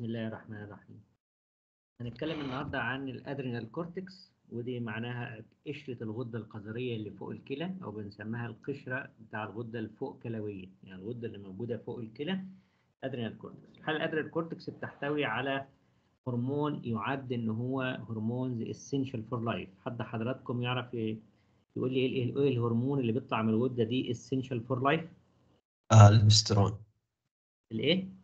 بسم الله الرحمن الرحيم. هنتكلم النهارده عن ال adrenal cortex ودي معناها قشرة الغدة الكظرية اللي فوق الكلى أو بنسميها القشرة بتاع الغدة الفوق كلوية يعني الغدة اللي موجودة فوق الكلى adrenal cortex. الحالة ال adrenal cortex بتحتوي على هرمون يعد إن هو hormones essential for life حد حضراتكم يعرف يقول لي إيه إيه الهرمون اللي بيطلع من الغدة دي essential for life آه البسترون. الإيه؟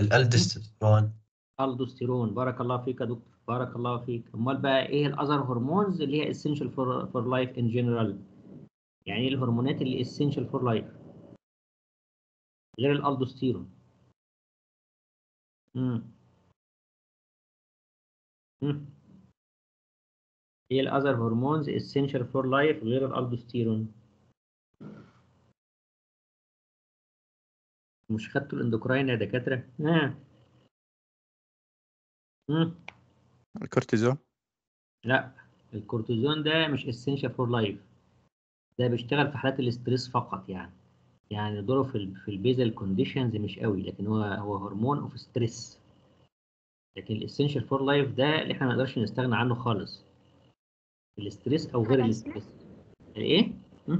الالدسترون الدوستيرون. بارك الله فيك يا دكتور. بارك الله فيك. امال بقى إيه الاذر هرمونز اللي هي essential فور فور لايف ان جنرال يعني إيه الهرمونات اللي essential for life غير الالدوستيرون. امم امم إيه ال other hormones essential for life غير الالدوستيرون؟ مش خدتوا ال endocrine يا امم الكورتيزون؟ لا الكورتيزون ده مش essential for life ده بيشتغل في حالات ال stress فقط يعني. يعني دوره في في ال basal conditions مش قوي لكن هو هو هرمون of stress لكن ال essential for life ده اللي إحنا ما نقدرش نستغنى عنه خالص. ال stress أو غير. ال stress. الايه م?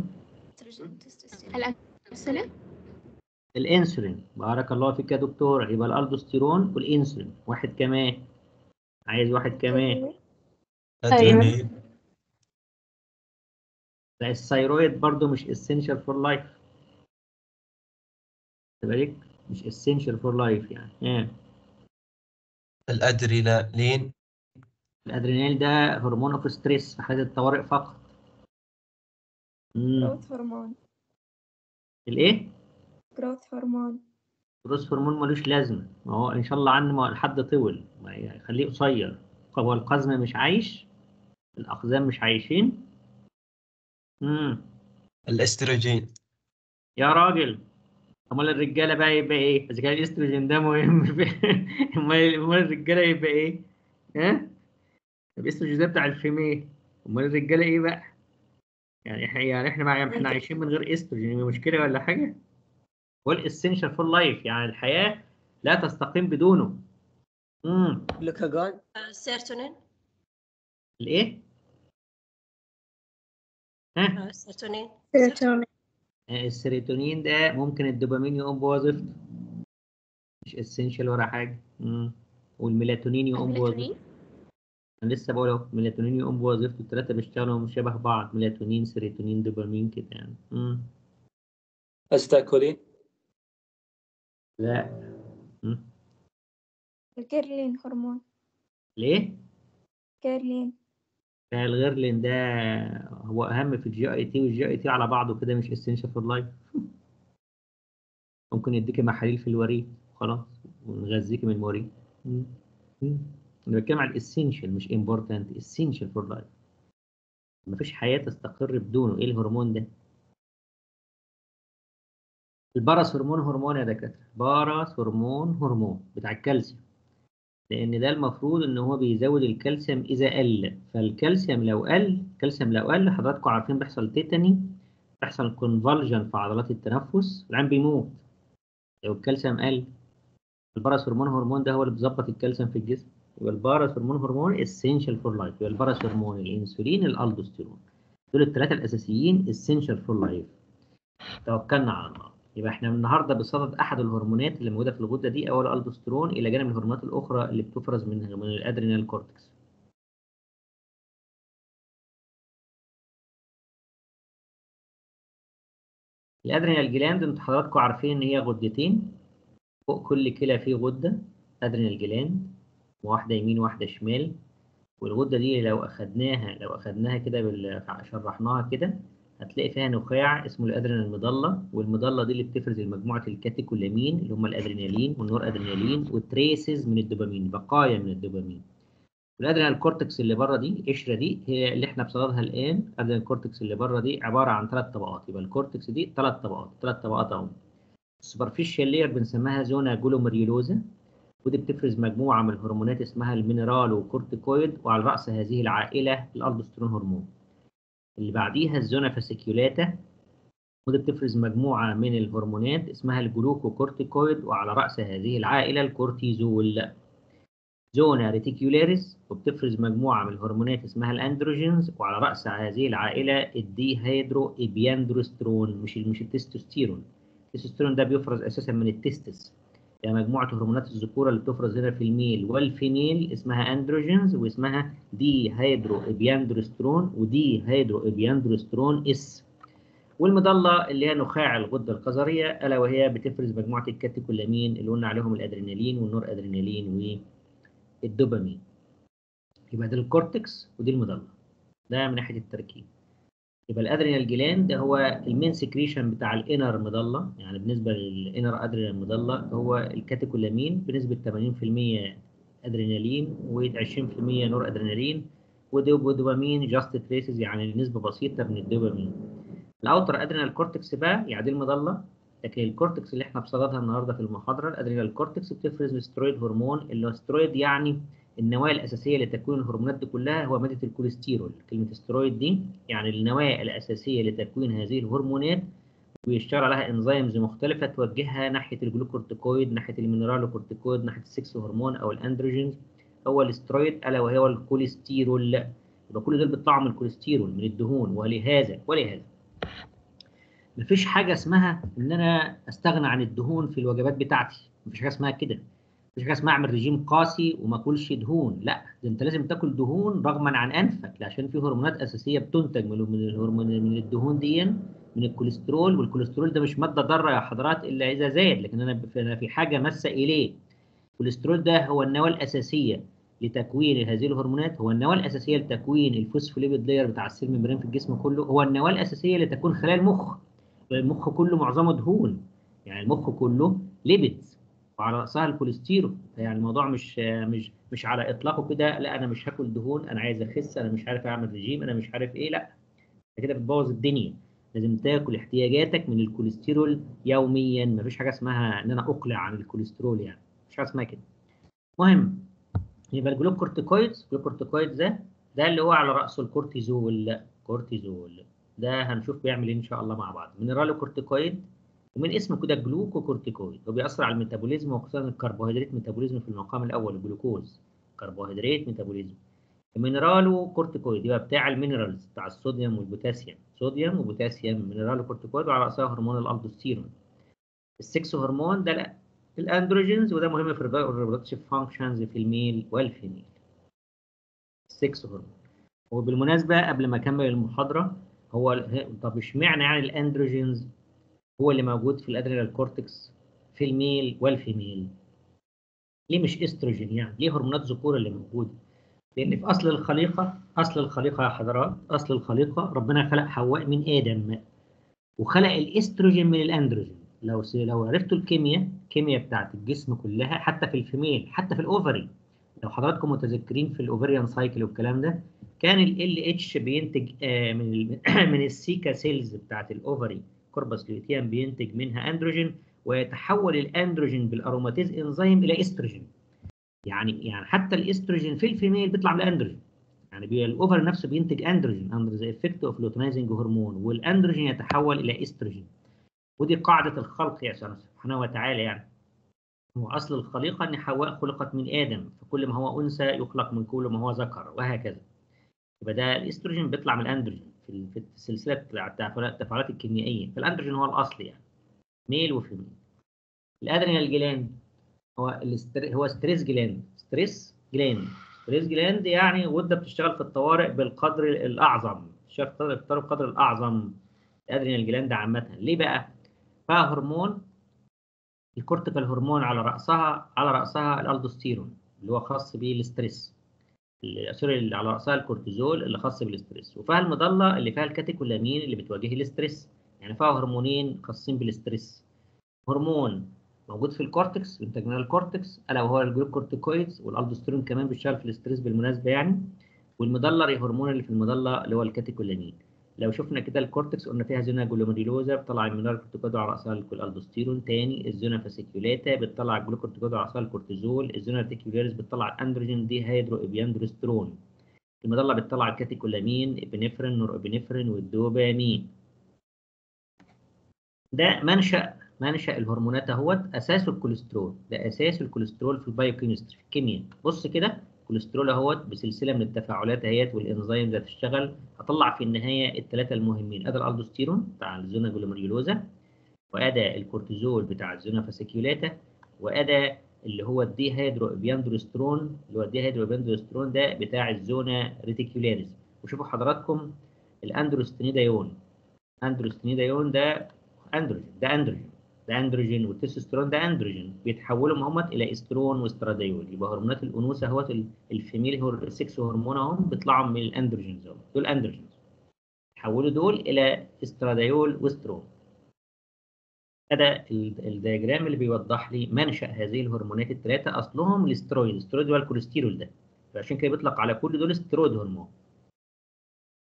الانسولين. بارك الله فيك يا دكتور. يبقى الألدوستيرون والإنسولين. واحد كمان. عايز واحد كمان. أدرينالين. لا ال thyroid برضو مش essential for life بالك؟ مش essential for life يعني. ها. الأدرينالين. الأدرينالين ده هرمون of stress في حالة الطوارئ فقط. امم هرمون. الإيه؟ growth hormone growth hormone ملوش لازمة. ما هو إن شاء الله عنه ما حد طول. ما يخليه قصير. هو القزم مش عايش الأقزام مش عايشين. امم الأستروجين. يا راجل. أمال الرجالة بقى يبقى إيه؟ إذا كان الأستروجين ده مهم أمال أمال الرجالة يبقى إيه؟ ها؟ الأستروجين ده بتاع ال female. أمال الرجالة إيه بقى؟ يعني إحنا يعني إحنا مع إحنا عايشين من غير أستروجين. مشكلة ولا حاجة؟ هو ال essential for life يعني الحياة لا تستقيم بدونه. امم جلوكاجون السيروتونين الإيه؟ ها؟ السيروتونين سيروتونين آه، السيروتونين ده ممكن الدوبامين يقوم بوظيفته مش essential ولا حاجة. امم والميلاتونين يقوم بوظيفته أنا لسه بقول أهو ميلاتونين يقوم بوظيفته الثلاثه بيشتغلوا شبه بعض ميلاتونين سيروتونين دوبامين كده يعني. امم أستيل كولين لا. الكيرلين هرمون. ليه؟ كيرلين ده الغيرلين ده هو أهم في ال GIT وال GIT على بعضه كده مش essential for life ممكن يديكي محاليل في الوريد خلاص ونغذيكي من الوريد. أنا بتكلم على ال essential مش important essential for life مفيش حياة تستقر بدونه. إيه الهرمون ده؟ ال parathormone هرمون يا دكاترة. parathormone هرمون بتاع الكالسيوم. لأن ده المفروض إن هو بيزود الكالسيوم إذا قل. فالكالسيوم لو قل الكالسيوم لو قل حضراتكم عارفين بيحصل tetany بيحصل convulsion في عضلات التنفس العيان بيموت. لو الكالسيوم قل ال parathormone هرمون ده هو اللي بيظبط الكالسيوم في الجسم. يبقى هرمون هرمون essential for life يبقى هرمون الانسولين الالدوستيرون دول الثلاثه الأساسيين essential for life توكلنا على الله. يبقى إحنا النهارده بصدد أحد الهرمونات اللي موجودة في الغدة دي أو الالدوستيرون إلى جانب الهرمونات الأخرى اللي بتفرز من من ال adrenal cortex ال adrenal gland أنتوا حضراتكم عارفين إن هي غدتين فوق كل كلى فيه غدة adrenal gland واحدة يمين واحدة شمال والغدة دي لو أخدناها لو أخدناها كده. شرحناها كده هتلاقي فيها نخاع اسمه ال adrenal medulla وال medulla دي اللي بتفرز المجموعة ال catecholamine اللي هم الأدرينالين والنور أدرينالين وال traces من الدوبامين بقايا من الدوبامين. وال adrenal cortex اللي بره دي القشرة دي هي اللي إحنا بصددها الآن ال adrenal cortex اللي بره دي عبارة عن ثلاث طبقات. يبقى ال cortex دي ثلاث طبقات ثلاث طبقات أهو. ال superficial layer بنسميها zona glomerulosa ودي بتفرز مجموعة من الهرمونات اسمها ال mineralocorticoid وعلى رأس هذه العائلة الالدوستيرون هرمون. اللي بعديها ال zona fasciculata ودي بتفرز مجموعة من الهرمونات اسمها ال glucocorticoid وعلى رأس هذه العائلة الكورتيزول. zona reticularis وبتفرز مجموعة من الهرمونات اسمها ال androgens وعلى رأس هذه العائلة ال dehydroepiandrosterone مش مش التستوستيرون. التستوستيرون ده بيفرز أساسا من ال testis. يعني مجموعة هرمونات الذكورة اللي بتفرز هنا في ال male وال female اسمها androgens واسمها dehydroepiandrosterone و dehydroepiandrosterone S. وال medulla اللي هي نخاع الغدة الكظرية ألا وهي بتفرز مجموعة ال catecholamine اللي قلنا عليهم الأدرينالين والنور أدرينالين والدوبامين. يبقى ده ال cortex ودي ال medulla. ده من ناحية التركيب. يبقى ال adrenal gland هو ال main secretion بتاع ال inner medulla يعني بالنسبة لل inner adrenal medulla هو ال catecholamine بنسبة 80% ادرينالين و20% نور ادرينالين ودوبامين just traces يعني نسبة بسيطة من الدوبامين. ال outer adrenal cortex بقى يعني دي ال medulla لكن ال cortex اللي إحنا بصددها النهارده في المحاضرة ال adrenal cortex بتفرز steroid hormone اللي هو يعني النواة الأساسية لتكوين الهرمونات دي كلها هو مادة الكوليسترول، كلمة سترويد دي يعني النواة الأساسية لتكوين هذه الهرمونات ويشتغل عليها enzymes مختلفة توجهها ناحية ال glucocorticoid، ناحية ال mineralocorticoid، ناحية ال sex hormone أو ال androgens هو السترويد ألا وهو الكوليسترول. يبقى كل دول بيطلعوا من الكوليسترول من الدهون ولهذا ولهذا مفيش حاجة اسمها إن أنا أستغنى عن الدهون في الوجبات بتاعتي، مفيش حاجة اسمها كده. مفيش حاجة اسمها اعمل رجيم قاسي وما اكلش دهون. لا ده انت لازم تاكل دهون رغما عن أنفك عشان في هرمونات أساسية بتنتج من الهرمون من الدهون دي من الكوليسترول والكوليسترول ده مش مادة ضارة يا حضرات إلا إذا زاد لكن أنا في حاجة ماسة إليه. الكوليسترول ده هو النواه الأساسية لتكوين هذه الهرمونات هو النواه الأساسية لتكوين ال phospholipid layer بتاع ال cell membrane في الجسم كله هو النواه الأساسية لتكوين خلايا المخ. المخ كله معظمه دهون يعني المخ كله lipids وعلى رأسها الكوليسترول يعني الموضوع مش مش مش على إطلاقه كده لا أنا مش هاكل دهون أنا عايز أخس أنا مش عارف أعمل رجيم أنا مش عارف إيه لا. أنت كده بتبوظ الدنيا. لازم تاكل احتياجاتك من الكوليسترول يوميا. مفيش حاجة اسمها إن أنا أقلع عن الكوليسترول يعني. مفيش حاجة اسمها كده. المهم يبقى ال glucocorticoids ال glucocorticoids ده ده اللي هو على رأسه الكورتيزول. كورتيزول. ده هنشوف بيعمل إيه إن شاء الله مع بعض. mineralocorticoid ومن اسمه كده glucocorticoid وبيأثر على ال metabolism وخصوصا ال carbohydrate metabolism في المقام الأول الجلوكوز carbohydrate metabolism. ال mineralocorticoid يبقى بتاع ال minerals بتاع الصوديوم والبوتاسيوم. صوديوم وبوتاسيوم mineralocorticoid وعلى راسها هرمون الالدوستيرون ال sex hormone ده لا ال androgens وده مهم في ال reproductive functions في ال male وال female. ال sex hormone. وبالمناسبة قبل ما أكمل المحاضرة هو طب اشمعنى يعني ال androgens هو اللي موجود في ال adrenal cortex في ال male وال female. ليه مش إستروجين يعني؟ ليه هرمونات ذكور اللي موجودة؟ لأن في أصل الخليقة أصل الخليقة يا حضرات أصل الخليقة ربنا خلق حواء من آدم وخلق الإستروجين من الأندروجين. لو لو عرفتوا الكيمياء الكيمياء بتاعت الجسم كلها حتى في ال female حتى في ال ovary. لو حضراتكم متذكرين في ال ovarian cycle والكلام ده كان ال LH بينتج آه من من ال theca cells بتاعت ال ovary. corpus luteum بينتج منها اندروجين ويتحول الاندروجين بال aromatase enzyme إلى استروجين يعني يعني حتى الاستروجين في ال female بيطلع من الاندروجين يعني ال ovary نفسه بينتج اندروجين under the effect of luteinizing hormone والاندروجين يتحول إلى استروجين ودي قاعدة الخلق يا سبحانه وتعالى يعني. هو أصل الخليقة إن حواء خلقت من آدم فكل ما هو أنثى يخلق من كل ما هو ذكر وهكذا. يبقى ده الاستروجين بيطلع من الاندروجين في السلسله التفاعلات الكيميائية فالاندروجين هو الاصل يعني male و female ال adrenal gland هو. هو stress gland stress gland stress gland يعني غده بتشتغل في الطوارئ بالقدر الأعظم. بتشتغل بالقدر الأعظم. ال adrenal gland عامة. ليه بقى؟ فيها هرمون ال cortical hormone على راسها على رأسها الألدوستيرون اللي هو خاص بال stress sorry اللي على رأسها الكورتيزول اللي خاص بال stress وفيها ال medulla اللي فيها ال catecholamine اللي بتواجه ال stress يعني فيها هرمونين خاصين بال stress هرمون موجود في ال cortex ال adrenal cortex ألا وهو ال glucocorticoids وال aldosterone كمان بيشتغل في ال stress بالمناسبة يعني. وال medulla الهرمون اللي في ال medulla اللي هو ال catecholamine. لو شفنا كده ال cortex قلنا فيها zona glomerulosa بتطلع ال mineralocorticoid على راسها الالدوستيرون تاني ال zona fasciculata بتطلع ال glucocorticoid على راسها الكورتيزول. ال zona reticularis بتطلع ال androgen dehydroepiandrosterone ال medulla بتطلع ال catecholamine epinephrine norepinephrine والدوبامين. ده منشأ منشأ الهرمونات أهوت اساسه الكوليسترول. ده أساس الكوليسترول في ال biochemistry في الكيمياء. بص كده الكوليسترول اهوت بسلسلة من التفاعلات اهيت والإنزيم اللي هتشتغل هطلع في النهاية الثلاثه المهمين ادي الألدوستيرون بتاع ال zona glomerulosa وادى الكورتيزول بتاع ال zona fasciculata وادى اللي هو ال dehydroepiandrosterone اللي هو ال dehydroepiandrosterone ده بتاع ال zona reticularis وشوفوا حضراتكم ال androstenedione androstenedione ده أندروجين ده أندروجين. ده اندروجين والتستوستيرون ده اندروجين بيتحولوا مهمت إلى estrone و estradiol يبقى هرمونات الأنوثة اهوت ال- ال female ال sex hormone اهم بيطلعوا من ال androgens دول androgens حولوا دول إلى estradiol و estrone هذا ال- ال diagram اللي بيوضح لي منشأ هذه الهرمونات الثلاثة أصلهم ال steroid، ال steroid هو ده، فعشان كده بيطلق على كل دول steroid hormone.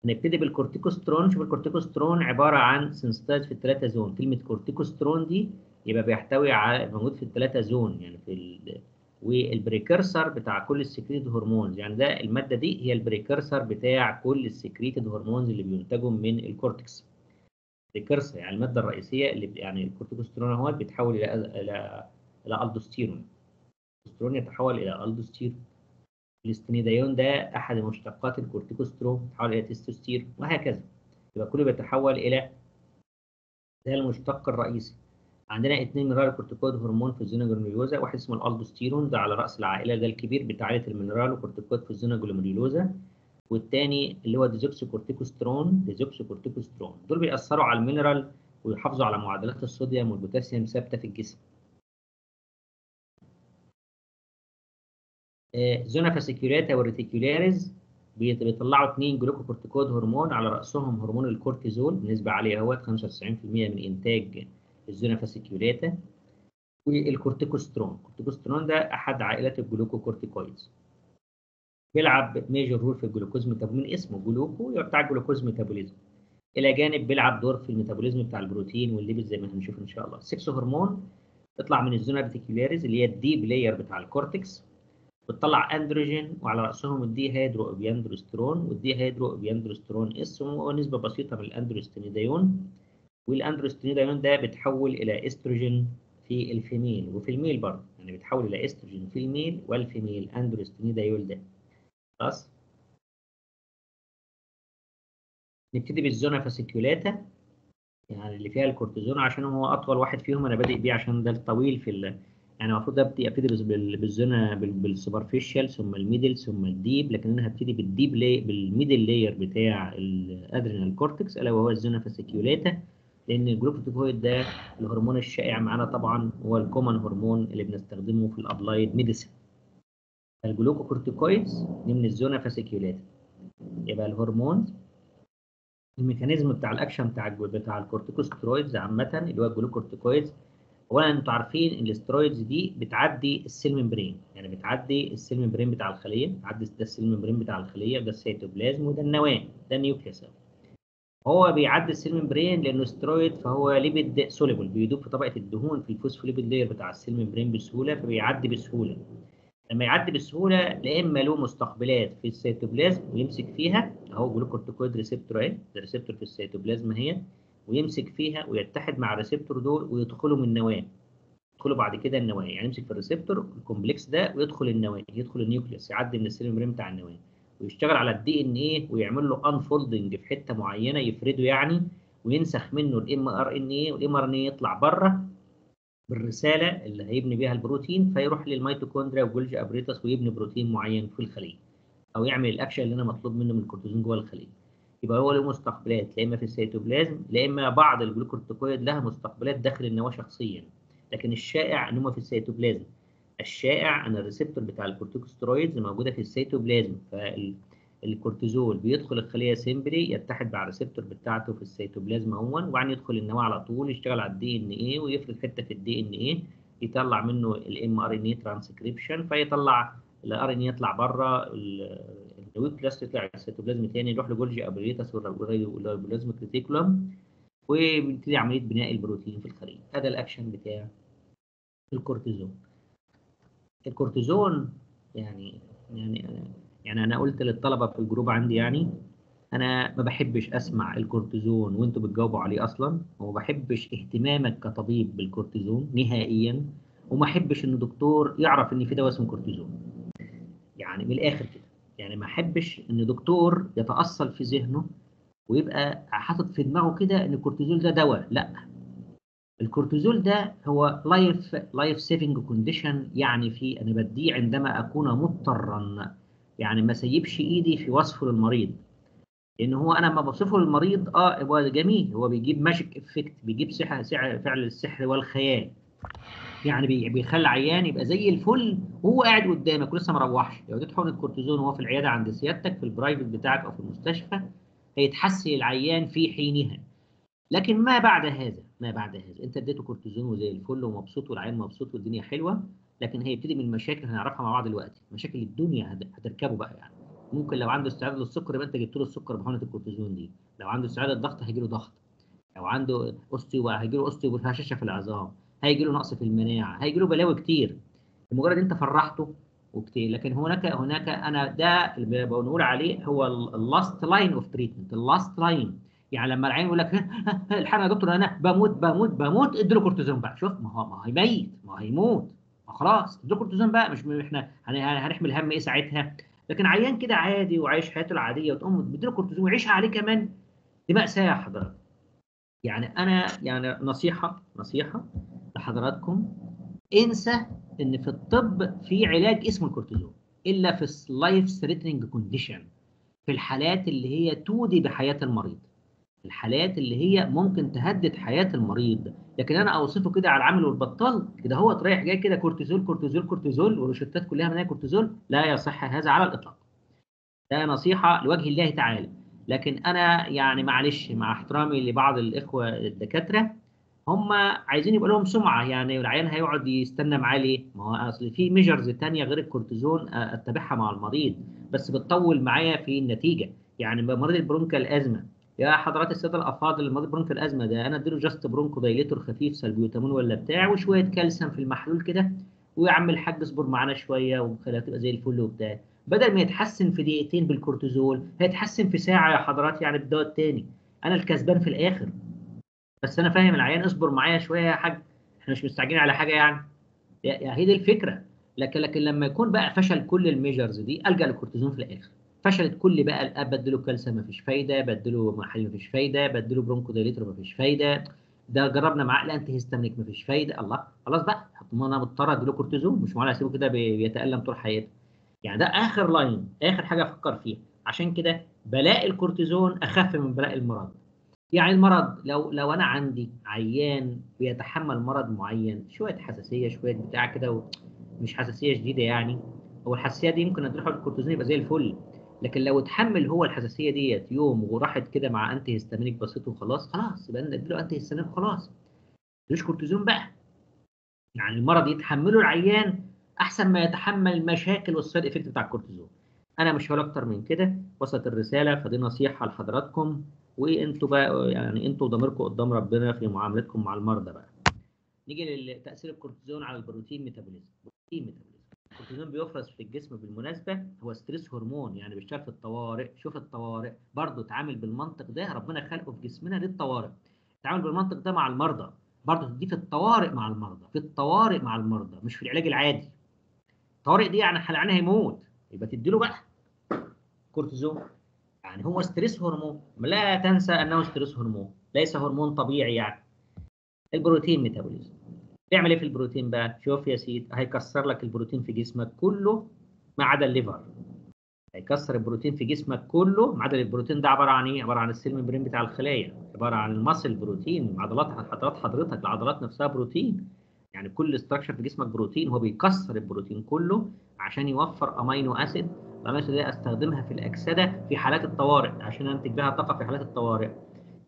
هنبتدي بال corticosterone، شوف ال corticosterone عبارة عن synthesized في الثلاثة zones، كلمة corticosterone دي يبقى بيحتوي على موجود في الثلاثة zones يعني في ال... وال precursor بتاع كل ال secreted hormones. يعني ده المادة دي هي ال precursor بتاع كل ال secreted hormones اللي بينتجوا من ال cortex. precursor يعني المادة الرئيسية اللي يعني ال corticosterone أهوت بيتحول إلى إلى إلى ألدوستيرون. ال corticosterone يتحول إلى ألدوستيرون. ال androstenedione ده أحد مشتقات ال corticosterone يتحول إلى تستوستيرون وهكذا. يبقى كله بيتحول إلى ده المشتق الرئيسي. عندنا اثنين mineralocorticoid hormone في ال zona glomerulosa واحد اسمه الألدوستيرون ده على رأس العائلة ده الكبير بتاع عائله ال mineralocorticoid في ال zona glomerulosa والتاني اللي هو deoxycorticosterone deoxycorticosterone. دول بيأثروا على ال mineral ويحافظوا على معدلات الصوديوم والبوتاسيوم ثابته في الجسم. zona fasciculata وال reticularis بيط- بيطلعوا اثنين glucocorticoid hormone على رأسهم هرمون الكورتيزول بنسبة عالية أهوت 95% من إنتاج ال zona fasciculata وال corticosterone، ال corticosterone ده أحد عائلات ال glucocorticoids. بيلعب major role في الجلوكوز من اسمه gluco بتاع ال glucose metabolism. إلى جانب بيلعب دور في ال metabolism بتاع البروتين وال lipid زي ما هنشوف إن شاء الله. ال sex hormone تطلع من ال zona reticularis اللي هي ال deep layer بتاع ال cortex بتطلع اندروجين وعلى رأسهم ال dehydroepiandrosterone وال dehydroepiandrosterone S ونسبه بسيطة من ال androstenedione وال androstenedione ده بتحول إلى استروجين في ال female وفي ال male برضه يعني بتحول إلى استروجين في ال male وال female androstenediol ده. خلاص نبتدي بال zona fasciculata يعني اللي فيها الكورتيزون عشان هو أطول واحد فيهم أنا بادئ بيه عشان ده الطويل في يعني المفروض ابتدي ابتدي بال- بال- بالزونا بال- بالسوبرفيشال ثم الميدل ثم الديب لكن أنا هبتدي بال deep lay- بال middle layer بتاع ال adrenal cortex ألا وهو ال zona fasciculata لأن ال glucocorticoid ده الهرمون الشائع معانا طبعا هو ال common hormone اللي بنستخدمه في ال applied medicine ال glucocorticoids ضمن ال zona fasciculata يبقى الهرمون ال mechanism بتاع الأكشن بتاع بتاع ال corticosteroids عامة اللي هو ال glucocorticoids اولا أنتوا عارفين إن ال steroids دي بتعدي ال cell membrane يعني بتعدي ال cell membrane بتاع الخلية بتعدي ده ال cell membrane بتاع الخلية وده السيتوبلازم وده النواه ده ال nucleus هو بيعدي ال cell membrane لأنه سترويد فهو lipid soluble بيدوب في طبقة الدهون في ال phospholipid layer بتاع ال cell membrane بسهولة فبيعدي بسهولة. لما يعدي بسهولة لا إما له مستقبلات في السيتوبلازم ويمسك فيها أهو glucocorticoid receptor أهي ده receptor في السيتوبلازم اهي ويمسك فيها ويتحد مع ال receptor دول ويدخلوا من النواه. يدخلوا بعد كده النواه يعني يمسك في ال receptor ال complex ده ويدخل النواه يدخل ال nucleus يعدي من ال cell بتاع النواه. ويشتغل على ال DNA ويعمل له unfolding في حتة معينة يفرده يعني وينسخ منه الام آر إن إيه والام آر إن إيه يطلع برة بالرسالة اللي هيبني بيها البروتين فيروح لل mitochondria و Golgi apparatus ويبني بروتين معين في الخليه أو يعمل الأكشن اللي أنا مطلوب منه من الكورتيزون جوه الخليه يبقى هو له مستقبلات لا إما في السيتوبلازم لا إما بعض ال glucocorticoid لها مستقبلات داخل النواة شخصيا. لكن الشائع إن هم في السيتوبلازم. الشائع إن ال receptor بتاع ال corticosteroids موجودة في السيتوبلازم فالكورتيزول بيدخل الخلية simply يتحد مع ال receptor بتاعته في السيتوبلازم اهون وبعدين يدخل النواة على طول يشتغل على ال DNA ويفرد حتة في ال DNA يطلع منه الام ار ان اي ترانسكريبشن فيطلع ال RNA يطلع بره ال nucleus يطلع السيتوبلازم تاني يروح ل Golgi apparatus وال endoplasmic reticulum وبيبتدي عملية بناء البروتين في الخليه هذا الأكشن بتاع الكورتيزون. الكورتيزون يعني يعني يعني أنا قلت للطلبة في الجروب عندي يعني أنا ما بحبش أسمع الكورتيزون وأنتوا بتجاوبوا عليه أصلا وما بحبش اهتمامك كطبيب بالكورتيزون نهائيا وما احبش إن دكتور يعرف إن في دواء اسمه كورتيزون. يعني من الآخر كده. يعني ما أحبش إن دكتور يتأصل في ذهنه ويبقى حاطط في دماغه كده إن الكورتيزون ده دواء لأ. الكورتيزون ده هو life life saving condition يعني في أنا بديه عندما أكون مضطرا. يعني ما سيبش إيدي في وصفه للمريض. لأن هو أنا لما بوصفه للمريض آه هو جميل هو بيجيب magic effect بيجيب سحر فعل السحر والخيال. يعني بي- بيخلي العيان يبقى زي الفل وهو قاعد قدامك ولسه ما روحش. لو اديت حقنة كورتيزون وهو في العيادة عند سيادتك في ال private بتاعك أو في المستشفى هيتحسن العيان في حينها. لكن ما بعد هذا ما بعد هذا أنت اديته كورتيزون وزي الفل ومبسوط والعيان مبسوط والدنيا حلوة لكن هيبتدي من مشاكل هنعرفها مع بعض دلوقتي. مشاكل الدنيا هت- هتركبه بقى يعني. ممكن لو عنده استعداد للسكر يبقى أنت جبت له السكر بحقنة الكورتيزون دي. لو عنده استعداد للضغط هيجي له ضغط. لو عنده osteo هيجي له osteo هشاشة في العظام. هيجي له نقص في المناعة هيجي له بلاوي كتير. لمجرد أنت فرحته وكتير. لكن هناك هناك أنا ده اللي بنقول عليه هو ال last line of treatment ال last line يعني لما العيان يقول لك الحقنا يا دكتور أنا بموت بموت بموت اديله كورتيزون بقى. شوف ما هو ما هيموت ما هيموت. ما خلاص اديله كورتيزون بقى. مش إحنا هن- هنحمل هم إيه ساعتها؟ لكن عيان كده عادي وعايش حياته العادية وتقوم بتديله كورتيزون ويعيشها عليه كمان دي مأساة يا حضرتك. يعني أنا يعني نصيحة نصيحة لحضراتكم انسى إن في الطب في علاج اسمه الكورتيزون إلا في ال life threatening condition في الحالات اللي هي تودي بحياة المريض. الحالات اللي هي ممكن تهدد حياة المريض. لكن أنا أوصفه كده على العامل والبطال كده هو رايح جاي كده كورتيزون كورتيزون كورتيزون والروشتات كلها منها كورتيزون لا يصح هذا على الإطلاق. ده نصيحة لوجه الله تعالى. لكن أنا يعني معلش مع احترامي لبعض الإخوة الدكاترة هم عايزين يبقى لهم سمعة يعني العيان هيقعد يستنى معاه ليه؟ ما هو أصل في measures تانية غير الكورتيزون آه، أتبعها مع المريض بس بتطول معايا في النتيجة. يعني مريض ال bronchial asthma يا حضرات الساده الأفاضل مريض bronchial asthma ده أنا أديله just bronchodilator خفيف سلبيوتامين ولا بتاع وشوية كالسيوم في المحلول كده ويا عم الحاج اصبر معانا شوية وخليها تبقى زي الفل وبتاع. بدل ما يتحسن في دقيقتين بالكورتيزون هيتحسن في ساعة يا حضرات يعني بالدواء التاني أنا الكسبان في الآخر. بس أنا فاهم العيان اصبر معايا شوية يا حاج. إحنا مش مستعجلين على حاجة يعني. هي دي الفكرة. لكن لكن لما يكون بقى فشل كل ال measures دي ألجأ للكورتيزون في الآخر. فشلت كل بقى الأب بدله كالسيوم مفيش فايدة بدله محاليل مفيش فايدة بدله bronchodilator مفيش فايدة. ده جربنا معاه ال antihistaminic مفيش فايدة. الله خلاص بقى. ما أنا مضطر أديله كورتيزون مش معقول أسيبه كده بي- بيتألم طول حياته. يعني ده آخر line آخر حاجة أفكر فيها. عشان كده بلاء الكورتيزون أخف من بلاء المرض. يعني المرض لو لو أنا عندي عيان بيتحمل مرض معين شوية حساسية شوية بتاع كده مش حساسية شديدة يعني هو الحساسية دي ممكن حقنه الكورتيزون يبقى زي الفل. لكن لو اتحمل هو الحساسية ديت يوم وراحت كده مع antihistaminic بسيط وخلاص خلاص يبقى نديله antihistaminic وخلاص. مش كورتيزون بقى. يعني المرض يتحمله العيان أحسن ما يتحمل المشاكل وال side effect بتاع الكورتيزون. أنا مش هقول أكتر من كده. وصلت الرسالة فدي نصيحة لحضراتكم. وانتوا بقى يعني أنتوا ضميركم قدام ربنا في معاملتكم مع المرضى بقى. نيجي لتأثير الكورتيزون على ال protein metabolism. protein metabolism. الكورتيزون بيفرز في الجسم بالمناسبة هو stress hormone يعني بيشتغل في الطوارئ. شوف الطوارئ برضه اتعامل بالمنطق ده ربنا خلقه في جسمنا للطوارئ. اتعامل بالمنطق ده مع المرضى برضه تديه في الطوارئ مع المرضى في الطوارئ مع المرضى مش في العلاج العادي. الطوارئ دي يعني العيان هيموت يبقى تديله بقى كورتيزون. يعني هو stress hormone لا تنسى أنه stress hormone ليس هرمون طبيعي يعني. ال protein metabolism بيعمل إيه في البروتين بقى؟ شوف يا سيدي هيكسر لك البروتين في جسمك كله ما عدا ال liver هيكسر البروتين في جسمك كله ما عدا البروتين ده عبارة عن إيه؟ عبارة عن ال cell membrane بتاع الخلايا. عبارة عن ال muscle protein عضلات عضلات حضرتك العضلات نفسها بروتين يعني كل structure في جسمك بروتين هو بيكسر البروتين كله عشان يوفر amino acid acid دي أستخدمها في الأكسدة في حالات الطوارئ عشان أنتج بها طاقة في حالات الطوارئ.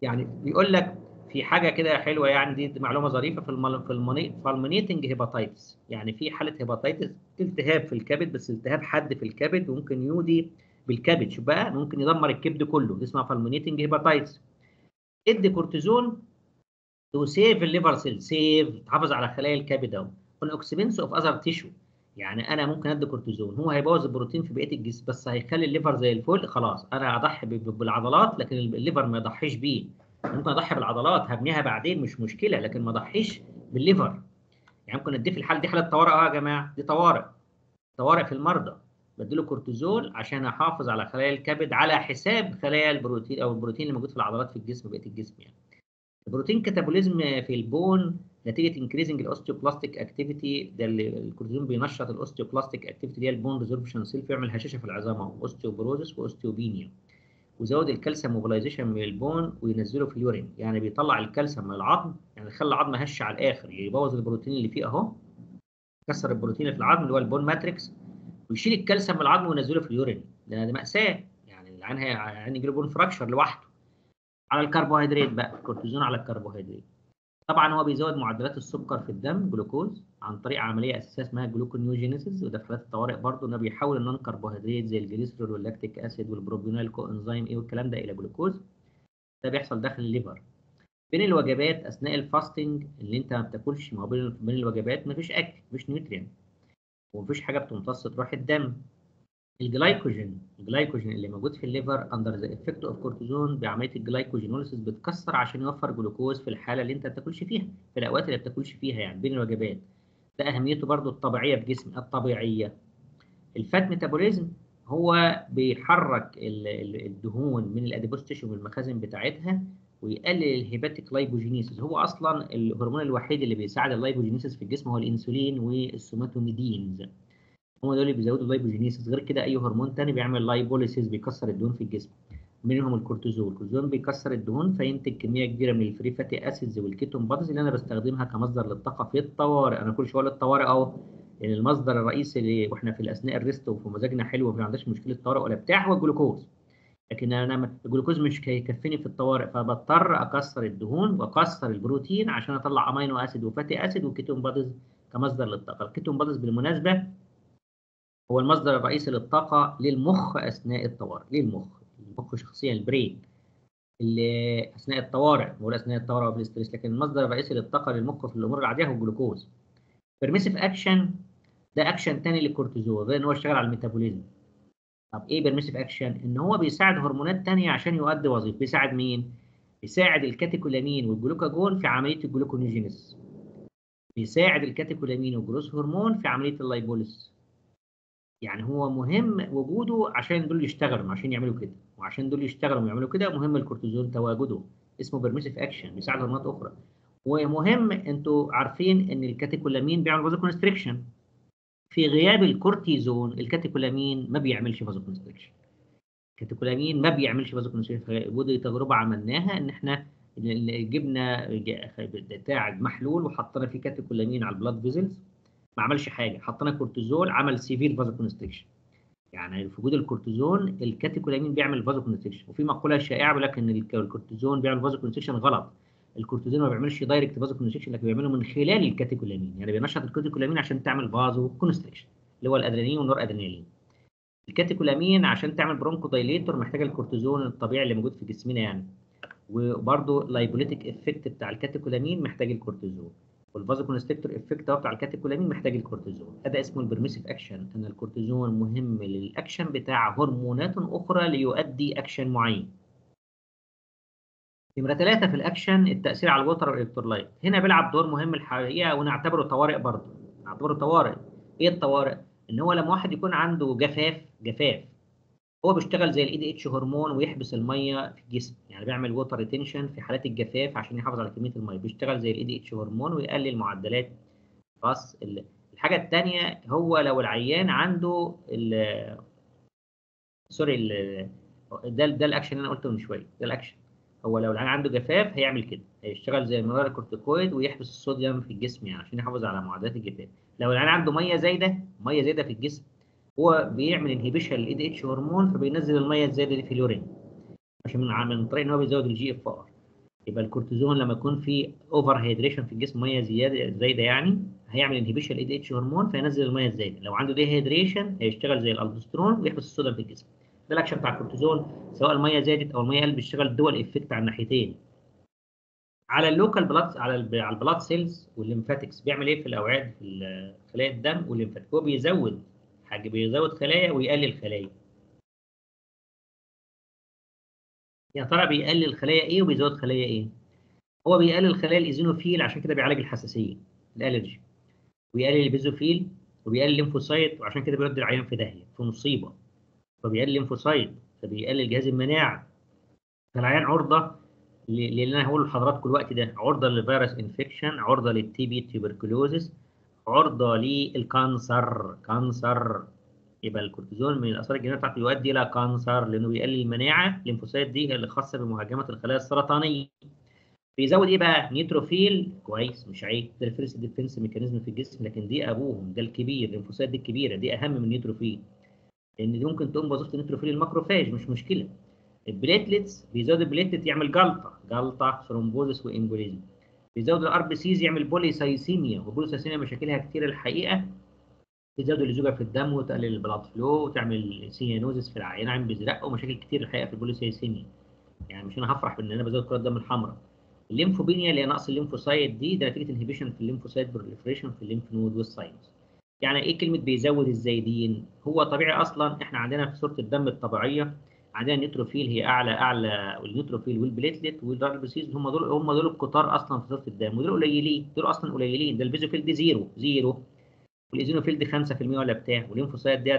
يعني بيقول لك في حاجة كده حلوة يعني دي معلومة ظريفة في المل... في. fulminating hepatitis يعني في حالة hepatitis التهاب في الكبد بس التهاب حاد في الكبد وممكن يودي بالكبد. شوف بقى ممكن يدمر الكبد كله. دي اسمها fulminating hepatitis ادي كورتيزون to save ال liver cell save تحافظ على خلايا الكبد أهو. on the expense of other tissue يعني أنا ممكن أدي كورتيزون هو هيبوظ البروتين في بقية الجسم بس هيخلي ال liver زي الفل خلاص أنا أضحي بالعضلات لكن ال liver ما يضحيش بيه. ممكن أضحي بالعضلات هبنيها بعدين مش مشكلة لكن ما أضحيش بال liver. يعني ممكن أديه في الحالة دي حالة طوارئ آه يا جماعة دي طوارئ طوارئ في المرضى. بديله كورتيزول عشان أحافظ على خلايا الكبد على حساب خلايا البروتين أو البروتين اللي موجود في العضلات في الجسم بقية الجسم يعني. البروتين catabolism في ال bone نتيجة increasing ال osteoclastic activity ده اللي الكورتيزون بينشط ال osteoclastic activity اللي هي ال bone resorption cell بيعمل هشاشة في العظام osteoporosis و osteopenia وزود الكالسيوم mobilization من ال bone وينزله في ال urine. يعني بيطلع الكالسيوم من العظم يعني يخلي العظم هش على الآخر. يبوظ البروتين اللي فيه أهو كسر البروتين اللي في العظم اللي هو ال bone matrix ويشيل الكالسيوم من العظم وينزله في ال urine. ده, ده مأساة. يعني العيان هيعيا يجي له bone fracture لوحده. على الكربوهيدرات بقى الكورتيزون على الكربوهيدرات. طبعا هو بيزود معدلات السكر في الدم جلوكوز عن طريق عملية أساسية اسمها gluconeogenesis وده في حالات الطوارئ برضه إنه بيحول ال non-carbohydrate زي ال glycerol وال lactic acid وال propionyl coenzyme A والكلام ده إلى جلوكوز. ده بيحصل داخل ال liver. بين الوجبات أثناء ال fasting اللي أنت ما بتاكلش ما بين الوجبات مفيش أكل مفيش nutrient ومفيش حاجة بتمتص تروح الدم. ال glycogen ال glycogen اللي موجود في ال liver under the effect of كورتيزون بعملية ال glycogenolysis بتكسر عشان يوفر جلوكوز في الحالة اللي انت ما بتاكلش فيها في الأوقات اللي ما بتاكلش فيها يعني بين الوجبات. ده أهميته برضو الطبيعية في جسم الطبيعية. ال fat metabolism هو بيحرك ال- ال- الدهون من ال adipose tissue من المخازن بتاعتها ويقلل ال hepatic lipogenesis. هو أصلا الهرمون الوحيد اللي بيساعد ال lipogenesis في الجسم هو الإنسولين وال somatomedins. هم دول اللي بيزودوا ال lipogenesis غير كده أي هرمون تاني بيعمل lipolysis بيكسر الدهون في الجسم. منهم الكورتيزول. الكورتيزول بيكسر الدهون فينتج كمية كبيرة من ال free fatty acids وال ketone bodies اللي أنا بستخدمها كمصدر للطاقة في الطوارئ. أنا كل شوية الطوارئ أهو. يعني المصدر الرئيسي اللي وإحنا في الأثناء ال rest وفي مزاجنا حلو وما عندناش مشكلة طوارئ ولا بتاع هو الجلوكوز. لكن أنا الجلوكوز مش هيكفيني في الطوارئ فبضطر أكسر الدهون وأكسر البروتين عشان أطلع amino acid و fatty acid و ketone bodies كمصدر للطاقة. ال ketone bodies بالمناسبة هو المصدر الرئيسي للطاقة للمخ أثناء الطوارئ، ليه المخ؟ شخصيا ال brain اللي أثناء الطوارئ، بقول أثناء الطوارئ وفي ال stress، لكن المصدر الرئيسي للطاقة للمخ في الأمور العادية هو الجلوكوز. permissive action ده أكشن تاني للكورتيزول، غير إن هو يشتغل على ال metabolism. طب إيه permissive action؟ إن هو بيساعد هرمونات تانية عشان يؤدي وظيفة، بيساعد مين؟ بيساعد ال catecholamine وال glucagon في عملية ال gluconeogenesis. بيساعد ال catecholamine وال growth hormone في عملية ال lipolysis. يعني هو مهم وجوده عشان دول يشتغلوا عشان يعملوا كده. وعشان دول يشتغلوا ويعملوا كده مهم الكورتيزون تواجده اسمه permissive action بيساعد هرمونات أخرى. ومهم أنتوا عارفين إن ال catecholamine بيعمل vasoconstriction في غياب الكورتيزون ال catecholamine ما بيعملش vasoconstriction ال catecholamine ما بيعملش vasoconstriction ودي تجربة عملناها إن إحنا جبنا بتاع محلول وحطينا فيه catecholamine على ال blood vessels ما عملش حاجة حطينا كورتيزول عمل severe vasoconstriction يعني في وجود الكورتيزون ال catecholamine بيعمل vasoconstriction وفي مقولة شائعة بيقول لك إن الك- الكورتيزون بيعمل vasoconstriction غلط. الكورتيزون ما بيعملش direct vasoconstriction لكن بيعمله من خلال ال catecholamine يعني بينشط ال catecholamine عشان تعمل vasoconstriction اللي هو الأدرينالين والنور أدرينالين. ال catecholamine عشان تعمل bronchodilator محتاجة الكورتيزون الطبيعي اللي موجود في جسمنا يعني. وبرده lipolytic effect بتاع ال catecholamine محتاج الكورتيزون. وال vasoconstrictor effect بتاع ال catecholamine محتاج الكورتيزون؟ هذا اسمه ال permissive action إن الكورتيزون مهم للأكشن بتاع هرمونات أخرى ليؤدي أكشن معين. نمرة ثلاثة في الأكشن التأثير على ال water وال electrolyte. هنا بيلعب دور مهم الحقيقة ونعتبره طوارئ برضه. نعتبره طوارئ. إيه الطوارئ؟ إن هو لما واحد يكون عنده جفاف جفاف. هو بيشتغل زي ال ADH hormone ويحبس المية في الجسم يعني بيعمل water retention في حالات الجفاف عشان يحافظ على كمية المية. بيشتغل زي ال ADH hormone ويقلل معدلات خلاص ال- الحاجة الثانية هو لو العيان عنده ال sorry ال- ده ده الاكشن اللي أنا قلته من شوية ده الاكشن هو لو العيان عنده جفاف هيعمل كده هيشتغل زي ال mineralocorticoid ويحبس الصوديوم في الجسم يعني عشان يحافظ على معدلات الجفاف. لو العيان عنده مية زايدة مية زايدة في الجسم هو بيعمل inhibition لل ADH hormone فبينزل المية الزايده دي في ال urine. عشان من من طريق إن هو بيزود ال GFR يبقى الكورتيزون لما يكون في overhydration في الجسم مية زيادة زايدة يعني هيعمل inhibition لل ADH hormone فينزل المية الزايدة. لو عنده dehydration هيشتغل زي الالدوسترون ويحبس الصوديوم في الجسم. ده الاكشن بتاع الكورتيزون سواء المية زادت أو المية قلت بيشتغل dual effect على الناحيتين. على ال local blood على على ال blood cells وال lymphatics بيعمل إيه في الأوعية في خلايا الدم وال lymphatic هو بيزود حاجة بيزود خلايا ويقلل خلايا. يا ترى بيقلل خلايا إيه وبيزود خلايا إيه؟ هو بيقلل خلايا ال eosinophil عشان كده بيعالج الحساسية ال allergy ويقلل ال basophil وبيقلل ال lymphocyte وعشان كده بيودي العيان في داهية في مصيبة. فبيقلل ال lymphocyte فبيقلل جهاز المناعة. فالعيان عرضة ل- للي أنا هقوله لحضراتكم الوقت ده عرضة لل virus infection عرضة لل TB tuberculosis عرضة لل cancer. cancer يبقى الكورتيزون من الأثار الجانبيه بتاعته يؤدي إلى cancer لأنه بيقلل المناعه ال lymphocyte دي هي اللي خاصة بمهاجمة الخلايا السرطانية. بيزود إيه بقى؟ neutrophil كويس. مش عيب. ده ال first defense mechanism في الجسم لكن دي أبوهم. ده الكبير. ال lymphocyte دي الكبيرة. دي أهم من ال neutrophil لأن دي ممكن تقوم بوظيفة ال neutrophil ال macrophage مش مشكلة. ال platelets بيزود ال platelet يعمل جلطة. جلطة thrombosis و embolism بيزود ال RBCs يعمل polycythemia وال polycythemia مشاكلها كتير الحقيقة. بتزود اللزوجه في الدم وتقلل ال blood flow وتعمل cyanosis في العيان عين بيزرق ومشاكل كتير الحقيقة في ال polycythemia يعني مش أنا هفرح بإن أنا بزود كرات الدم الحمراء ال lymphopenia اللي هي نقص ال lymphocyte دي ده نتيجة inhibition في ال lymphocyte proliferation في ال lymph node وال thymus يعني إيه كلمة بيزود الزايدين؟ هو طبيعي أصلا إحنا عندنا في صورة الدم الطبيعية عندنا ال neutrophil هي أعلى أعلى وال neutrophil وال platelet وال RBCs هم دول هم دول الكتار أصلا في صوره الدم ودول قليلين دول أصلا قليلين ده ال basophil دي zero zero وال eosinophil دي 5% ولا بتاع وال lymphocyte دي 10%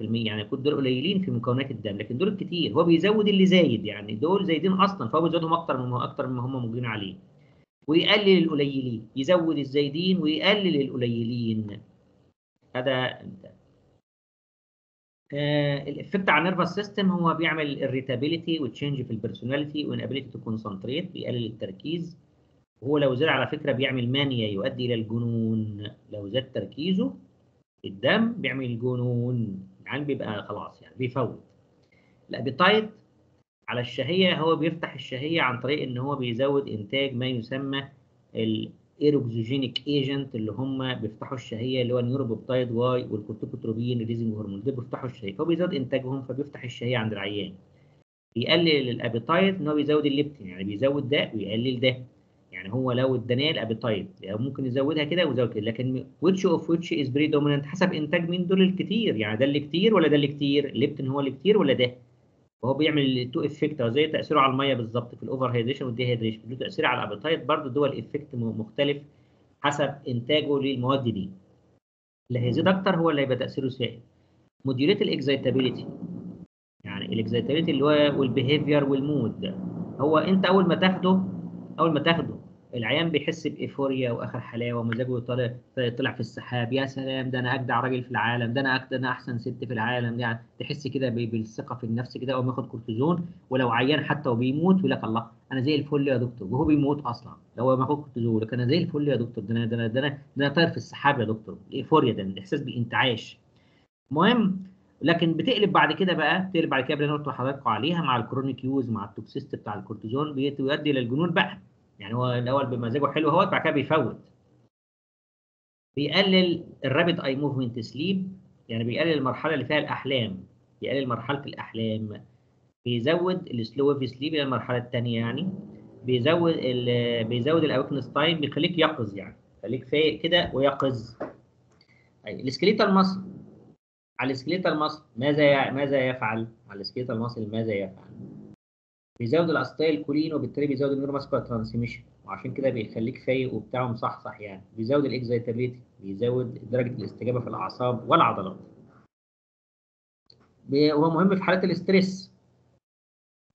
يعني كل دول قليلين في مكونات الدم لكن دول كتير هو بيزود اللي زايد يعني دول زايدين أصلا فهو بيزودهم أكتر من أكتر مما هم موجودين عليه ويقلل القليلين يزود الزايدين ويقلل القليلين هذا ال effect على ال nervous system هو بيعمل irritability و change في ال personality و inability to concentrate بيقلل التركيز. وهو لو زاد على فكرة بيعمل mania يؤدي إلى الجنون. لو زاد تركيزه الدم بيعمل جنون. يعني بيبقى خلاص يعني بيفوت. ال appetite على الشهية هو بيفتح الشهية عن طريق إن هو بيزود إنتاج ما يسمى ال orexigenic agent اللي هم بيفتحوا الشهية اللي هو ال neuropeptide Y وال corticotropin releasing hormone دول بيفتحوا الشهية. فهو بيزود إنتاجهم فبيفتح الشهية عند العيان. بيقلل ال appetite إن هو بيزود الليبتين. يعني بيزود ده ويقلل ده. يعني هو لو اداناه ال appetite يعني ممكن يزودها كده ويزود كده. لكن which of which is predominant حسب إنتاج مين؟ دول الكتير. يعني ده اللي كتير ولا ده اللي كتير؟ الليبتين هو اللي كتير ولا ده؟ وهو بيعمل ال two effect زي تأثيره على المية بالظبط في ال over hydration وال dehydration له تأثير على ال appetite برضه دول effect مختلف حسب إنتاجه للمواد دي. اللي هيزيد أكتر هو اللي هيبقى تأثيره سائد modulate ال excitability. يعني ال excitability اللي هو وال behavior وال mood هو أنت أول ما تاخده أول ما تاخده العيان بيحس ب euphoria وآخر حلاوة ومزاجه طالع طلع في السحاب يا سلام ده أنا أجدع راجل في العالم ده أنا أجدع أنا أحسن ست في العالم. يعني تحس كده بالثقة في النفس كده أول ما ياخد كورتيزون ولو عيان حتى وبيموت يقول لك الله أنا زي الفل يا دكتور. وهو بيموت أصلا لو ما ياخد كورتيزون لكن أنا زي الفل يا دكتور ده أنا ده أنا ده أنا أنا طاير في السحاب يا دكتور. ال euphoria ده الإحساس بالانتعاش المهم لكن بتقلب بعد كده بقى تقلب بعد كده اللي أنا قلت لحضراتكم عليها مع ال chronic use مع ال toxicity بتاع الكورتيزون بيؤدي إلى الجنون بقى. يعني هو الأول بمزاجه حلو اهوت بعد كده بيفوت. بيقلل ال rapid eye movement sleep يعني بيقلل المرحلة اللي فيها الأحلام بيقلل مرحلة الأحلام بيزود ال slow wave sleep إلى المرحلة الثانية يعني بيزود ال بيزود ال awakeness time بيخليك يقظ يعني خليك فايق كده ويقظ. أي ال skeletal muscle على ال skeletal muscle ماذا ماذا يفعل؟ على ال skeletal muscle ماذا يفعل؟ بيزود ال acetylcholine وبالتالي بيزود ال neuromuscular transmission وعشان كده بيخليك فايق وبتاع ومصحصح يعني. بيزود ال excitability بيزود درجة الاستجابة في الأعصاب والعضلات. هو مهم في حالات ال stress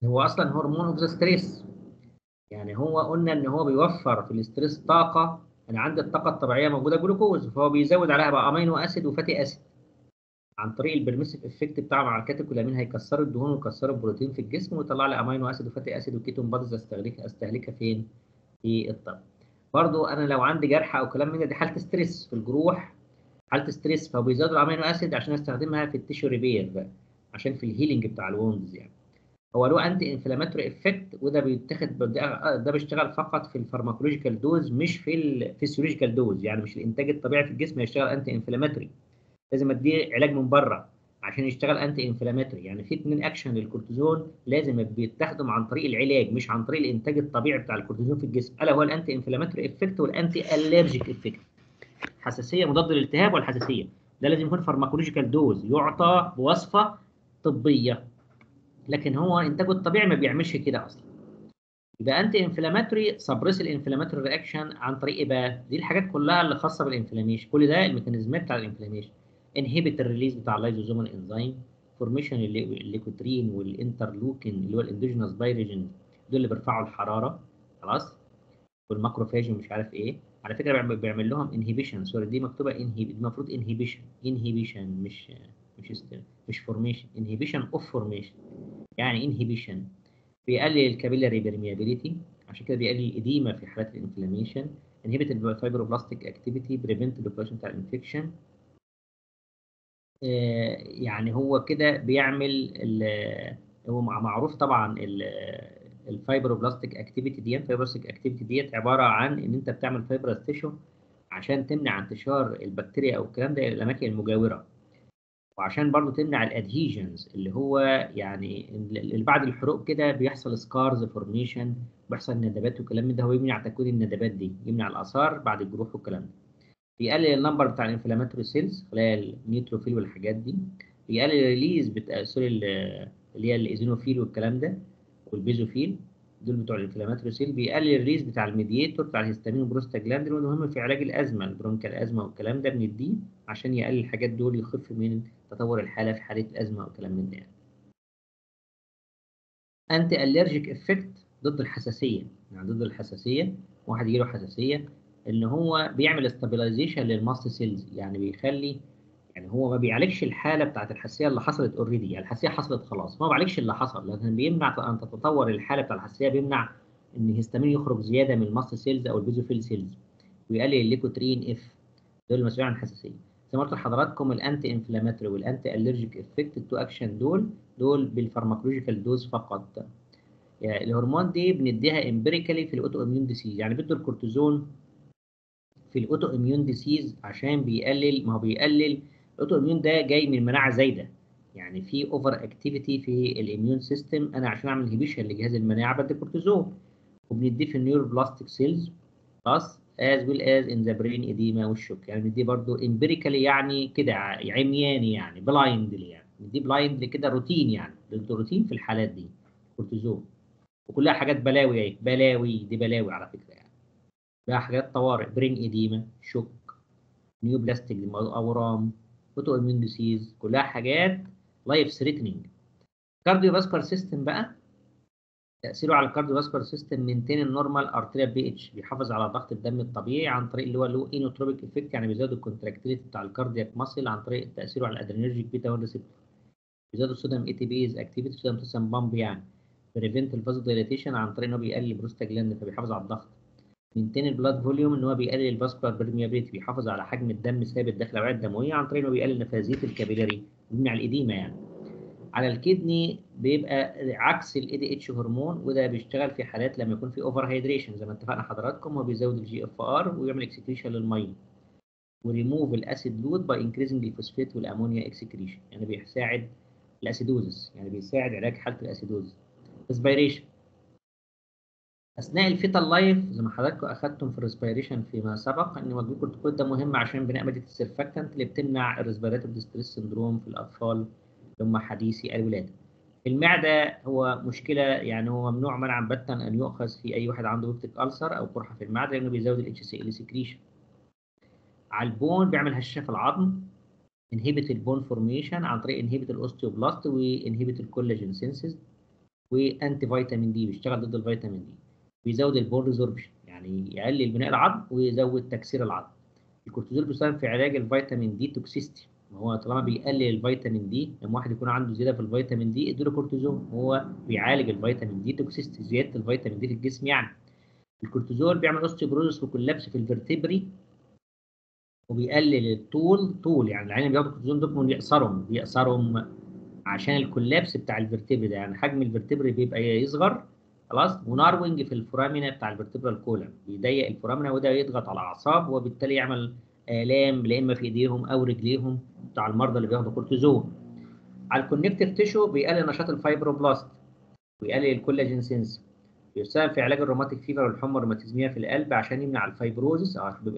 هو أصلا hormone of the stress. يعني هو قلنا إن هو بيوفر في ال stress طاقة أنا عندي الطاقة الطبيعية موجودة جلوكوز فهو بيزود عليها بقى amino acid و fatty acid. عن طريق ال permissive effect بتاعه مع ال catecholamine هيكسروا الدهون ويكسروا البروتين في الجسم ويطلع لي amino acid و fatty acid و ketone bodies استهلكها أستهلكها فين؟ في الطب. برضو أنا لو عندي جرح أو كلام من ده دي حالة stress في الجروح حالة stress فهو بيزود ال amino acid عشان أستخدمها في ال tissue repair بقى عشان في ال healing بتاع ال wounds يعني. هو له anti-inflammatory effect وده بيتاخد ده بيشتغل فقط في ال pharmacological dose مش في ال physiological dose يعني مش الإنتاج الطبيعي في الجسم هيشتغل anti-inflammatory لازم اديه علاج من بره عشان يشتغل anti-inflammatory يعني في اتنين اكشن للكورتيزون لازم بيتاخدوا عن طريق العلاج مش عن طريق الانتاج الطبيعي بتاع الكورتيزون في الجسم. ألا هو ال anti-inflammatory effect وال anti-allergic effect حساسية مضاد للالتهاب والحساسية. ده لازم يكون pharmacological dose يعطى بوصفة طبية. لكن هو انتاجه الطبيعي ما بيعملش كده أصلا. يبقى anti-inflammatory suppress ال inflammatory reaction عن طريق إيه بقى؟ دي الحاجات كلها اللي خاصة بال inflammation كل ده ال mechanismات بتاع ال inflammation inhibit ال release بتاع ال lysosomal enzyme formation ال leukotriene وال interleukin اللي هو ال endogenous pyrogen دول اللي بيرفعوا الحرارة خلاص؟ وال macrophage ومش عارف إيه. على فكرة بيعمل, لهم inhibition sorry دي مكتوبة inhibi المفروض inhibition inhibition مش مش مش formation inhibition of formation يعني inhibition بيقلل ال capillary permeability عشان كده بيقلل ال edema في حالات ال inflammation inhibit ال fibroblastic activity prevent ال propagation بتاع ال infection يعني هو كده بيعمل هو مع- معروف طبعا ال fibroblastic activity ديت. ال fibroblastic activity ديت عبارة عن إن أنت بتعمل fibrous tissue عشان تمنع انتشار البكتيريا أو الكلام ده إلى الأماكن المجاورة. وعشان برضو تمنع ال adhesions اللي هو يعني اللي بعد الحروق كده بيحصل scars formation بيحصل ندبات من ده. هو يمنع تكوين الندبات دي يمنع الآثار بعد الجروح والكلام ده. بيقلل ال number بتاع ال inflammatory cells خلال ال neutrophil والحاجات دي. بيقلل ال release بتاع sorry ال- اللي هي ال eosinophil والكلام ده وال basophil. دول بتوع ال inflammatory cell. بيقلل ال release بتاع ال mediator بتاع ال histamine وال prostaglandin. وده مهم في علاج الأزمة ال bronchial أزمة والكلام ده بنديه عشان يقلل الحاجات دول يخف من تطور الحالة في حالة الازمه والكلام من ده. anti-allergic effect ضد الحساسية. يعني ضد الحساسية واحد يجيله حساسية ان هو بيعمل stabilization لل mast cells يعني بيخلي يعني هو ما بيعالجش الحالة بتاعت الحساسية اللي حصلت already يعني الحساسية حصلت خلاص ما بيعالجش اللي حصل لكن بيمنع أن تتطور الحالة بتاع الحساسية بيمنع إن الهستامين يخرج زيادة من ال mast cells أو ال basophil cells ويقلل ال leukotriene F دول المسؤولين عن الحساسية. زي ما قلت لحضراتكم ال anti-inflammatory وال anti-allergic effect ال two action دول دول بال pharmacological dose فقط. يعني الهرمون دي بنديها empirically في ال autoimmune disease يعني بدوا الكورتيزون في ال autoimmune disease عشان بيقلل ما هو بيقلل. ال autoimmune ده جاي من مناعة زايدة. يعني في over activity في ال immune system أنا عشان أعمل هيبيشن لجهاز المناعة بدي كورتيزون وبنديه في ال neoplastic cells خلاص as well as in the brain edema وال shock يعني بنديه برضو empirically يعني كده عمياني يعني blindly يعني. بنديه blindly كده روتين يعني. روتين في الحالات دي كورتيزون وكلها حاجات بلاوي اهي بلاوي دي بلاوي على فكرة يعني. ده حاجات طوارئ. brain edema shock neoplastic أورام autoimmune disease كلها حاجات life threatening cardiovascular system بقى تأثيره على ال cardiovascular system maintain ال normal arterial BP بيحافظ على ضغط الدم الطبيعي عن طريق اللي هو له inotropic effect يعني بيزود ال contractility بتاع ال cardiac muscle عن طريق تأثيره على ال adrenergic beta 1 receptor بيزود ال sodium ATPase activity potassium pump يعني. prevent ال vasodilatation عن طريق إن هو بيقلل البروستاجلاند فبيحافظ على الضغط. maintain ال blood volume إن هو بيقلل ال vascular permeability بيحافظ على حجم الدم ثابت داخل الاوعيه الدموية عن طريق إنه بيقلل نفاذية ال capillary بيمنع ال edema يعني. على ال kidney بيبقى عكس ال ADH hormone وده بيشتغل في حالات لما يكون في over hydration زي ما اتفقنا حضراتكم هو بيزود ال GFR ويعمل اكسكريشن للمية. وريموف الأسيد لود باي انكريزنج الفوسفات والأمونيا اكسكريشن يعني بيساعد ال acidosis يعني بيساعد علاج حالة ال acidosis. respiration أثناء ال fetal life زي ما حضراتكم اخذتم في ال respiration فيما سبق إن وجود الكورتيكويد ده مهم عشان بناء ماده ال surfactant اللي بتمنع ال respiratory distress syndrome في الأطفال اللي هم حديثي الولاده. المعدة هو مشكلة يعني هو ممنوع منعا باتا أن يؤخذ في أي واحد عنده peptic ulcer أو قرحة في المعدة لأنه بيزود ال HCl secretion. على ال bone بيعمل هشاشة في العظم inhibit ال bone formation عن طريق انهبت الاوستيوبلاست وانهبت الكولاجين سينسز وانتي فيتامين دي بيشتغل ضد ال vitamin D. بيزود ال bone resorption يعني يقلل بناء العظم ويزود تكسير العظم. الكورتيزول بيستخدم في علاج ال vitamin D toxicity ما هو طالما بيقلل ال vitamin D لما واحد يكون عنده زيادة في ال vitamin D اديله كورتيزون هو بيعالج ال vitamin D toxicity زيادة ال vitamin D في الجسم يعني الكورتيزول بيعمل osteoporosis و collapse في ال vertebrae وبيقلل الطول طول يعني العيانين اللي بياخدوا كورتيزون دول بيقصرهم بيقصرهم عشان ال collapse بتاع ال vertebrae ده يعني حجم ال vertebrae بيبقى يصغر خلاص؟ و narrowing في ال foramina بتاع ال vertebral column بيضيق ال foramina وده يضغط على الاعصاب وبالتالي يعمل الام يا اما في ايديهم أو رجليهم بتاع المرضى اللي بياخدوا كورتيزون. على ال connective tissue بيقلل نشاط ال fibroblast ويقلل ال collagen synthesis بيساهم في علاج ال rheumatic fever والحمى الروماتيزميه في القلب عشان يمنع ال fibrosis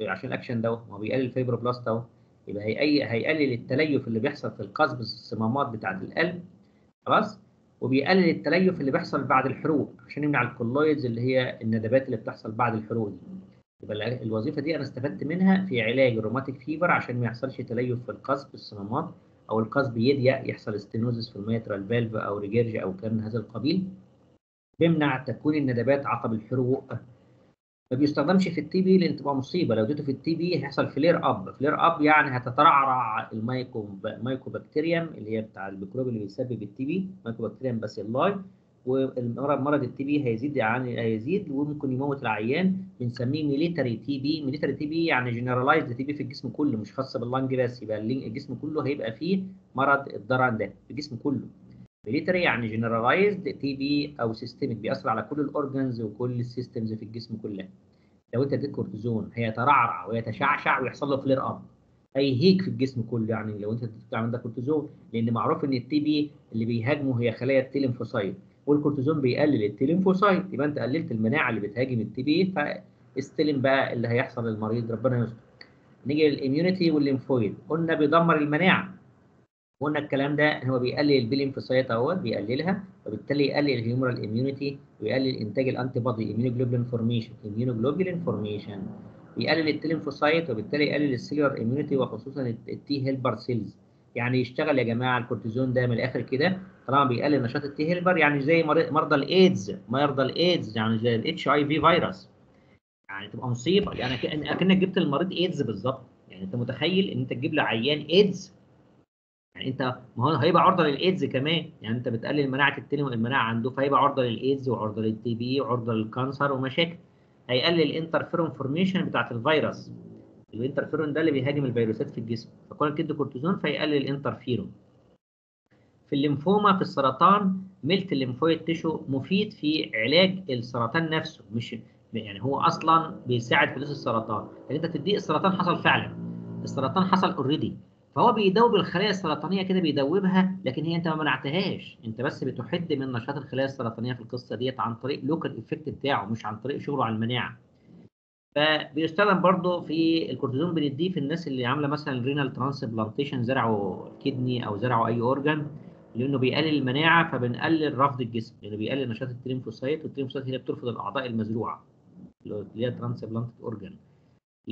عشان الاكشن ده ما بيقلل ال fibroblast اهو. يبقى هي هيقلل التليف اللي بيحصل في ال cusp الصمامات بتاعة القلب. خلاص؟ وبيقلل التليف اللي بيحصل بعد الحروق عشان يمنع ال keloids اللي هي الندبات اللي بتحصل بعد الحروق دي. يبقى الوظيفة دي أنا استفدت منها في علاج ال rheumatic fever عشان ما يحصلش تليف في ال cusp الصمامات أو ال cusp يضيق يحصل stenosis في ال mitral valve أو regurge أو كلام من هذا القبيل. بيمنع تكوين الندبات عقب الحروق. ما بيستخدمش في ال TB لأن تبقى مصيبة. لو اديته في ال TB هيحصل flare up flare up يعني هتترعرع ال myco mycobacterium اللي هي بتاع الميكروب اللي بيسبب ال TB mycobacterium bacilli والمرض مرض ال TB هيزيد يعني هيزيد وممكن يموت العيان. بنسميه miliary TB miliary TB يعني generalized TB في الجسم كله مش خاصة بال lung بس يبقى الجسم كله هيبقى فيه مرض الدرن ده في الجسم كله. miliary يعني generalized TB أو systemic بيأثر على كل ال organs وكل ال systems في الجسم كلها لو أنت اديت كورتيزون هيترعرع ويتشعشع ويحصل له flare up هيهيج في الجسم كله يعني لو أنت اديت عندك كورتيزون لأن معروف إن ال TB اللي بيهاجمه هي خلايا التيلينفوسايت والكورتيزون بيقلل التيلينفوسايت يبقى أنت قللت المناعة اللي بتهاجم ال TB فاستلم بقى اللي هيحصل للمريض ربنا يستر. نيجي لل immunity وال lymphoid. قلنا بيدمر المناعة. قلنا الكلام ده هو بيقلل lymphocyte اهوت بيقللها وبالتالي يقلل ال humoral immunity ويقلل إنتاج ال antibody immunoglobulin formation immunoglobulin formation بيقلل ال T lymphocyte وبالتالي يقلل ال cellular immunity وخصوصا ال T helper cells يعني يشتغل يا جماعة الكورتيزون ده من الآخر كده طالما بيقلل نشاط ال T helper يعني زي مرضى الايدز مرضى الايدز يعني زي ال HIV فيروس يعني تبقى مصيبة يعني أكنك جبت المريض ايدز بالظبط. يعني أنت متخيل إن أنت تجيب له عيان ايدز يعني انت ما هو هيبقى عرضة للإيدز كمان. يعني انت بتقلل مناعه التلم المناعة عنده فهيبقى عرضة للإيدز وعرضة لل TB وعرضة لل cancer ومشاكل. هيقلل ال interferon formation بتاعت الفيروس. الانترفيرون ده اللي بيهاجم الفيروسات في الجسم. فكونك تدي كورتيزون فيقلل الانترفيرون. في الليمفوما في السرطان melt ال lymphoid tissue مفيد في علاج السرطان نفسه. مش يعني هو أصلا بيساعد في السرطان. لأن انت تديه السرطان حصل فعلا. السرطان حصل already فهو بيدوب الخلايا السرطانية كده بيدوبها لكن هي أنت ما منعتهاش. أنت بس بتحد من نشاط الخلايا السرطانية في القصة ديت عن طريق local effect بتاعه مش عن طريق شغله على المناعة. فبيستخدم برضه في الكورتيزون بنديه في الناس اللي عاملة مثلا renal transplantation زرعوا kidney أو زرعوا أي organ لأنه بيقلل المناعة فبنقلل رفض الجسم لأنه بيقلل نشاط التريمفوسايت والتريمفوسايت هي بترفض الأعضاء المزروعة اللي هي transplanted organ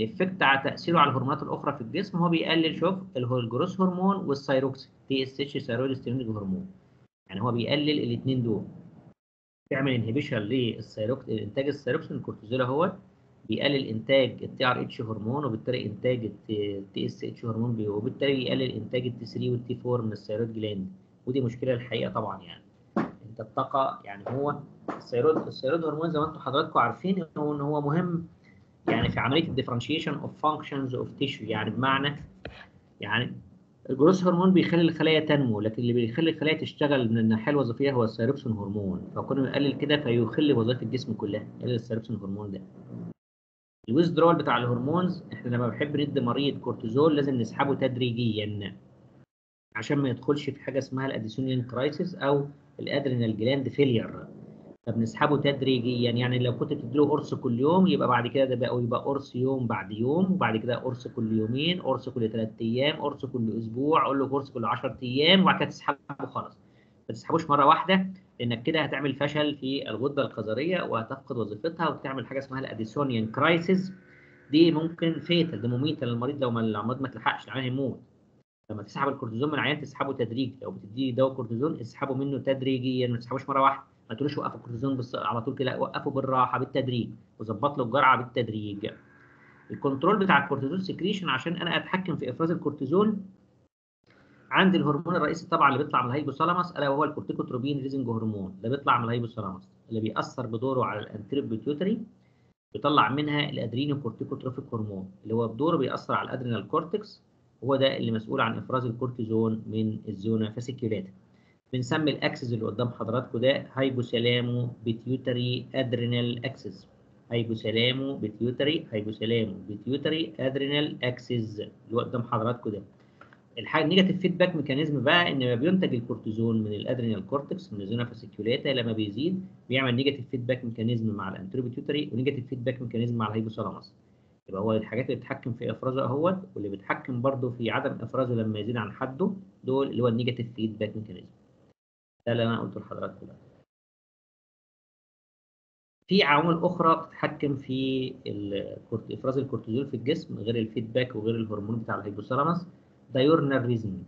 ال effect على تأثيره على الهرمونات الأخرى في الجسم هو بيقلل شوف ال growth hormone وال thyroxine TSH thyroid stimulating hormone. يعني هو بيقلل الاثنين دول. بيعمل inhibition لل thyrox انتاج الثايروكسين الكورتيزول أهوت بيقلل إنتاج ال TRH hormone وبالتالي إنتاج ال TSH hormone وبالتالي بيقلل إنتاج ال T 3 وال T 4 من ال thyroid gland ودي مشكلة الحقيقة طبعا يعني. أنت الطاقة يعني هو ال thyroid ال thyroid hormone زي ما أنتم حضراتكم عارفين ان هو مهم يعني في عملية ال differentiation of functions of tissue يعني بمعنى يعني ال growth hormone بيخلي الخلايا تنمو لكن اللي بيخلي الخلايا تشتغل من الناحية الوظيفية هو ال thyroxine hormone. فكنا نقلل كده فيخلي وظيفة الجسم كلها يقلل ال thyroxine hormone ده. ال withdrawal بتاع ال hormones إحنا لما بنحب ندي مريض كورتيزول لازم نسحبه تدريجيا عشان ما يدخلش في حاجة اسمها ال Addisonian crisis أو ال adrenal gland failure فبنسحبه تدريجيا. يعني لو كنت بتديله قرص كل يوم يبقى بعد كده ده بقى يبقى قرص يوم بعد يوم وبعد كده قرص كل يومين قرص كل ثلاث أيام قرص كل أسبوع أقول له قرص كل 10 أيام وبعد كده تسحبه خلاص. ما تسحبوش مرة واحدة لانك كده هتعمل فشل في الغدة الكظرية وهتفقد وظيفتها وتعمل حاجة اسمها ال Addisonian crisis دي ممكن fatal دي مميتة للمريض لو ما المريض ما تلحقش العيان يموت لما تسحب الكورتيزون من العيان تسحبه تدريجي. لو بتديه دواء كورتيزون اسحبه منه تدريجيا ما تسحبوش مرة واحدة. ما تقولوش وقفوا الكورتيزون بس على طول كده وقفوا بالراحة بالتدريج وظبط له الجرعة بالتدريج. ال control بتاع ال cortisol secretion عشان أنا أتحكم في إفراز الكورتيزون عندي الهرمون الرئيسي طبعا اللي بيطلع من ال hypothalamus ألا وهو ال corticotropin releasing hormone ده بيطلع من ال hypothalamus اللي بيأثر بدوره على ال anterior pituitary بيطلع منها ال adrenocorticotrophic hormone اللي هو بدوره بيأثر على ال adrenal cortex هو ده اللي مسؤول عن إفراز الكورتيزون من ال zona fasciculata بنسمي ال axis اللي قدام حضراتكم ده hypothalamo pituitary adrenal axis. hypothalamo pituitary hypothalamo pituitary adrenal axis اللي قدام حضراتكم ده. الحاجة ال negative feedback mechanism بقى إن لما بينتج الكورتيزون من ال adrenal cortex من ال zona fasciculata لما بيزيد بيعمل negative feedback mechanism مع ال anterior pituitary و negative feedback mechanism مع ال hypothalamus. يبقى هو الحاجات اللي بتتحكم في إفرازه أهوت واللي بتحكم برضه في عدم إفرازه لما يزيد عن حده دول اللي هو ال negative feedback mechanism ده اللي أنا قلته لحضراتكم دلوقتي في عوامل أخرى بتتحكم في إفراز الكورتيزول في الجسم غير ال feedback وغير الهرمون بتاع ال hypothalamus diurnal rhythm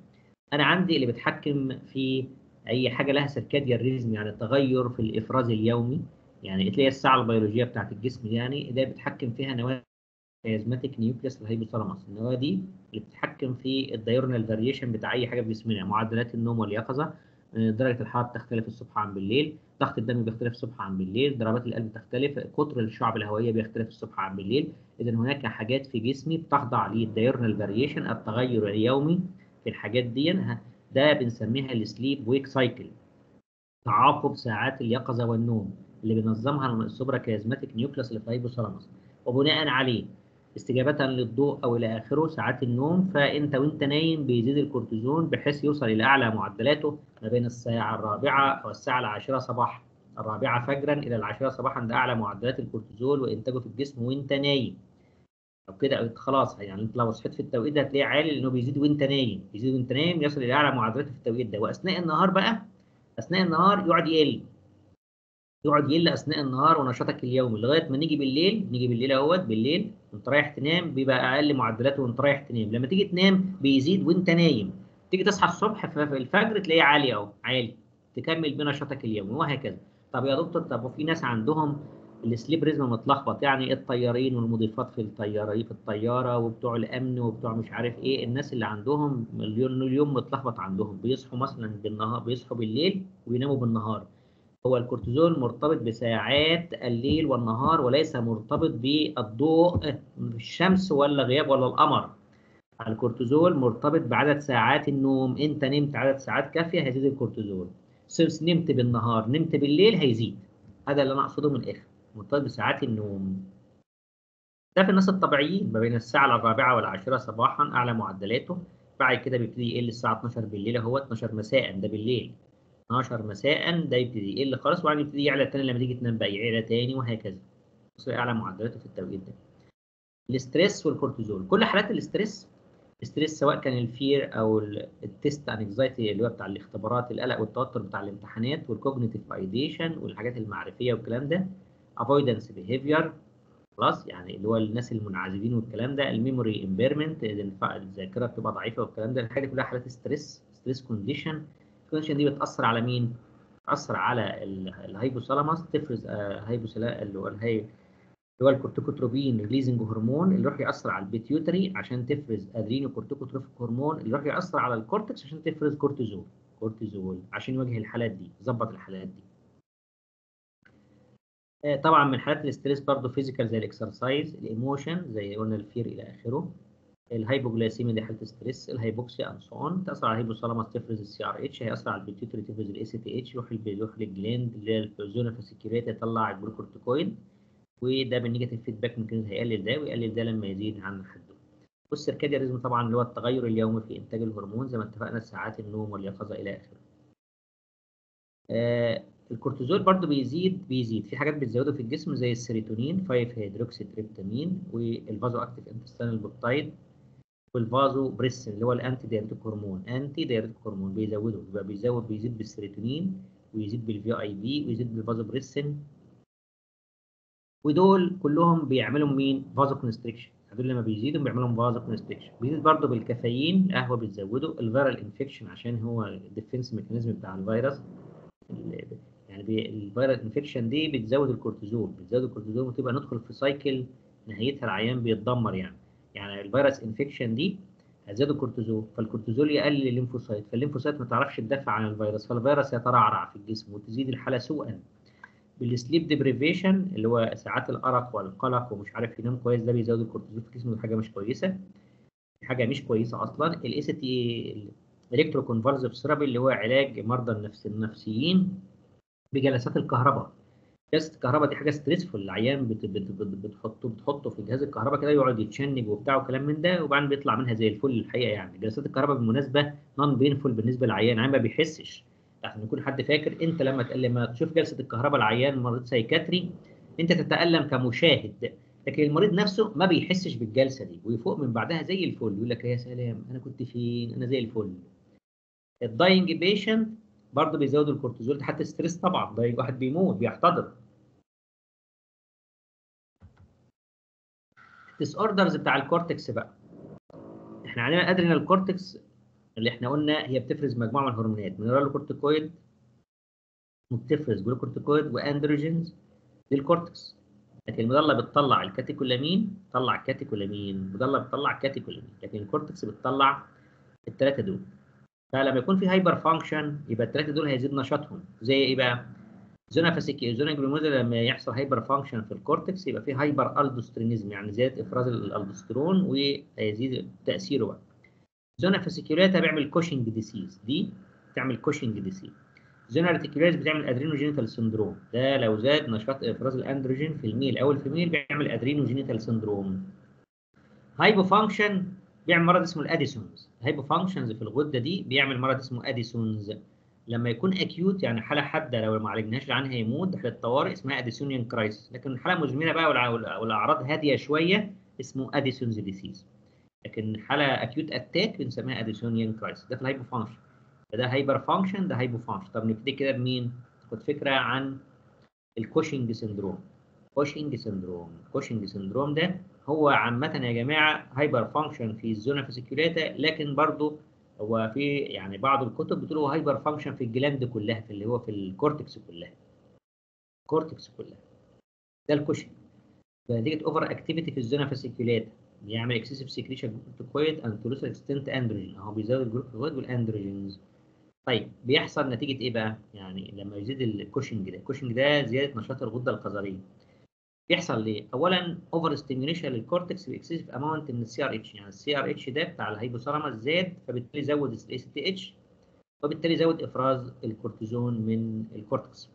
أنا عندي اللي بيتحكم في أي حاجة لها circadian rhythm يعني تغير في الإفراز اليومي يعني تلاقي الساعة البيولوجية بتاعت الجسم يعني ده بيتحكم فيها نواة chiasmatic nucleus ال hypothalamus النواة دي اللي بتتحكم في ال diurnal variation بتاع أي حاجة في جسمنا معدلات النوم واليقظة درجة الحرارة بتختلف الصبح عن بالليل ضغط الدم بيختلف الصبح عن بالليل ضربات القلب تختلف قطر الشعب الهوائية بيختلف الصبح عن بالليل. اذا هناك حاجات في جسمي بتخضع لل diurnal variation التغير اليومي في الحاجات دي. ده بنسميها ال sleep wake cycle تعاقب ساعات اليقظة والنوم اللي بينظمها ال suprachiasmatic nucleus اللي في ال hypothalamus وبناء عليه استجابة للضوء أو إلى آخره ساعات النوم فأنت وأنت نايم بيزيد الكورتيزون بحيث يوصل إلى أعلى معدلاته ما بين الساعة الرابعة أو الساعة العاشرة صباحا. الرابعة فجرا إلى العاشرة صباحا ده أعلى معدلات الكورتيزول وإنتاجه في الجسم وأنت نايم. أو كده خلاص يعني أنت لو صحيت في التوقيت ده هتلاقيه عالي لأنه بيزيد وأنت نايم. بيزيد وأنت نايم يصل إلى أعلى معدلاته في التوقيت ده. وأثناء النهار بقى أثناء النهار يقعد يقل. يقعد يقل أثناء النهار ونشاطك اليومي. لغاية ما نيجي بالليل نيجي بالليل أهوت بالليل وانت رايح تنام بيبقى أقل معدلاته وانت رايح تنام. لما تيجي تنام بيزيد وانت نايم. تيجي تصحى الصبح في الفجر تلاقيه عالي أهو عالي. تكمل بنشاطك اليومي وهكذا. طب يا دكتور طب وفي ناس عندهم السليب ريزم متلخبط يعني الطيارين والمضيفات في الطيارة في الطيارة وبتوع الأمن وبتوع مش عارف إيه الناس اللي عندهم اليوم متلخبط عندهم. بيصحوا مثلا بالنهار بيصحوا بالليل ويناموا بالنهار. هو الكورتيزول مرتبط بساعات الليل والنهار وليس مرتبط بالضوء الشمس ولا غياب ولا القمر. الكورتيزول مرتبط بعدد ساعات النوم. انت نمت عدد ساعات كافية هيزيد الكورتيزول. سواء نمت بالنهار نمت بالليل هيزيد. هذا اللي أنا أقصده من الآخر مرتبط بساعات النوم. ده في الناس الطبيعيين ما بين الساعة الرابعة والعاشرة صباحا أعلى معدلاته. بعد كده بيبتدي يقل الساعة 12 بالليل اهو 12 مساء ده بالليل. 12 مساء ده يبتدي يقل خالص وبعدين يبتدي يعلى تاني لما تيجي تنام بقى يعلى تاني وهكذا. وصل أعلى معدلاته في التوقيت ده. ال stress والكورتيزول. كل حالات ال stress ال stress سواء كان ال fear أو ال- ال test anxiety اللي هو بتاع الاختبارات القلق والتوتر بتاع الامتحانات وال cognitive ايديشن والحاجات المعرفية والكلام ده. avoidance behavior خلاص يعني اللي هو الناس المنعزلين والكلام ده ال memory impairment الذاكرة بتبقى ضعيفة والكلام ده الحاجات دي كلها حالات stress stress condition ال condition دي بتأثر على مين؟ بتأثر على ال- ال hypothalamus تفرز آه، hypothala اللي هو اللي هو ال corticotropin releasing hormone اللي يروح يأثر على ال pituitary عشان تفرز adrenocorticotrophic hormone اللي يروح يأثر على ال cortex عشان تفرز كورتيزول كورتيزول عشان يواجه الحالات دي يظبط الحالات دي آه، طبعا من حالات ال stress برضه physical زي ال exercise ال emotion زي قلنا ال fear إلى آخره ال hypoglycemia دي حالة stress ال hypoxia and so on تأثر على ال hypothalamus تفرز ال CRH هيأثر على ال pituitary تفرز ال ACTH يروح يروح لل gland اللي هي ال zona fasciculata يطلع ال glucocorticoid وده بال negative feedback ممكن هيقلل ده ويقلل ده لما يزيد عن حده. وال circadian rhythm طبعا اللي هو التغير اليومي في إنتاج الهرمون زي ما اتفقنا ساعات النوم واليقظة إلى آخره. آه الكورتيزول برضو بيزيد بيزيد. في حاجات بتزوده في الجسم زي السيروتونين 5 hydroxytryptamine وال vasoactive intestinal peptide والفازو بريسين اللي هو ال antidiuretic hormone antidiuretic hormone بيزوده يبقى بيزود بيزيد بالسيروتونين ويزيد بال VIP ويزيد بالفازو بريسين. ودول كلهم بيعملوا مين؟ vasoconstriction دول لما بيزيدوا بيعملوا vasoconstriction. بيزيد برضه بالكافيين القهوة بتزوده. ال viral infection عشان هو ال defense mechanism بتاع الفيروس. ال- يعني ال viral infection دي بتزود الكورتيزول. بتزود الكورتيزول وتبقى ندخل في cycle نهايتها العيان بيتدمر يعني. يعني الفيروس infection دي هتزود الكورتيزول فالكورتيزول يقلل ال lymphocyte فال lymphocyte ما تعرفش تدافع عن الفيروس فالفيروس يترعرع في الجسم وتزيد الحالة سوءا. بال sleep deprivation اللي هو ساعات الأرق والقلق ومش عارف ينام كويس ده بيزود الكورتيزول في الجسم حاجة مش كويسة. حاجة مش كويسة أصلا. ال ECT electrotherapy اللي هو علاج مرضى النفس النفسيين بجلسات الكهرباء. جهاز الكهرباء دي حاجة stressful العيان بت بت بت بتحطه بتحطه في جهاز الكهرباء كده يقعد يتشنج وبتاع وكلام من ده وبعدين بيطلع منها زي الفل الحقيقة يعني. جلسات الكهرباء بالمناسبة non painful بالنسبة للعيان العيان ما بيحسش. عشان يكون حد فاكر انت لما لما تشوف جلسة الكهرباء العيان مريض psychiatry انت تتألم كمشاهد. لكن المريض نفسه ما بيحسش بالجلسة دي ويفوق من بعدها زي الفل يقول لك يا سلام أنا كنت فين؟ أنا زي الفل. ال dying patient برضه بيزود الكورتيزول ده حتى stress طبعا dying واحد بيموت بيحتضر ال disorders بتاع ال cortex بقى. إحنا عندنا adrenal cortex اللي إحنا قلنا هي بتفرز مجموعة من الهرمونات mineralocorticoid وبتفرز glucocorticoid و androgens لل cortex لكن ال medulla بتطلع ال catecholamine تطلع ال catecholamine ال medulla بتطلع ال catecholamine لكن ال cortex بتطلع الثلاثه دول. فلما يكون في hyperfunction يبقى الثلاثه دول هيزيد نشاطهم زي إيه بقى؟ zona fascicu zona glomerulosa لما يحصل hyperfunction في ال cortex يبقى في hyperaldosteronism يعني زيادة إفراز الالدوسترون ويزيد تأثيره بقى. zona fasciculata بيعمل Cushing disease دي بتعمل Cushing disease. zona reticularis بتعمل adrenogenital syndrome ده لو زاد نشاط إفراز الاندروجين في ال male أو ال female بيعمل adrenogenital syndrome. hypofunction بيعمل مرض اسمه ال Addison's. ال hypofunctions في الغدة دي بيعمل مرض اسمه Addison's. لما يكون acute يعني حالة حادة لو ما عالجناش عنها يموت حاله طوارئ اسمها Addisonian crisis لكن حالة مزمنة بقى والأعراض هادية شوية اسمه Addison's disease لكن حالة acute attack بنسميها Addisonian crisis ده في ال hypofunction ده hyperfunction ده hypofunction طب نبتدي كده بمين؟ خد فكرة عن ال Cushing syndrome Cushing syndrome Cushing syndrome ده هو عامة يا جماعة hyperfunction في ال zona fasciculata لكن برضه هو في يعني بعض الكتب بتقول هو hyperfunction في ال gland كلها في اللي هو في ال cortex كلها. ال cortex كلها. ده الكوشنج نتيجة overactivity في ال zona fasciculata بيعمل excessive secretion glucocorticoid and to extent androgen أهو بيزود ال glucocorticoid وال androgens طيب بيحصل نتيجة إيه بقى؟ يعني لما يزيد الكوشنج ده. الكوشنج ده زيادة نشاط الغدة الكظرية. بيحصل ليه؟ اولا overstimulation لل cortex ب excessive amount من ال CRH يعني ال CRH ده بتاع ال hypothalamus زاد فبالتالي زود ال ACTH وبالتالي زود إفراز الكورتيزون من ال cortex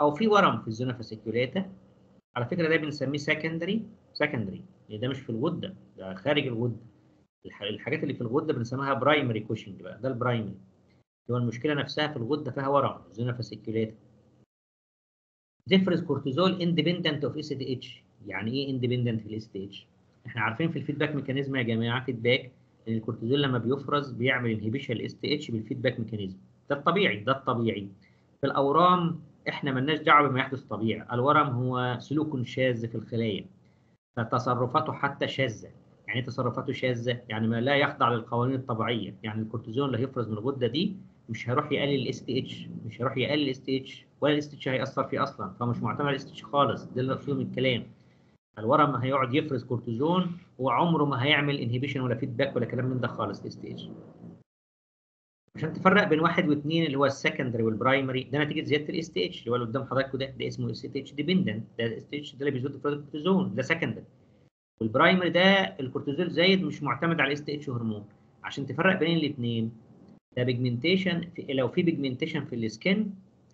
أو في ورم في ال zona fasciculata على فكرة ده بنسميه secondary secondary يعني ده مش في الغدة ده خارج الغدة. الح- الحاجات اللي في الغدة بنسميها primary Cushing بقى ده ال primary هو المشكلة نفسها في الغدة فيها ورم zona fasciculata independent of ACTH يعني إيه independent of ACTH إحنا عارفين في ال feedback mechanism يا جماعة feedback إن الكورتيزول لما بيفرز بيعمل inhibition ال ACTH بال feedback mechanism ده الطبيعي ده الطبيعي. في الأورام إحنا ملناش دعوة بما يحدث طبيعي. الورم هو سلوك شاذ في الخلايا. فتصرفاته حتى شاذة. يعني إيه تصرفاته شاذة؟ يعني ما لا يخضع للقوانين الطبيعية. يعني الكورتيزون اللي هيفرز من الغدة دي مش هيروح يقلل ال ACTH مش هيروح يقلل ال ACTH ولا ال ACTH هيأثر فيه أصلا. فهو مش معتمد على ال ACTH خالص ده اللي من الكلام. الورم هيقعد يفرز كورتيزون وعمره ما هيعمل inhibition ولا feedback ولا كلام من ده خالص ACTH عشان تفرق بين واحد واثنين اللي هو ال secondary وال primary ده نتيجة زيادة ال ACTH اللي هو اللي قدام حضراتكم ده ده اسمه ACTH dependent ده ال ACTH ده اللي بيزود افراز الكورتيزون ده secondary وال primary ده الكورتيزول زايد مش معتمد على ال ACTH هرمون. عشان تفرق بين الاثنين ده pigmentation لو في pigmentation في ال skin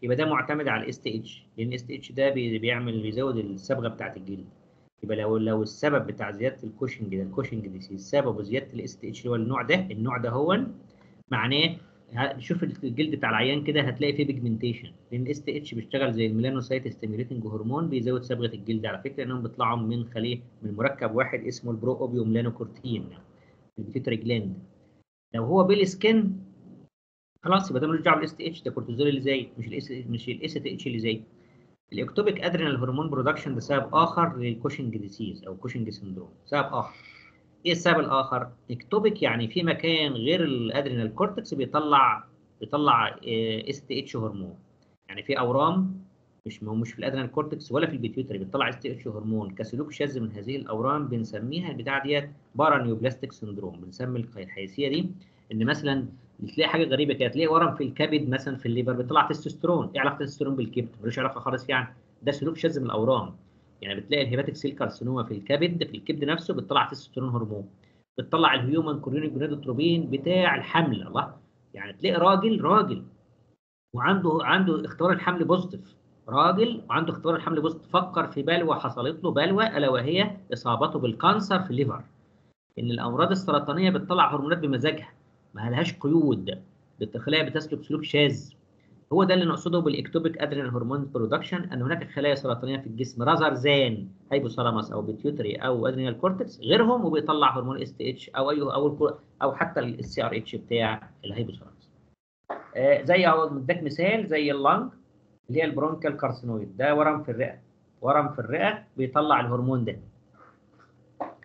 يبقى ده معتمد على ال ACTH لأن ال ACTH ده بي- بيعمل بيزود الصبغة بتاعت الجلد. يبقى لو لو السبب بتاع زيادة الكوشنج ده ال Cushing disease سببه زياده ال ACTH اللي هو النوع ده النوع ده هو معناه شوف الجلد بتاع العيان كده هتلاقي فيه pigmentation لأن ال ACTH بيشتغل زي ال melanocyte stimulating hormone بيزود صبغة الجلد. على فكرة إنهم بيطلعوا من خليه من مركب واحد اسمه ال pro-opiomelanocortin ال pituitary gland لو هو بال skin خلاص يبقى ده ملوش دعوة بال ACTH ده كورتيزول اللي زايد مش الاس مش الاس تي إتش اللي زايد ال ectopic adrenal hormone production ده سبب آخر لل Cushing disease أو Cushing syndrome سبب آخر. إيه السبب الآخر؟ ectopic يعني في مكان غير ال adrenal cortex بيطلع بيطلع ACTH هرمون. يعني في أورام مش ما هو مش في ال adrenal cortex ولا في ال pituitary بتطلع ACTH هرمون. كسلوك شاذ من هذه الأورام بنسميها البتاعة ديت paraneoplastic syndrome بنسمي الحيثية دي إن مثلا بتلاقي حاجة غريبة كده تلاقي ورم في الكبد مثلا في ال liver بيطلع تستوستيرون إيه علاقة التستوستيرون بالكبد؟ ملوش علاقة خالص يعني. ده سلوك شاذ من الأورام. يعني بتلاقي ال hepatic cell carcinoma في الكبد في الكبد نفسه بتطلع تستوستيرون هرمون. بتطلع ال human chorionic gonadotropin بتاع الحمل الله. يعني تلاقي راجل راجل وعنده عنده اختبار الحمل positive راجل وعنده اختبار الحمل positive فكر في بلوى حصلت له بلوى ألا وهي إصابته بال cancer في ال liver. إن الأمراض السرطانية بتطلع هرمونات بمزاجها. ما لهاش قيود الخلايا بتسلك سلوك شاذ. هو ده اللي نقصده بال ectopic adrenal hormone production أن هناك خلايا سرطانية في الجسم rather than hypothalamus أو pituitary أو adrenal cortex غيرهم وبيطلع هرمون ACTH أو اي أو أو حتى ال CRH بتاع ال hypothalamus. آه زي اهو مديك مثال زي ال lung اللي هي ال bronchial carcinoid. ده ورم في الرئة. ورم في الرئة بيطلع الهرمون ده.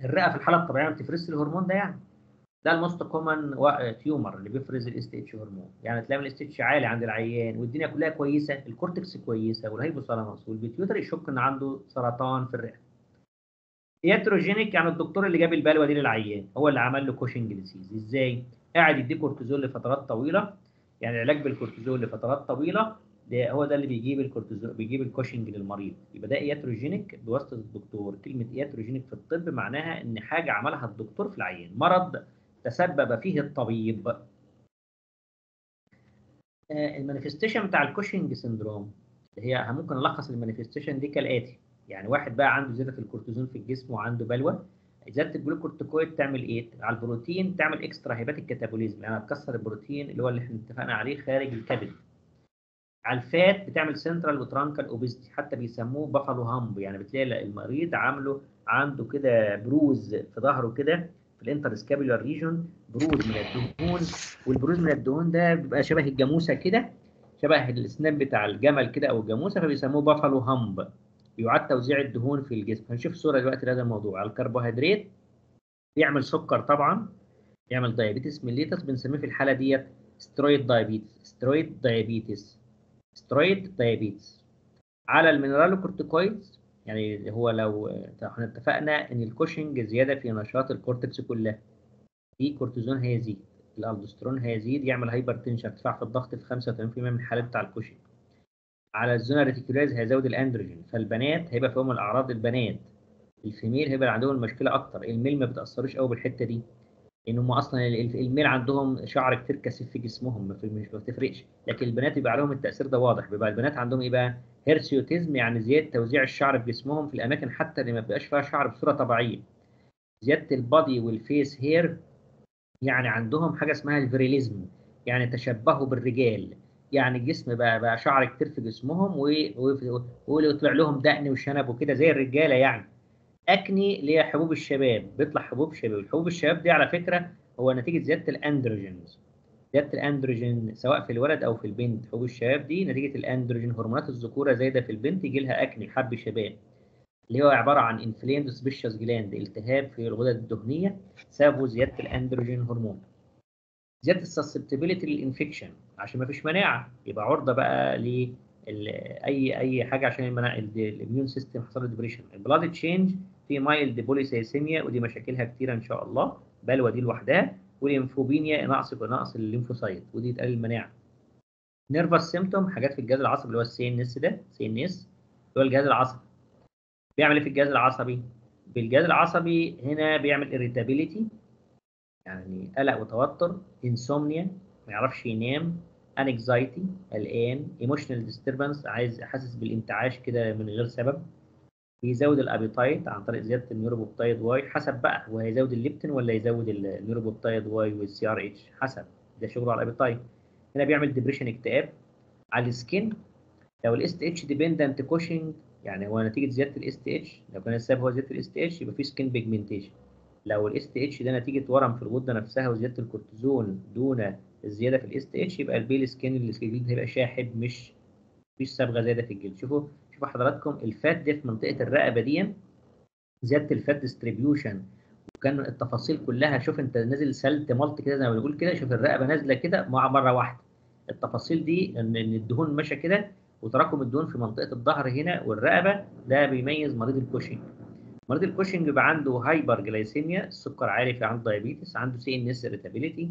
الرئة في الحالة الطبيعية ما بتفرزش الهرمون ده يعني. ده ال most common tumor اللي بيفرز ال ACTH هرمون يعني تلاقي ال ACTH عالي عند العيان والدنيا كلها كويسة ال cortex كويسة وال hypothalamus وال pituitary يشك إن عنده سرطان في الرئة. iatrogenic يعني الدكتور اللي جاب البلوه دي للعيان هو اللي عمل له Cushing disease إزاي؟ قاعد يديه كورتيزول لفترات طويلة. يعني علاج بالكورتيزول لفترات طويلة ده هو ده اللي بيجيب الكورتيزول بيجيب الكوشنج للمريض. يبقى ده iatrogenic بواسطة الدكتور. كلمة iatrogenic في الطب معناها إن حاجة عملها الدكتور في العيان. مرض تسبب فيه الطبيب. آه، ال manifestation بتاع ال Cushing syndrome هي ممكن نلخص ال manifestation دي كالآتي. يعني واحد بقى عنده زيادة في الكورتيزون في الجسم وعنده بلوى زياده ال glucocorticoid تعمل إيه؟ على البروتين تعمل extrahepatic catabolism يعني هتكسر البروتين اللي هو اللي إحنا اتفقنا عليه خارج الكبد. على ال fat بتعمل central و truncal obesity حتى بيسموه buffalo hump يعني بتلاقي المريض عامله عنده كده بروز في ظهره كده في ال interscapular region بروز من الدهون والبروز من الدهون ده بيبقى شبه الجاموسة كده شبه السنام بتاع الجمل كده أو الجاموسة فبيسموه buffalo hump بيعاد توزيع الدهون في الجسم. هنشوف صورة دلوقتي لهذا الموضوع. الكربوهيدرات بيعمل سكر طبعا يعمل diabetes mellitus بنسميه في الحالة ديت steroid diabetes steroid diabetes steroid diabetes على ال mineralocorticoids يعني هو لو إحنا اتفقنا إن الكوشنج زيادة في نشاط ال cortex كلها في كورتيزون هيزيد الألدوسترون هيزيد يعمل hypertension ارتفاع في الضغط في 85% من الحالات بتاع الكوشنج. على ال zona reticularis هيزود الأندروجين فالبنات هيبقى فيهم الأعراض البنات ال female هيبقى عندهم المشكلة أكتر ال male ما بتأثرش قوي بالحتة دي. ان هم أصلا ال- ال male عندهم شعر كتير كثيف في جسمهم مش ما بتفرقش. لكن البنات بيبقى عليهم التأثير ده واضح. بيبقى البنات عندهم إيه بقى hirsutism يعني زيادة توزيع الشعر في جسمهم في الأماكن حتى اللي ما بيبقاش فيها شعر بصورة طبيعية. زيادة ال body وال face hair يعني عندهم حاجة اسمها ال virilism يعني تشبهوا بالرجال. يعني الجسم بقى بقى شعر كتير في جسمهم ويطلع لهم دقن وشنب وكده زي الرجالة يعني. acne اللي هي حبوب الشباب بيطلع حبوب شباب. حبوب الشباب دي على فكرة هو نتيجة زيادة ال androgens. زيادة الأندروجين سواء في الولد أو في البنت. حبوب الشباب دي نتيجة الأندروجين هرمونات الذكورة زايدة في البنت يجي لها acne حب شباب. اللي هو عبارة عن inflamed sebaceous gland التهاب في الغدد الدهنية سببه زيادة الأندروجين هرمون. زيادة ال susceptibility لل infection عشان ما فيش مناعة يبقى عرضة بقى ل أي أي حاجة عشان المناعة ال immune system حصل له depression ال blood change في mild polycythemia ودي مشاكلها كتيرة إن شاء الله. بلوى دي لوحدها. وال lymphopenia نقص نقص ال lymphocyte ودي تقلل المناعة. nervous symptom حاجات في الجهاز العصبي اللي هو ال CNS ده CNS اللي هو الجهاز العصبي. بيعمل إيه في الجهاز العصبي؟ بالجهاز العصبي هنا بيعمل irritability يعني قلق وتوتر insomnia ما يعرفش ينام anxiety قلقان emotional disturbance عايز حاسس بالانتعاش كده من غير سبب. بيزود ال appetite عن طريق زيادة ال neuropeptide Y حسب بقى هو هيزود الليبتين ولا يزود ال neuropeptide Y وال CRH حسب ده شغله على ال appetite هنا بيعمل depression اكتئاب على ال skin. لو ال ACTH dependent Cushing يعني هو نتيجة زيادة ال ACTH لو كان السبب هو زيادة ال ACTH يبقى في skin pigmentation لو ال ACTH ده نتيجة ورم في الغدة نفسها وزيادة الكورتيزون دون الزيادة في ال ACTH يبقى ال pale skin اللي في الجلد هيبقى شاحب مش مفيش صبغة زياده في الجلد. شوفوا شوفوا حضراتكم ال fat دي في منطقة الرقبة دي زيادة ال fat distribution. وكان التفاصيل كلها شوف انت نازل سلت ملط كده زي ما بنقول كده شوف الرقبة نازلة كده مع مرة واحدة. التفاصيل دي ان الدهون ماشية كده وتراكم الدهون في منطقة الظهر هنا والرقبة ده بيميز مريض الكوشنج. مريض الكوشنج بيبقى عنده hyperglycemia السكر عالي عنده diabetes عنده CNS irritability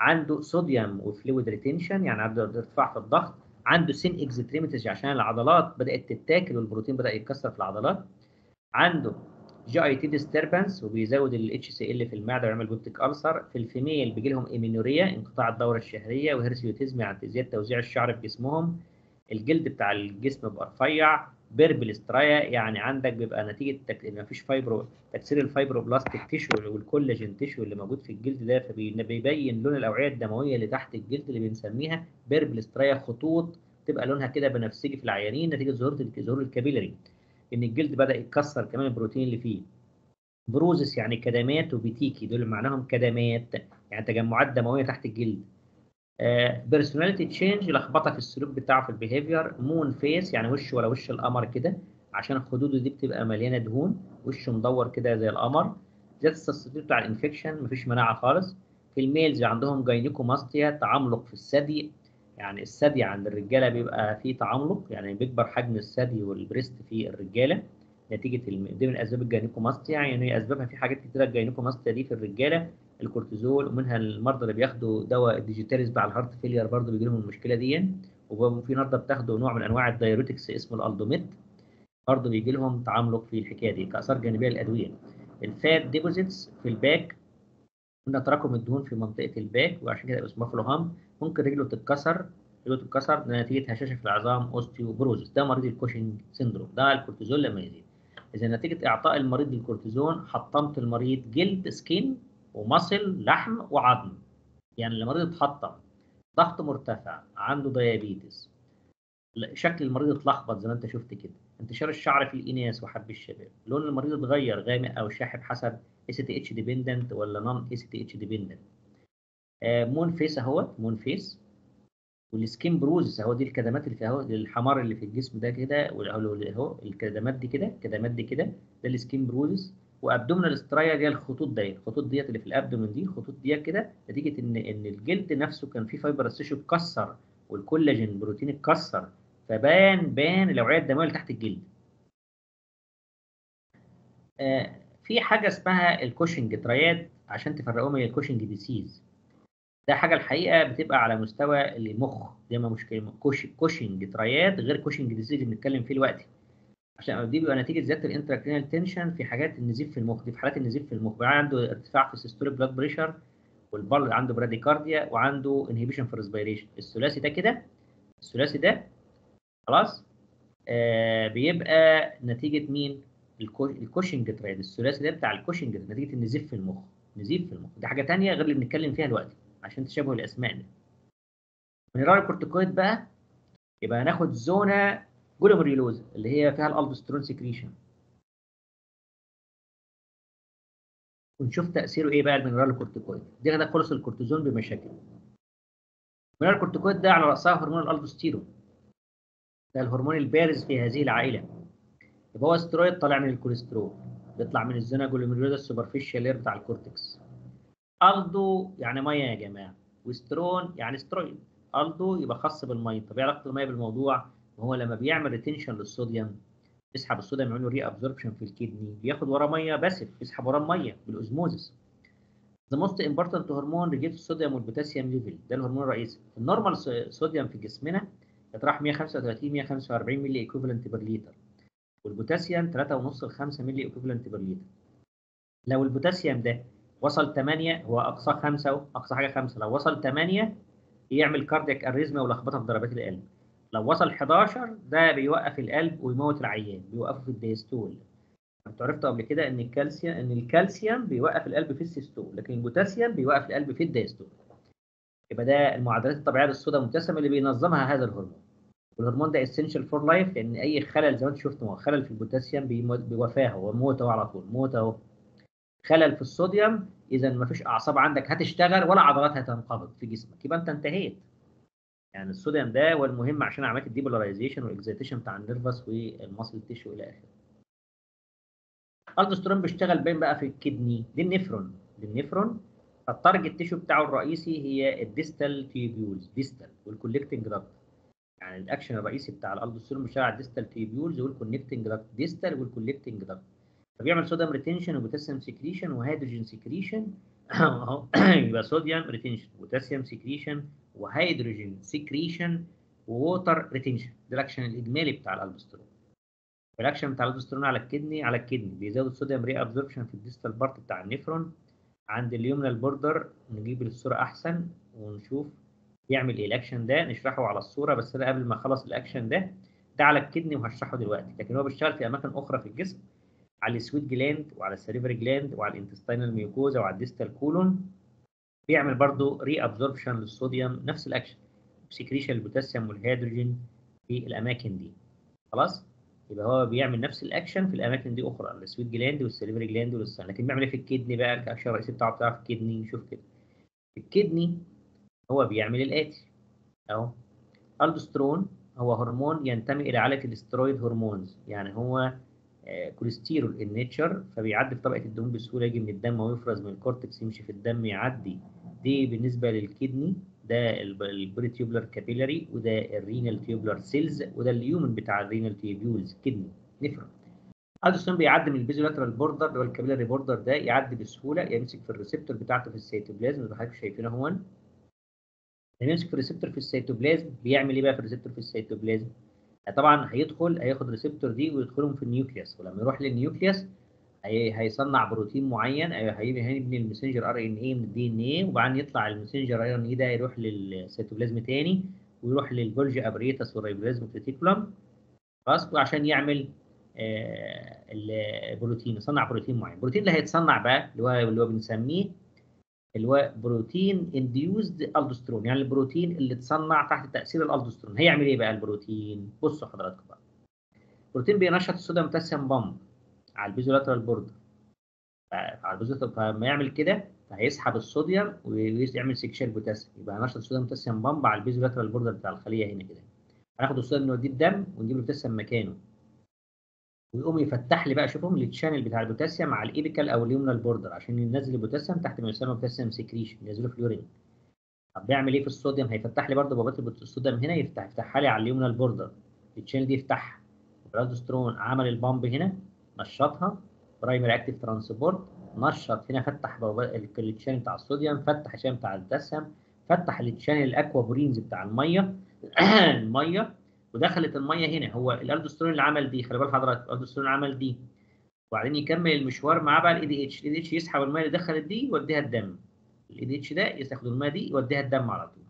عنده sodium و fluid retention يعني عنده ارتفاع في الضغط عنده thin extremities عشان العضلات بدأت تتاكل والبروتين بدأ يتكسر في العضلات. عنده GIT disturbance وبيزود الاتش سي ال في المعدة ويعمل peptic ulcer في ال female بيجي لهم amenorrhea انقطاع الدورة الشهرية و hirsutism يعني زيادة توزيع الشعر في جسمهم. الجلد بتاع الجسم بيبقى رفيع purple striae يعني عندك بيبقى نتيجة تك... ما فيش fibro تكسير ال fibroblastic tissue وال collagen tissue اللي موجود في الجلد ده فبيبين لون الأوعية الدموية اللي تحت الجلد اللي بنسميها purple striae خطوط تبقى لونها كده بنفسجي في العيانين نتيجة ظهور ظهور ال capillary إن الجلد بدأ يتكسر كمان البروتين اللي فيه. bruises يعني كدمات و petechiae دول معناهم كدمات يعني تجمعات دموية تحت الجلد. personality change لخبطه في السلوك بتاعه في ال behavior moon face يعني وشه ولا وش القمر كده عشان خدوده دي بتبقى مليانة دهون وشه مدور كده زي القمر. زياده السستيتيود بتاع ال infection مفيش مناعة خالص. في ال males عندهم gynecomastia تعملق في الثدي. يعني الثدي عند الرجالة بيبقى فيه تعملق يعني بيكبر حجم الثدي وال breast في الرجالة. نتيجة. دي من أسباب ال gynecomastia يعني أسبابها في حاجات كتيرة ال gynecomastia دي في الرجالة الكورتيزول ومنها المرضى اللي بياخدوا دواء ال digitalis بتاع ال heart failure برضه بيجي لهم المشكلة دي. وفي مرضى بتاخدوا نوع من أنواع ال diuretics اسمه ال Aldomet. برضه بيجي لهم تعملق في الحكاية دي كأثار جانبية للأدوية. ال fat deposits في ال back قلنا تراكم الدهون في منطقة ال back وعشان كده اسمه buffalo hump. ممكن رجله تتكسر رجله تتكسر نتيجة هشاشة في العظام osteoporosis ده مريض ال Cushing syndrome ده الكورتيزول لما يزيد. إذا نتيجة إعطاء المريض الكورتيزون حطمت المريض جلد skin ومصل لحم وعظم. يعني المريض اتحطم ضغط مرتفع عنده diabetes شكل المريض اتلخبط زي ما انت شفت كده. انتشار الشعر في الإناث وحب الشباب. لون المريض اتغير غامق أو شاحب حسب ACTH dependent ولا non ACTH dependent moon face أهوت moon face وال skin bruises أهو دي الكدمات اللي فيها الاحمرار اللي في الجسم ده كده اهو الكدمات دي كده الكدمات دي كده ده ال skin bruises و abdominal striae دي الخطوط ديت الخطوط ديت اللي في ال abdomen دي الخطوط ديت كده نتيجة إن إن الجلد نفسه كان فيه fiber tissue اتكسر وال collagen protein اتكسر فبان بان الأوعية الدموية اللي تحت الجلد. آه في حاجة اسمها ال Cushing triad عشان تفرقوها من ال Cushing disease. ده حاجة الحقيقة بتبقى على مستوى المخ دي ما مشكلة Cush Cushing triad غير Cushing disease اللي بنتكلم فيه دلوقتي. عشان دي بيبقى نتيجة زيادة ال intracranial tension في حاجات النزيف في المخ دي في حالات النزيف في المخ. بقى عنده ارتفاع في ال systolic blood pressure وال blood عنده bradycardia وعنده inhibition في ال respiration الثلاثي ده كده الثلاثي ده خلاص آه بيبقى نتيجة مين؟ ال Cushing triad. الثلاثي ده بتاع الكوشنج نتيجة النزيف في المخ. نزيف في المخ. دي حاجة ثانية غير اللي بنتكلم فيها دلوقتي عشان تشابه الأسماء دي. mineralocorticoid بقى يبقى هناخد zona glomerulosa اللي هي فيها ال aldosterone secretion. ونشوف تأثيره إيه بقى ال mineralocorticoid دي ده خلص الكورتيزون بمشاكل. ال mineralocorticoid ده على رأسها هرمون الالدوستيرون ده الهرمون البارز في هذه العائلة. يبقى هو استرويد طالع من الكوليسترول. بيطلع من ال zona glomerulosa ال superficial layer بتاع ال cortex. aldo يعني مية يا جماعة. و sterone يعني steroid. aldo يبقى خاص بالمية. طب إيه علاقة المية بالموضوع؟ وهو لما بيعمل retention للصوديوم يسحب الصوديوم يعمل له reabsorption في ال kidney بياخد وراه مية passive يسحب وراه المية بال osmosis. the most important hormone regulate الصوديوم والبوتاسيوم level ده الهرمون الرئيسي. ال normal sodium في جسمنا يطرح 135 145 milliequivalent per liter والبوتاسيوم 3.5 ل 5 milliequivalent per liter لو البوتاسيوم ده وصل 8 هو أقصى 5 اقصى حاجة 5 لو وصل 8 يعمل cardiac arrhythmia ولخبطة في ضربات القلب. لو وصل 11 ده بيوقف القلب ويموت العيان بيوقفه في ال diastole. أنتوا عرفتوا قبل كده إن الكالسيوم إن الكالسيوم بيوقف القلب في ال systole لكن البوتاسيوم بيوقف القلب في ال diastole. يبقى ده المعادلات الطبيعية للصودا المتسمه اللي بينظمها هذا الهرمون. والهرمون ده essential for life لأن أي خلل زي ما أنتم شفتوا خلل في البوتاسيوم بوفاه هو موت على طول موت أهو. خلل في الصوديوم اذا ما فيش أعصاب عندك هتشتغل ولا عضلات هتنقبض في جسمك يبقى أنت انتهيت. يعني الصوديوم ده هو المهم عشان عملية الديبولاريزيشن والاكزيتيشن بتاع النيرفس والماسل تيشو إلى آخره. الالدوسترون بيشتغل بين بقى في ال kidney دي ال nephron فال target tissue بتاعه الرئيسي هي ال distal tubules distal وال collecting duct يعني الاكشن الرئيسي بتاع الالدوسترون بيشتغل على ال distal tubules وال connecting duct distal وال collecting duct فبيعمل sodium retention و potassium secretion و hydrogen secretion يبقى sodium retention و potassium secretion و hydrogen secretion و water retention ده الاكشن الإجمالي بتاع الالدوسترون الاكشن بتاع الالدوسترون على ال kidney على ال kidney. بيزود ال sodium reabsorption في ال distal part بتاع النفرون عند ال luminal border نجيب الصورة أحسن ونشوف بيعمل إيه. الأكشن ده نشرحه على الصورة بس أنا قبل ما أخلص الأكشن ده ده على ال kidney وهشرحه دلوقتي. لكن هو بيشتغل في أماكن أخرى في الجسم على السويت جلاند وعلى السليفري جلاند وعلى الانتستينال ميوكوزا وعلى الديستال كولون بيعمل برضو reabsorption للصوديوم نفس ال action secretion البوتاسيوم والهيدروجين في الأماكن دي. خلاص؟ يبقى هو بيعمل نفس الأكشن في الأماكن دي أخرى ال sweat gland وال salivary gland وال intestine. لكن بيعمل إيه في ال kidney بقى؟ الاكشن الرئيسي بتاعه بتاعه في ال kidney نشوف كده. في ال kidney هو بيعمل الآتي أهو. ألدوسترون هو هرمون ينتمي إلى عائله ال steroid hormones. يعني هو cholesterol in nature فبيعدي في طبقه الدهون بسهولة يجي من الدم ويفرز من ال cortex يمشي في الدم يعدي. دي بالنسبة لل kidney ده ال peritubular capillary وده ال renal tubular cells وده ال lumen بتاع ال renal tubules kidney nephron الدوسترون بيعدي من ال basolateral border اللي هو ال capillary border ده يعدي بسهولة يمسك في ال receptor بتاعته في السيتوبلازم اللي حضرتك شايفينه أهو لما يمسك في ال receptor في السيتوبلازم بيعمل إيه بقى في ال receptor في السيتوبلازم؟ طبعا هيدخل هياخد ال receptor دي ويدخلهم في ال nucleus ولما يروح لل nucleus هي هيصنع بروتين معين. هي- هيبني هيبني ال messenger RNA من ال DNA وبعدين يطلع ال messenger RNA ده يروح للسيتوبلازم تاني ويروح لل Golgi apparatus وال endoplasmic reticulum خلاص وعشان يعمل آه، البروتين يصنع بروتين معين. البروتين اللي هيتصنع بقى اللي هو اللي هو بنسميه اللي هو protein induced aldosterone يعني البروتين اللي اتصنع تحت تأثير الالدوسترون هيعمل إيه بقى البروتين؟ بصوا حضراتكم بقى. البروتين بينشط ال sodium potassium pump على ال basolateral border على ال basolateral فلما يعمل كده هيسحب الصوديوم ويعمل secretion بوتاسيوم يبقى نشط ال sodium potassium pump على ال basolateral border بتاع الخلية هنا كده. هناخد الصوديوم نوديه الدم ونجيب البوتاسيوم مكانه. ويقوم يفتح لي بقى شوفهم ال channel بتاع البوتاسيوم على ال apical أو ال luminal border عشان ينزل البوتاسيوم تحت ما يسمى potassium secretion ينزله في ال urine طب بيعمل إيه في الصوديوم؟ هيفتح لي برضه بوابات الصوديوم هنا يفتح يفتحها لي على ال luminal border ال channel دي يفتحها. الالدوسترون عمل ال pump هنا نشطها primary active transport نشط هنا فتح ال channel بتاع الصوديوم فتح ال channel بتاع البوتاسيوم فتح ال channel ال aquaporins بتاع المية. المية ودخلت المية هنا. هو الالدوسترون اللي عمل دي خلي بال حضرتك الالدوسترون عمل دي. وبعدين يكمل المشوار معاه بقى الاي دي اتش الاي دي اتش يسحب المية اللي دخلت دي يوديها الدم. ال ADH ده ياخد المية دي يوديها الدم على طول.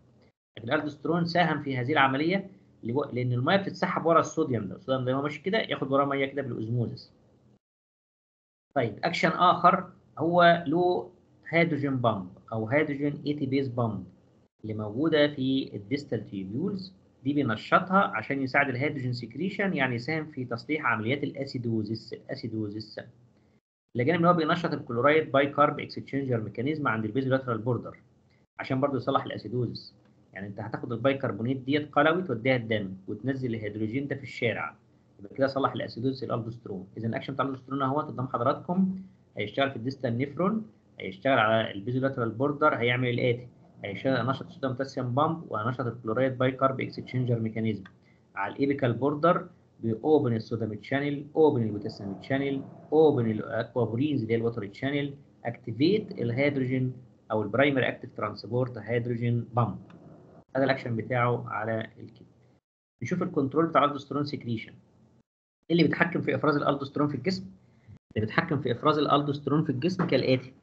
لكن الالدوسترون ساهم في هذه العملية لأن المية بتتسحب ورا الصوديوم ده. الصوديوم ده هو ماشي كده ياخد وراه مية كده بال osmosis. طيب أكشن آخر هو له hydrogen pump أو hydrogen ATPase pump اللي موجودة في ال distal tubules. دي بينشطها عشان يساعد ال hydrogen secretion يعني يساهم في تصليح عمليات ال acidosis ال acidosis. إلى جانب إن هو بينشط ال chloride bicarb exchanger mechanism عند ال basolateral border عشان برضه يصلح ال acidosis. يعني أنت هتاخد البايكربونات ديت قلوي توديها الدم وتنزل الهيدروجين ده في الشارع. يبقى كده صلح ال acidosis الالدوسترون إذا الأكشن بتاع الالدوسترون أهوت قدام حضراتكم هيشتغل في ال distal nephron هيشتغل على ال basolateral border هيعمل الآتي. هيشتغل نشط ال sodium potassium pump وهنشط ال chloride bicarb exchanger mechanism على ال apical border بيوبن الصوديوم تشانل أوبن البوتاسيوم تشانل أوبن الاكوابورينز اللي هي الوتر تشانل اكتيفيت الهيدروجين أو ال primary active transport hydrogen pump هذا الاكشن بتاعه على الكبد نشوف ال control بتاع ال aldosterone secretion اللي بيتحكم في إفراز الالدوسترون في الجسم اللي بيتحكم في إفراز الالدوسترون في الجسم كالآتي.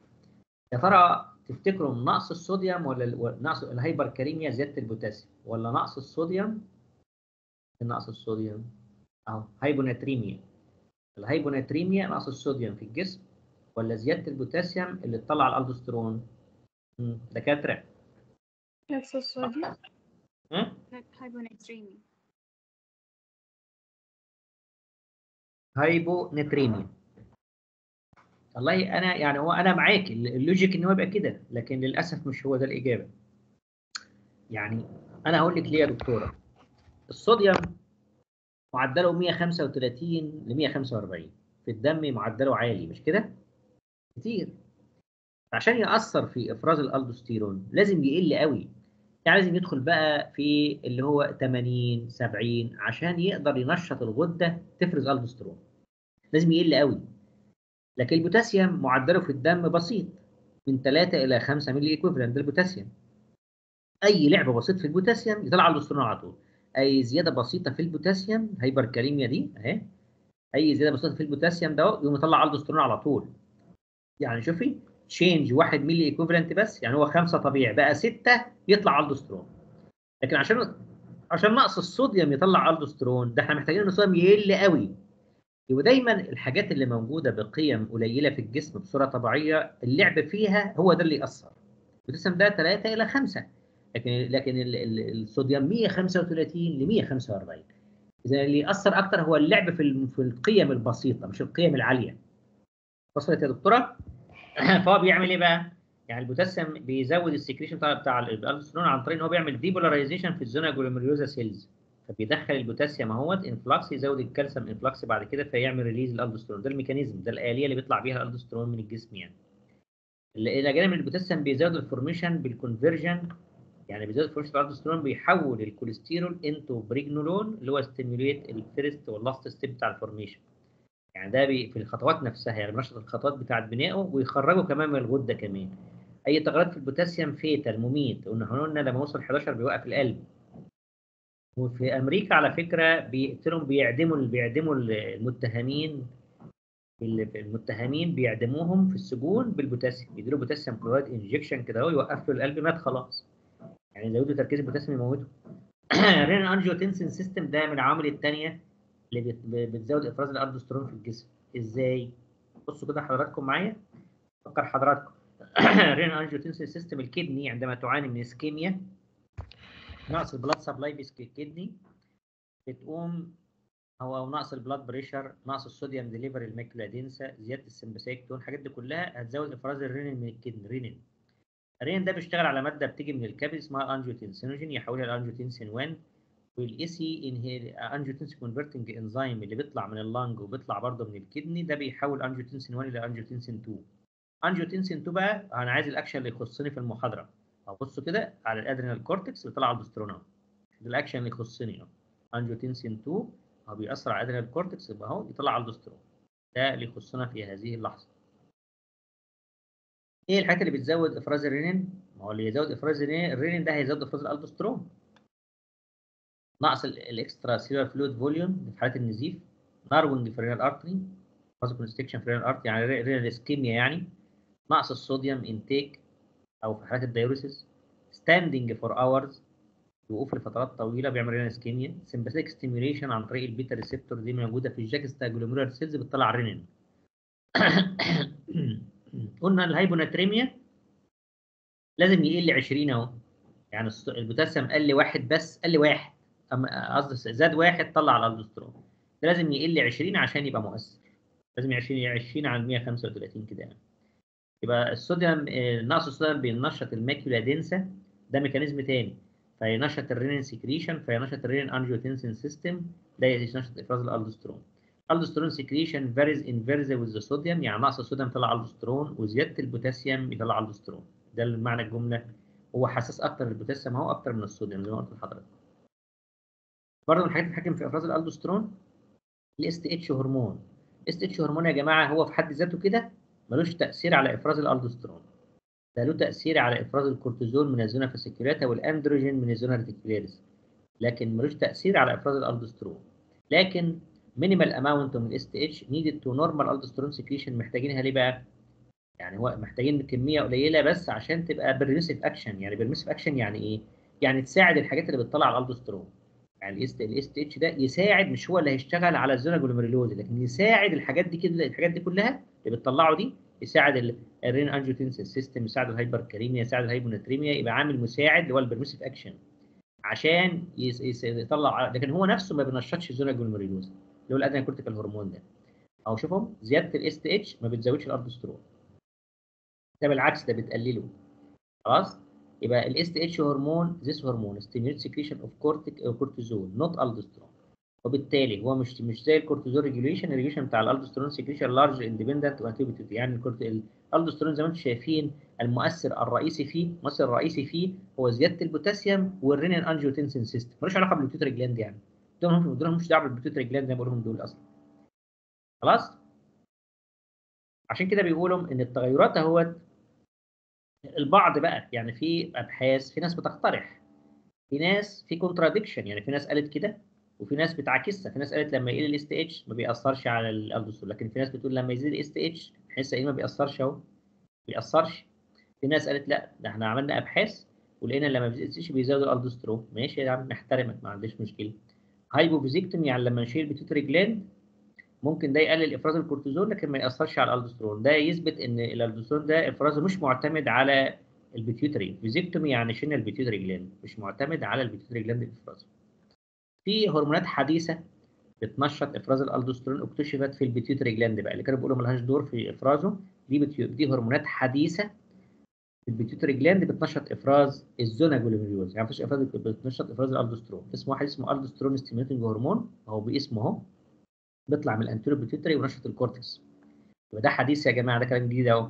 يا ترى تفتكروا نقص الصوديوم ولا نقص ال hyperkalemia زيادة البوتاسيوم؟ ولا نقص الصوديوم؟ نقص الصوديوم. أهو hyponatremia ال hyponatremia نقص الصوديوم في الجسم ولا زيادة البوتاسيوم اللي تطلع الألدوسترون؟ دكاترة. نقص الصوديوم؟ ها hyponatremia hyponatremia والله أنا يعني هو أنا معاك ال- ال logic إن هو يبقى كده لكن للأسف مش هو ده الإجابة. يعني أنا هقول لك ليه يا دكتورة. الصوديوم معدله 135 ل 145 في الدم معدله عالي مش كده؟ كتير. عشان يأثر في إفراز الألدوستيرون لازم يقل قوي. يعني لازم يدخل بقى في اللي هو 80 70 عشان يقدر ينشط الغدة تفرز ألدوستيرون. لازم يقل قوي. لكن البوتاسيوم معدله في الدم بسيط من 3 إلى 5 milliequivalent ده البوتاسيوم أي لعب بسيط في البوتاسيوم يطلع الدوستيرون على طول. أي زيادة بسيطة في البوتاسيوم hyperkalemia دي أهي. أي زيادة بسيطة في البوتاسيوم ده يقوم يطلع الدوستيرون على طول. يعني شوفي change 1 milliequivalent بس يعني هو 5 طبيعي بقى 6 يطلع الدوستيرون لكن عشان عشان نقص الصوديوم يطلع الدوسترون ده إحنا محتاجين إن الصوديوم يقل قوي. يبقى دايما الحاجات اللي موجودة بقيم قليلة في الجسم بصورة طبيعية اللعب فيها هو ده اللي يأثر. البوتاسيوم ده 3 إلى 5 لكن لكن ال- ال- الصوديوم 135 ل 145 اذا اللي يأثر أكتر هو اللعب في في القيم البسيطة مش القيم العالية. وصلت يا دكتورة؟ فهو بيعمل إيه بقى؟ يعني البوتاسيوم بيزود ال secretion بتاع بتاع الالدوسترون عن طريق إن هو بيعمل depolarization في ال zona glomerulosa cells. فبيدخل البوتاسيوم اهوت influx يزود ال calcium influx بعد كده فيعمل release ال aldosterone ده الميكانيزم ده الآلية اللي بيطلع بيها الالدوسترون من الجسم يعني. إلى جانب البوتاسيوم بيزود ال formation بال conversion يعني بيزود ال formation ال aldosterone بيحول الكوليسترول into pregnenolone اللي هو stimulate ال first وال last step بتاع ال formation. يعني ده في الخطوات نفسها يعني بنشط الخطوات بتاعت بنائه ويخرجه كمان من الغدة كمان. أي تغيرات في البوتاسيوم fatal مميت قلنا إحنا قلنا لما وصل 11 بيوقف القلب. وفي أمريكا على فكرة بيقتلهم بيعدموا بيعدموا المتهمين ال- المتهمين بيعدموهم في السجون بالبوتاسيوم بيديله potassium chloride injection كده اهو يوقف له القلب مات خلاص. يعني يزودوا تركيز البوتاسيوم يموته. renin angiotensin system ده من العوامل الثانية اللي بت- بتزود إفراز الالدوسترون في الجسم. إزاي؟ بصوا كده حضراتكم معايا. فكر حضراتكم. renin angiotensin system ال kidney عندما تعاني من ischemia نقص ال blood supply في ال kidney بتقوم أو نقص ال blood pressure نقص ال sodium delivery ال macula densa زيادة ال sympathetic tone الحاجات دي كلها هتزود افراز الرينين من ال kidney renin ال renin ده بيشتغل على مادة بتيجي من الكبد اسمها angiotensinogen يحولها ل angiotensin 1 وال ACE angiotensin converting enzyme اللي بيطلع من ال lung وبيطلع برضه من ال kidney ده بيحول angiotensin 1 إلى angiotensin 2 angiotensin 2 بقى أنا عايز الأكشن اللي يخصني في المحاضرة. ابص كده على ال adrenal cortex بيطلع الدوسترون اهو ده الاكشن اللي يخصني اهو angiotensin 2 هو بيأثر على ال adrenal cortex يبقى اهو يطلع الدوسترون ده اللي يخصنا في هذه اللحظة. إيه الحاجات اللي بتزود إفراز الرينين ما هو اللي يزود إفراز الرينين ده هيزود إفراز الالدوسترون نقص ال extracellular fluid volume في حالات النزيف. narrowing في ال renal artery vasoconstriction في ال renal artery يعني renal ischemia يعني. نقص ال sodium intake أو في حالات ال diuresis standing for hours وقوف لفترات طويلة بيعمل renal ischemia sympathetic stimulation عن طريق ال beta receptor دي موجودة في ال juxtaglomerular cells بتطلع رينين قلنا ال hyponatremia لازم يقل 20 أهو. يعني البوتاسيوم قل واحد بس قل واحد قصدي زاد واحد طلع على الالدوسترون ده لازم يقل 20 عشان يبقى مؤثر. لازم 20 20 على 135 كده يعني. يبقى الصوديوم آه، نقص الصوديوم بينشط ال macula densa ده mechanism تاني. فينشط ال renin secretion فينشط ال renin angiotensin system ده ينشط إفراز ال aldosterone aldosterone secretion varies inversely with الصوديوم يعني نقص الصوديوم يطلع الدوسترون وزيادة البوتاسيوم يطلع الدوسترون ده معنى الجملة. هو حساس أكتر للبوتاسيوم هو أكتر من الصوديوم زي ما قلت لحضرتك. برضه من الحاجات اللي بتتحكم في إفراز ال aldosterone ال ACTH hormone ال ACTH hormone يا جماعة هو في حد ذاته كده؟ ملوش تأثير على إفراز الألدوسترون. ده له تأثير على إفراز الكورتيزول من ال zona fasciculata وال androgen من ال zona reticularis. لكن ملوش تأثير على إفراز الألدوسترون. لكن minimal amount من ال ACTH needed to normal aldosterone secretion محتاجينها ليه بقى؟ يعني هو محتاجين كميه قليلة بس عشان تبقى permissive action يعني permissive action يعني إيه؟ يعني تساعد الحاجات اللي بتطلع على يعني ال ACTH ده يساعد مش هو اللي هيشتغل على ال zona glomerulosa لكن يساعد الحاجات دي كده الحاجات دي كلها اللي بتطلعه دي يساعد ال renin angiotensin system يساعد ال hyperkalemia يساعد ال hyponatremia يبقى عامل مساعد اللي هو ال permissive action عشان يطلع لكن هو نفسه ما بينشطش ال zona glomerulosa اللي هو ال adrenal cortical hormone ده. أو شوفهم زيادة ال ACTH ما بتزودش الالدوسترون ده بالعكس ده بتقلله. خلاص؟ يبقى ال ACTH hormone this hormone stimulate secretion of cortisol not aldosterone وبالتالي هو مش مش زي ال cortisol regulation ال regulation بتاع ال aldosterone secretion largely independent on pituitary يعني الالدوسترون زي ما أنتم شايفين المؤثر الرئيسي فيه المؤثر الرئيسي فيه هو زيادة البوتاسيوم وال renin angiotensin system ملوش علاقة بال pituitary gland يعني. دول دول مش دعوة بال pituitary gland زي ما بقولهم دول أصلا. خلاص؟ عشان كده بيقولوا إن التغيرات أهوت البعض بقى. يعني في أبحاث في ناس بتقترح في ناس في contradiction يعني في ناس قالت كده. وفي ناس بتعكسها في ناس قالت لما يقل ال ACTH ما بيأثرش على الالدوسترون لكن في ناس بتقول لما يزيد ال ACTH بحيث إيه ما بيأثرش أهو ما بيأثرش. في ناس قالت لا ده إحنا عملنا أبحاث ولقينا لما بيزيدش بيزود الالدوسترون ماشي يا عم نحترمك ما عنديش مشكلة. hypophysectomy يعني لما نشيل ال pituitary gland ممكن ده يقلل إفراز الكورتيزول لكن ما يأثرش على الالدوسترون ده يثبت إن الالدوسترون ده افرازه مش معتمد على ال pituitary physectomy يعني شلنا ال pituitary gland مش معتمد على ال pituitary gland افرازه في هرمونات حديثة بتنشط إفراز الألدوسترون اكتشفت في ال pituitary gland بقى. اللي كانوا بيقولوا ملهاش دور في إفرازه دي pitui... دي هرمونات حديثة في ال pituitary gland بتنشط إفراز ال zona glomerulosa يعني مفيش إفراز بتنشط إفراز الألدوسترون. اسمه واحد اسمه aldosterone stimulating hormone. اهو باسمه أهو. بيطلع من الانتيريور بيتيوتري ونشط الكورتكس. يبقى ده حديث يا جماعة ده كلام جديد أهو.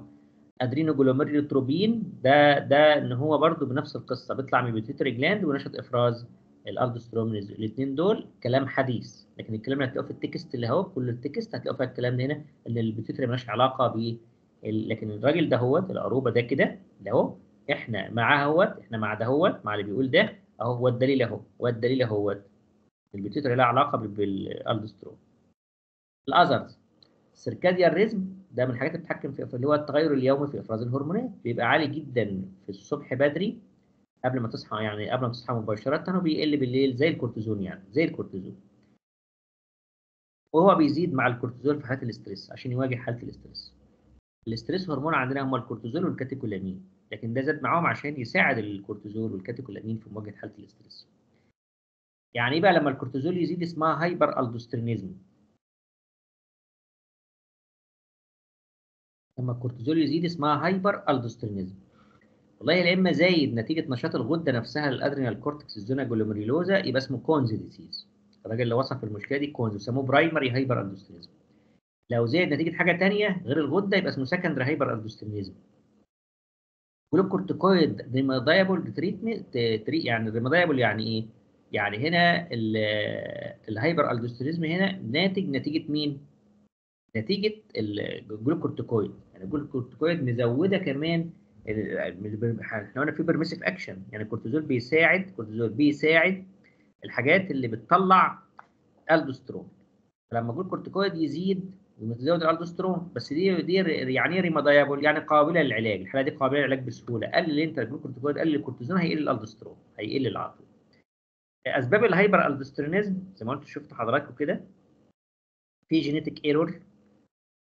أدرينوجلوميريوتروبين ده ده إن هو برده بنفس القصة. بيطلع من البيتيوتري جلاند ونشط إفراز الالدوسترون الاثنين دول كلام حديث لكن الكلام اللي هتلاقوه في التكست اللي اهو كل التكست هتلاقوا فيها الكلام ده هنا إن البيتيوتري مالهاش علاقة ب لكن الراجل ده هو العروبة ده كده ده اهو إحنا معاه اهوت إحنا مع ده هو مع اللي بيقول ده أهو هو الدليل أهو والدليل اهوت ال pituitary لها علاقة بال aldosterone ال others. circadian rhythm ده من الحاجات اللي بتتحكم في اللي هو التغير اليومي في إفراز الهرمونات. بيبقى عالي جدا في الصبح بدري قبل ما تصحى يعني قبل ما تصحى مباشرة وبيقل بالليل زي الكورتيزون يعني زي الكورتيزون. وهو بيزيد مع الكورتيزول في حالات ال stress عشان يواجه حالة ال stress ال stress hormone عندنا هم ال cortisol وال catecholamine لكن ده زاد معاهم عشان يساعد الكورتيزول وال catecholamine في مواجهة حالة ال stress يعني إيه بقى لما الكورتيزول يزيد اسمها hyperaldosteronism. لما الكورتيزول يزيد اسمها hyperaldosteronism. والله يا إما زايد نتيجة نشاط الغدة نفسها لل adrenal cortex ال zona glomerulosa يبقى اسمه Conn's disease الراجل اللي وصف المشكلة دي Conn's وسموه primary hyperaldosteronism لو زاد نتيجة حاجة ثانية غير الغدة يبقى اسمه secondary hyperaldosteronism glucocorticoid remediable treatment يعني remediable يعني إيه؟ يعني هنا ال hyperaldosteronism هنا ناتج نتيجة مين؟ نتيجة ال glucocorticoid يعني ال glucocorticoid مزودة كمان إحنا قلنا في permissive action يعني الكورتيزول بيساعد الكورتيزول بيساعد الحاجات اللي بتطلع الدوسترون فلما أقول corticoid يزيد ومتزود الالدوسترون بس دي دي يعني إيه remediable يعني قابلة للعلاج. الحالة دي قابلة للعلاج بسهولة. قلل أنت ال corticoid قلل الكورتيزون هيقل الالدوسترون هيقل العطل أسباب ال hyperaldosteronism زي ما قلت شفت حضراتكم كده في genetic error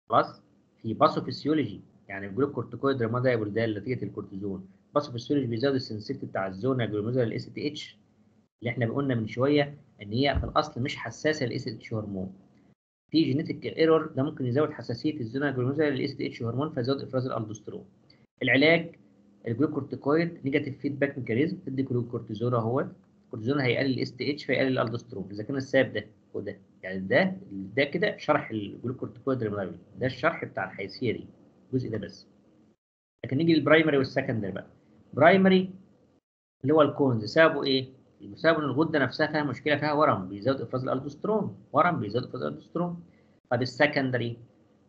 خلاص في pathophysiology يعني ال glucocorticoid remediable ده نتيجة الكورتيزون. pathophysiology بيزود ال sensitivity بتاع ال zona glomerulosa لل ACTH اللي إحنا قلنا من شوية إن هي في الأصل مش حساسة لل ACTH hormone. في genetic error ده ممكن يزود حساسية ال zona glomerulosa لل ACTH hormone فيزود إفراز الالدوسترون العلاج ال glucocorticoid negative feedback mechanism تدي glucocortisone أهوت. الكورتيزون هيقلل ال ACTH فيقلل الالدوسترون إذا كان السبب ده وده. يعني ده ده كده شرح ال glucocorticoid ده الشرح بتاع الحيثيه دي الجزء ده بس. لكن نيجي لل primary وال secondary بقى. primary اللي هو ال Conn's سببه إيه؟ بسبب إن الغدة نفسها فيها مشكلة فيها ورم بيزود إفراز الالدوسترون ورم بيزود إفراز الالدوسترون طب ال secondary؟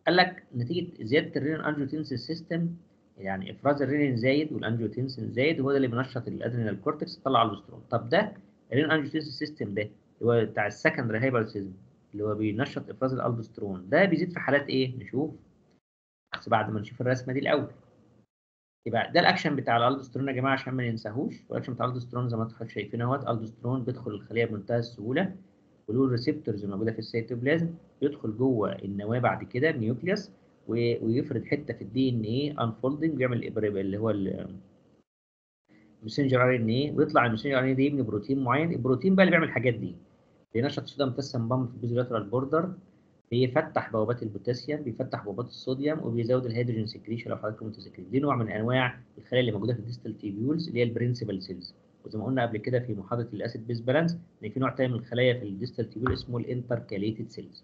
قال لك نتيجة زيادة ال renin angiotensin system يعني إفراز الرينين زايد وال angiotensin زايد هو ده اللي بينشط ال adrenal cortex يطلع الالدوسترون طب ده ال renin angiotensin system ده اللي هو بتاع ال secondary hyperaldosteronism اللي هو بينشط إفراز الالدوسترون ده بيزيد في حالات إيه؟ نشوف. بس بعد ما نشوف الرسمة دي الأول. يبقى ده الأكشن بتاع الألدوسترون يا جماعة عشان ما ننساهوش. والاكشن بتاع الألدوسترون زي ما أنتم شايفين اهوت الألدوسترون بيدخل الخلية بمنتهى السهولة. وله receptors موجودة في السيتوبلازم يدخل جوه النواة بعد كده ال nucleus ويفرد حتة في ال DNA unfolding ويعمل اللي هو ال messenger RNA ويطلع ال messenger RNA ده يبني بروتين معين. البروتين بقى اللي بيعمل الحاجات دي. بينشط sodium potassium pump في ال basolateral border. بيفتح بوابات البوتاسيوم بيفتح بوابات الصوديوم وبيزود ال hydrogen secretion لو حضراتكم متذكرين دي نوع من أنواع الخلايا اللي موجودة في ال distal tubules اللي هي ال principal cells وزي ما قلنا قبل كده في محاضرة ال acid base balance إن في نوع تاني من الخلايا في ال distal tubule اسمه ال intercalated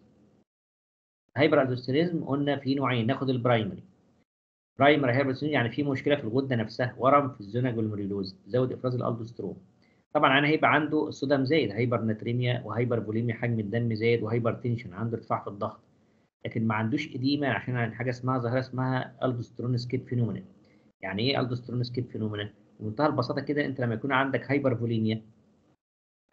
cells hyperaldosteronism قلنا في نوعين ناخد ال primary primary hyper يعني في مشكلة في الغدة نفسها ورم في ال zona glomerulosa زود إفراز الالدوسترون طبعا أنا هيبقى عنده الصوديوم زايد hypernatremia و hypervolemia حجم الدم زايد و hypertension عنده ارتفاع في الضغط. لكن ما عندوش edema عشان حاجة اسمها ظاهرة اسمها aldosterone escape phenomena يعني إيه aldosterone escape phenomena بمنتهى البساطة كده أنت لما يكون عندك hypervolemia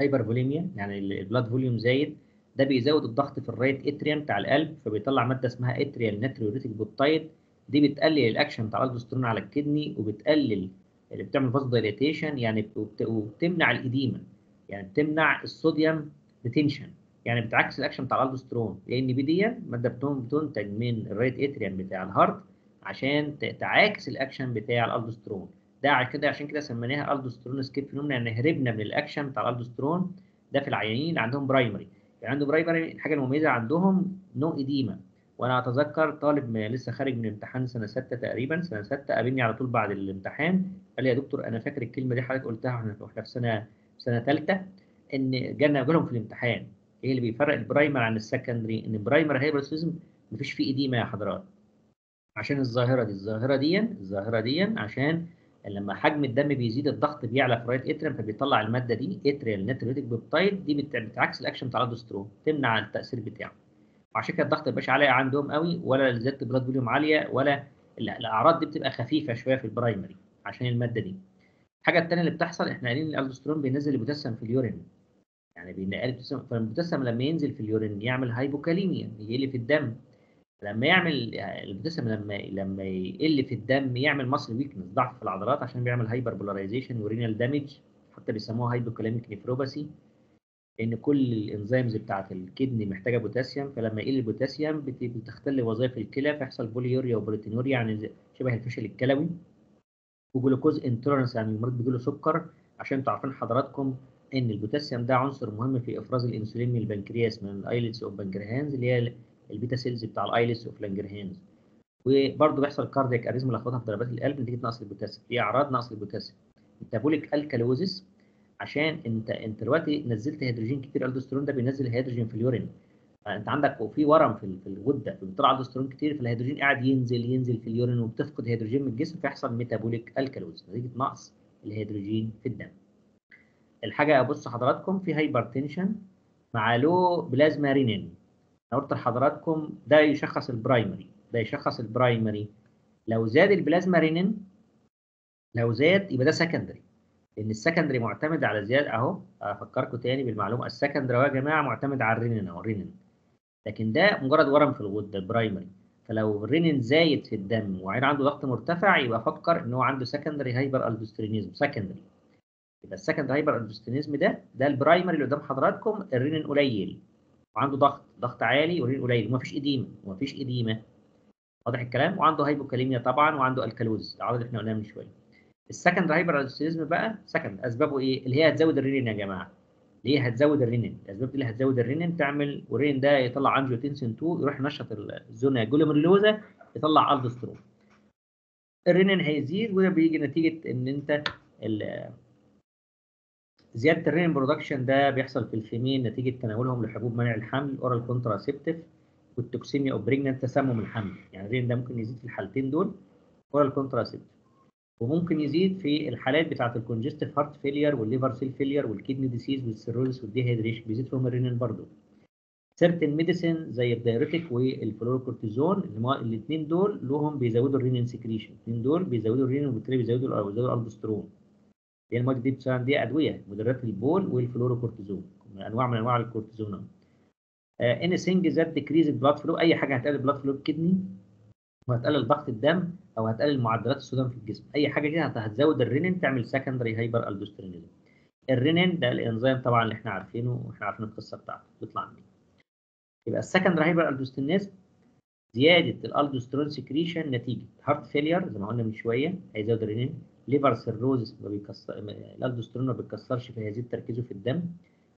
hypervolemia يعني ال blood volume زايد ده بيزود الضغط في ال right atrium بتاع القلب فبيطلع مادة اسمها atrial natriuretic peptide دي بتقلل الأكشن بتاع الالدوسترون على ال kidney وبتقلل اللي بتعمل vasodilatation يعني وبت- وبتمنع ال edema. يعني بتمنع ال sodium retention يعني بتعكس الأكشن بتاع الالدوسترون لأن بي دي ماده بتن- بتنتج من ال right atrium بتاع ال heart عشان تعاكس الأكشن بتاع الالدوسترون ده كده عشان كده سميناها aldosterone escape phenomena ان هربنا من الأكشن بتاع الالدوسترون ده في العيانين اللي عندهم primary يعني عنده primary الحاجة المميزه عندهم no edema وأنا أتذكر طالب لسه خارج من امتحان سنة ستة تقريبا سنة ستة قابلني على طول بعد الامتحان قال لي يا دكتور أنا فاكر الكلمة دي حضرتك قلتها وإحنا في سنه سنة ثالثه إن جالنا جالهم في الامتحان. إيه اللي بيفرق؟ ال primary عن ال secondary إن ال primary hyperaldosteronism مفيش فيه edema يا حضرات. عشان الظاهرة دي الظاهرة دي الظاهرة دي عشان لما حجم الدم بيزيد الضغط بيعلى في ال right atrium فبيطلع المادة دي atrial natriuretic peptide دي بت- بتعكس الأكشن بتاع الالدوسترون تمنع التأثير بتاعه. وعشان كده الضغط ما بيبقاش عالي عندهم قوي ولا زياده ال blood volume عالية ولا ال- الأعراض دي بتبقى خفيفة شوية في ال primary عشان المادة دي. الحاجة الثانية اللي بتحصل إحنا قايلين الالدوسترون بينزل البوتاسيوم في ال urine. يعني بينقل البوتاسيوم فالبوتاسيوم لما ينزل في ال urine يعمل hypokalemia يقل في الدم. لما يعمل البوتاسيوم لما لما يقل في الدم يعمل muscle weakness ضعف في العضلات عشان بيعمل hyperpolarization و renal damage حتى بيسموها hypokalemic nephropathy لأن كل ال enzymes بتاعت ال kidney محتاجة بوتاسيوم فلما يقل البوتاسيوم بت- بتختل وظائف الكلى فيحصل polyuria و proteinuria يعني شبه الفشل الكلوي. و glucose intolerance يعني المريض بيجيله سكر. عشان تعرفين حضراتكم إن البوتاسيوم ده عنصر مهم في إفراز الإنسولين من البنكرياس من ال islets of Langerhans اللي هي ال beta cells بتاع ال islets of Langerhans وبرضه بيحصل cardiac arrhythmia لخبطة في ضربات القلب نتيجة نقص البوتاسيوم. في أعراض نقص البوتاسيوم. metabolic alkalosis عشان انت انت دلوقتي نزلت هيدروجين كتير الدوسترون ده بينزل هيدروجين في ال urine. فانت عندك وفي ورم في في الغده فبيطلع الدوسترون كتير فالهيدروجين قاعد ينزل ينزل في ال urine وبتفقد هيدروجين من الجسم فيحصل metabolic alkalosis. نتيجه نقص الهيدروجين في الدم. الحاجة ابص حضراتكم في hypertension مع low plasma renin أنا قلت لحضراتكم ده يشخص ال primary ده يشخص ال primary لو زاد ال plasma renin لو زاد يبقى ده secondary لأن ال secondary معتمد على زياده أهو أفكركم تاني بالمعلومة ال secondary يا جماعة معتمد على الرينين أهو الرينين لكن ده مجرد ورم في الغدة ال primary. فلو الرينين زايد في الدم وعيان عنده ضغط مرتفع يبقى فكر إن هو عنده secondary hyperaldosteronism secondary. يبقى ال secondary hyperaldosteronism ده ده ال primary اللي قدام حضراتكم الرينين قليل. وعنده ضغط ضغط عالي والرينين قليل ومفيش edema ومفيش edema. واضح الكلام؟ وعنده hypokalemia طبعا وعنده alkalosis. العرض اللي إحنا قلناه من شوية. ال secondary hyperaldosteronism بقى. secondary أسبابه إيه؟ اللي هي هتزود الرينين يا جماعة. ليه هتزود الرينين الأسباب اللي هتزود الرينين تعمل والرينين ده يطلع angiotensin 2 يروح ينشط ال zona glomerulosa يطلع الدوسترون الرينين هيزيد وده بيجي نتيجة إن أنت زيادة ال renin production ده بيحصل في ال female نتيجة تناولهم لحبوب منع الحمل oral contraceptive وال toxemia of pregnancy تسمم الحمل. يعني الرينين ده ممكن يزيد في الحالتين دول oral contraceptive وممكن يزيد في الحالات بتاعة الكونجستيف هارت فيلير والليفر سيل فيلير والكدني ديسيز والسيروزس والديهيدريشن بيزيد فيهم الرينين برضه certain medicine زي ال diuretic وال fludrocortisone الاثنين دول لهم بيزودوا ال renin secretion الاثنين دول بيزودوا الرينين وبالتالي بيزودوا بيزودوا الالدوسترون هي المواد دي بتساعد دي أدوية مدرات البول والفلوروكورتيزون أنواع من أنواع الكورتيزون. anything that decrease ال blood flow أي حاجة هتقلل ال blood flow ال kidney وهتقلل ضغط الدم أو هتقلل معدلات الصوديوم في الجسم. أي حاجة هت- هتزود الرينين تعمل secondary hyperaldosteronism ال renin ده الإنزيم طبعا اللي إحنا عارفينه وإحنا عارفين القصة بتاعته. بيطلع منين؟ يبقى ال secondary hyperaldosteronism زيادة ال aldosterone secretion نتيجة heart failure زي ما قلنا من شوية هيزود الرينين liver cirrhosis ما بيكسر الالدوسترون ما بيتكسرش فهيزيد تركيزه في الدم.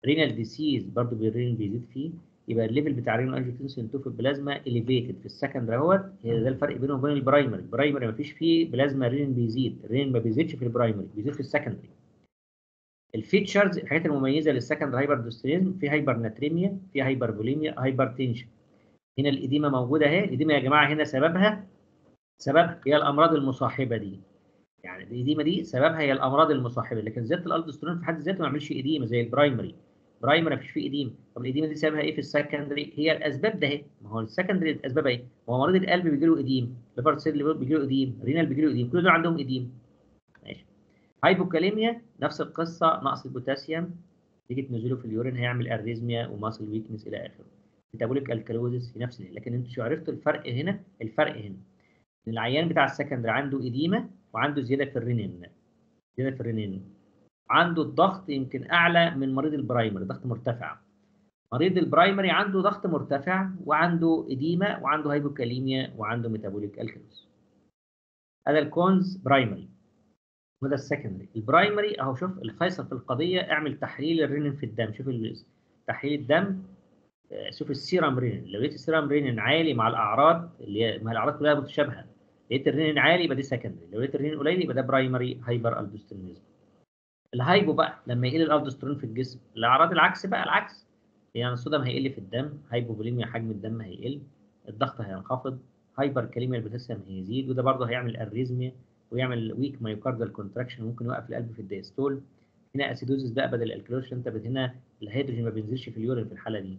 renal disease برضه بالرينين بيزيد فيه. يبقى ال level بتاع renin angiotensin 2 في البلازما elevated في ال secondary اهوت ده الفرق بينه وبين ال primary. ال primary ما فيش فيه plasma renin بيزيد الرينين ما بيزيدش في ال primary بيزيد في ال secondary ال features الحاجات المميزة لل secondary hyperaldosteronism في hypernatremia في hypervolemia hypertension هنا ال edema موجودة أهي. ال edema يا جماعة هنا سببها سببها هي الأمراض المصاحبة دي. يعني ال edema دي سببها هي الأمراض المصاحبة لكن زيادة الالدوسترون في حد ذاته ما يعملش edema زي ال primary. primary مفيش فيه edema. طب ال edema دي سببها إيه في ال secondary؟ هي الأسباب ده أهي. ما هو ال secondary الأسباب إيه ما هو مريض القلب بيجي له edema liver cell بيجي له edema renal بيجي له edema كل دول عندهم edema ماشي. hypokalemia نفس القصة. نقص البوتاسيوم. نتيجه نزوله في ال urine هيعمل arrhythmia و muscle weakness إلى آخره. metabolic alkalosis في نفس. لكن أنتوا عرفتوا الفرق هنا؟ الفرق هنا. العيان بتاع ال secondary عنده edema وعنده زيادة في الرينين. زيادة في الرينين. عنده الضغط يمكن أعلى من مريض ال primary ضغط مرتفع. مريض ال primary عنده ضغط مرتفع وعنده edema وعنده hypokalemia وعنده metabolic alkalosis هذا ال Conn's primary وده ال secondary ال primary أهو شوف الفيصل في القضية اعمل تحليل الرينين في الدم. شوف تحليل الدم آه، شوف ال serum renin. لو لقيت ال serum renin عالي مع الأعراض اللي هي ما الأعراض كلها متشابهة لقيت الرينين عالي يبقى دي secondary لو لقيت الرينين قليل يبقى ده primary hyperaldosteronism ال hypo بقى لما يقل الالدوستيرون في الجسم الأعراض العكس بقى العكس. يعني الصوديوم هيقل في الدم hypovolemia حجم الدم هيقل الضغط هينخفض hyperkalemia البوتاسيوم هيزيد وده برضه هيعمل arrhythmia ويعمل weak myocardial contraction ممكن يوقف القلب في ال diastole هنا acidosis بقى بدل ال alkalosis انت هنا الهيدروجين ما بينزلش في ال urine في الحالة دي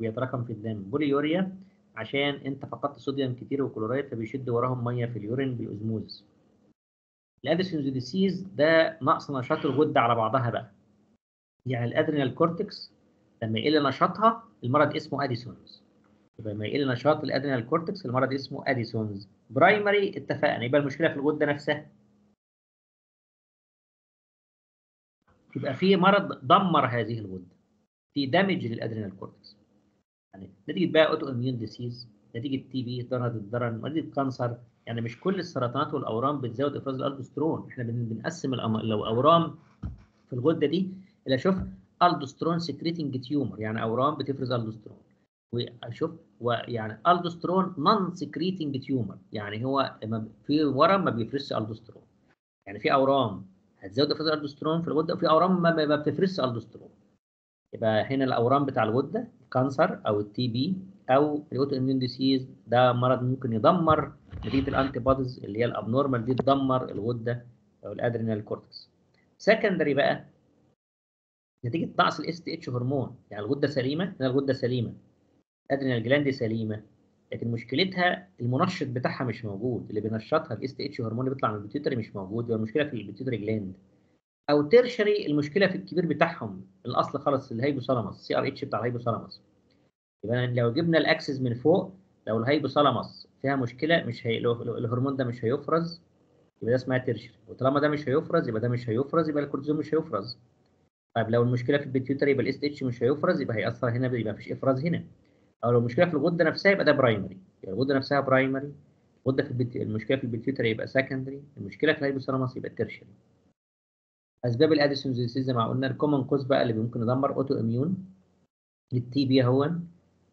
بيتراكم في الدم. polyuria عشان انت فقدت صوديوم كتير وكلورايد فبيشد وراهم مية في ال urine بال osmosis. ال Addison's disease ده نقص نشاط الغدة على بعضها بقى. يعني ال adrenal cortex لما يقل نشاطها المرض اسمه Addison's يبقى لما يقل نشاط ال adrenal cortex المرض اسمه Addison's primary اتفقنا يبقى المشكلة في الغدة نفسها. يبقى في مرض دمر هذه الغدة. في damage لل adrenal cortex يعني نتيجة بقى autoimmune disease نتيجة TB ضرر الضرر نتيجة cancer يعني مش كل السرطانات والأورام بتزود إفراز الألدوسترون. إحنا بن- بنقسم الأم- لو اورام في الغدة دي إلى شوف aldosterone secreting tumor يعني أورام بتفرز ألدوسترون. واشوف ويعني aldosterone non secreting tumor يعني هو في ورم ما بيفرزش ألدوسترون. يعني في أورام هتزود إفراز الألدوسترون في الغدة وفي أورام ما بتفرزش ألدوسترون. يبقى هنا الأورام بتاع الغدة cancer أو ال TB أو ال autoimmune disease ده مرض ممكن يدمر نتيجة ال antibodies اللي هي ال abnormal دي تدمر الغده أو ال adrenal cortex. secondary بقى نتيجة نقص ال ACTH هرمون. يعني الغده سليمة هنا الغده سليمة. adrenal gland سليمة. لكن مشكلتها المنشط بتاعها مش موجود. اللي بينشطها ال ACTH هرمون اللي بيطلع من ال pituitary مش موجود. يبقى المشكلة في ال pituitary gland أو tertiary المشكلة في الكبير بتاعهم. الأصل خالص ال hypothalamus CRH بتاع ال hypothalamus يبقى لو جبنا ال axis من فوق لو ال hypothalamus فيها مشكلة مش هي... الهرمون ده مش هيفرز يبقى ده اسمها tertiary وطالما ده مش هيفرز يبقى ده مش هيفرز يبقى الكورتيزون مش هيفرز. طيب لو المشكلة في ال pituitary يبقى ال ACTH مش هيفرز يبقى هيأثر هنا يبقى مفيش إفراز هنا. أو لو المشكلة في الغدة نفسها يبقى ده primary يبقى الغدة نفسها primary الغدة في البيت... المشكلة في ال pituitary يبقى secondary المشكلة في ال hypothalamus يبقى tertiary أسباب ال Addison's زي ما قلنا ال common cause بقى اللي ممكن يدمر autoimmune ال TB هو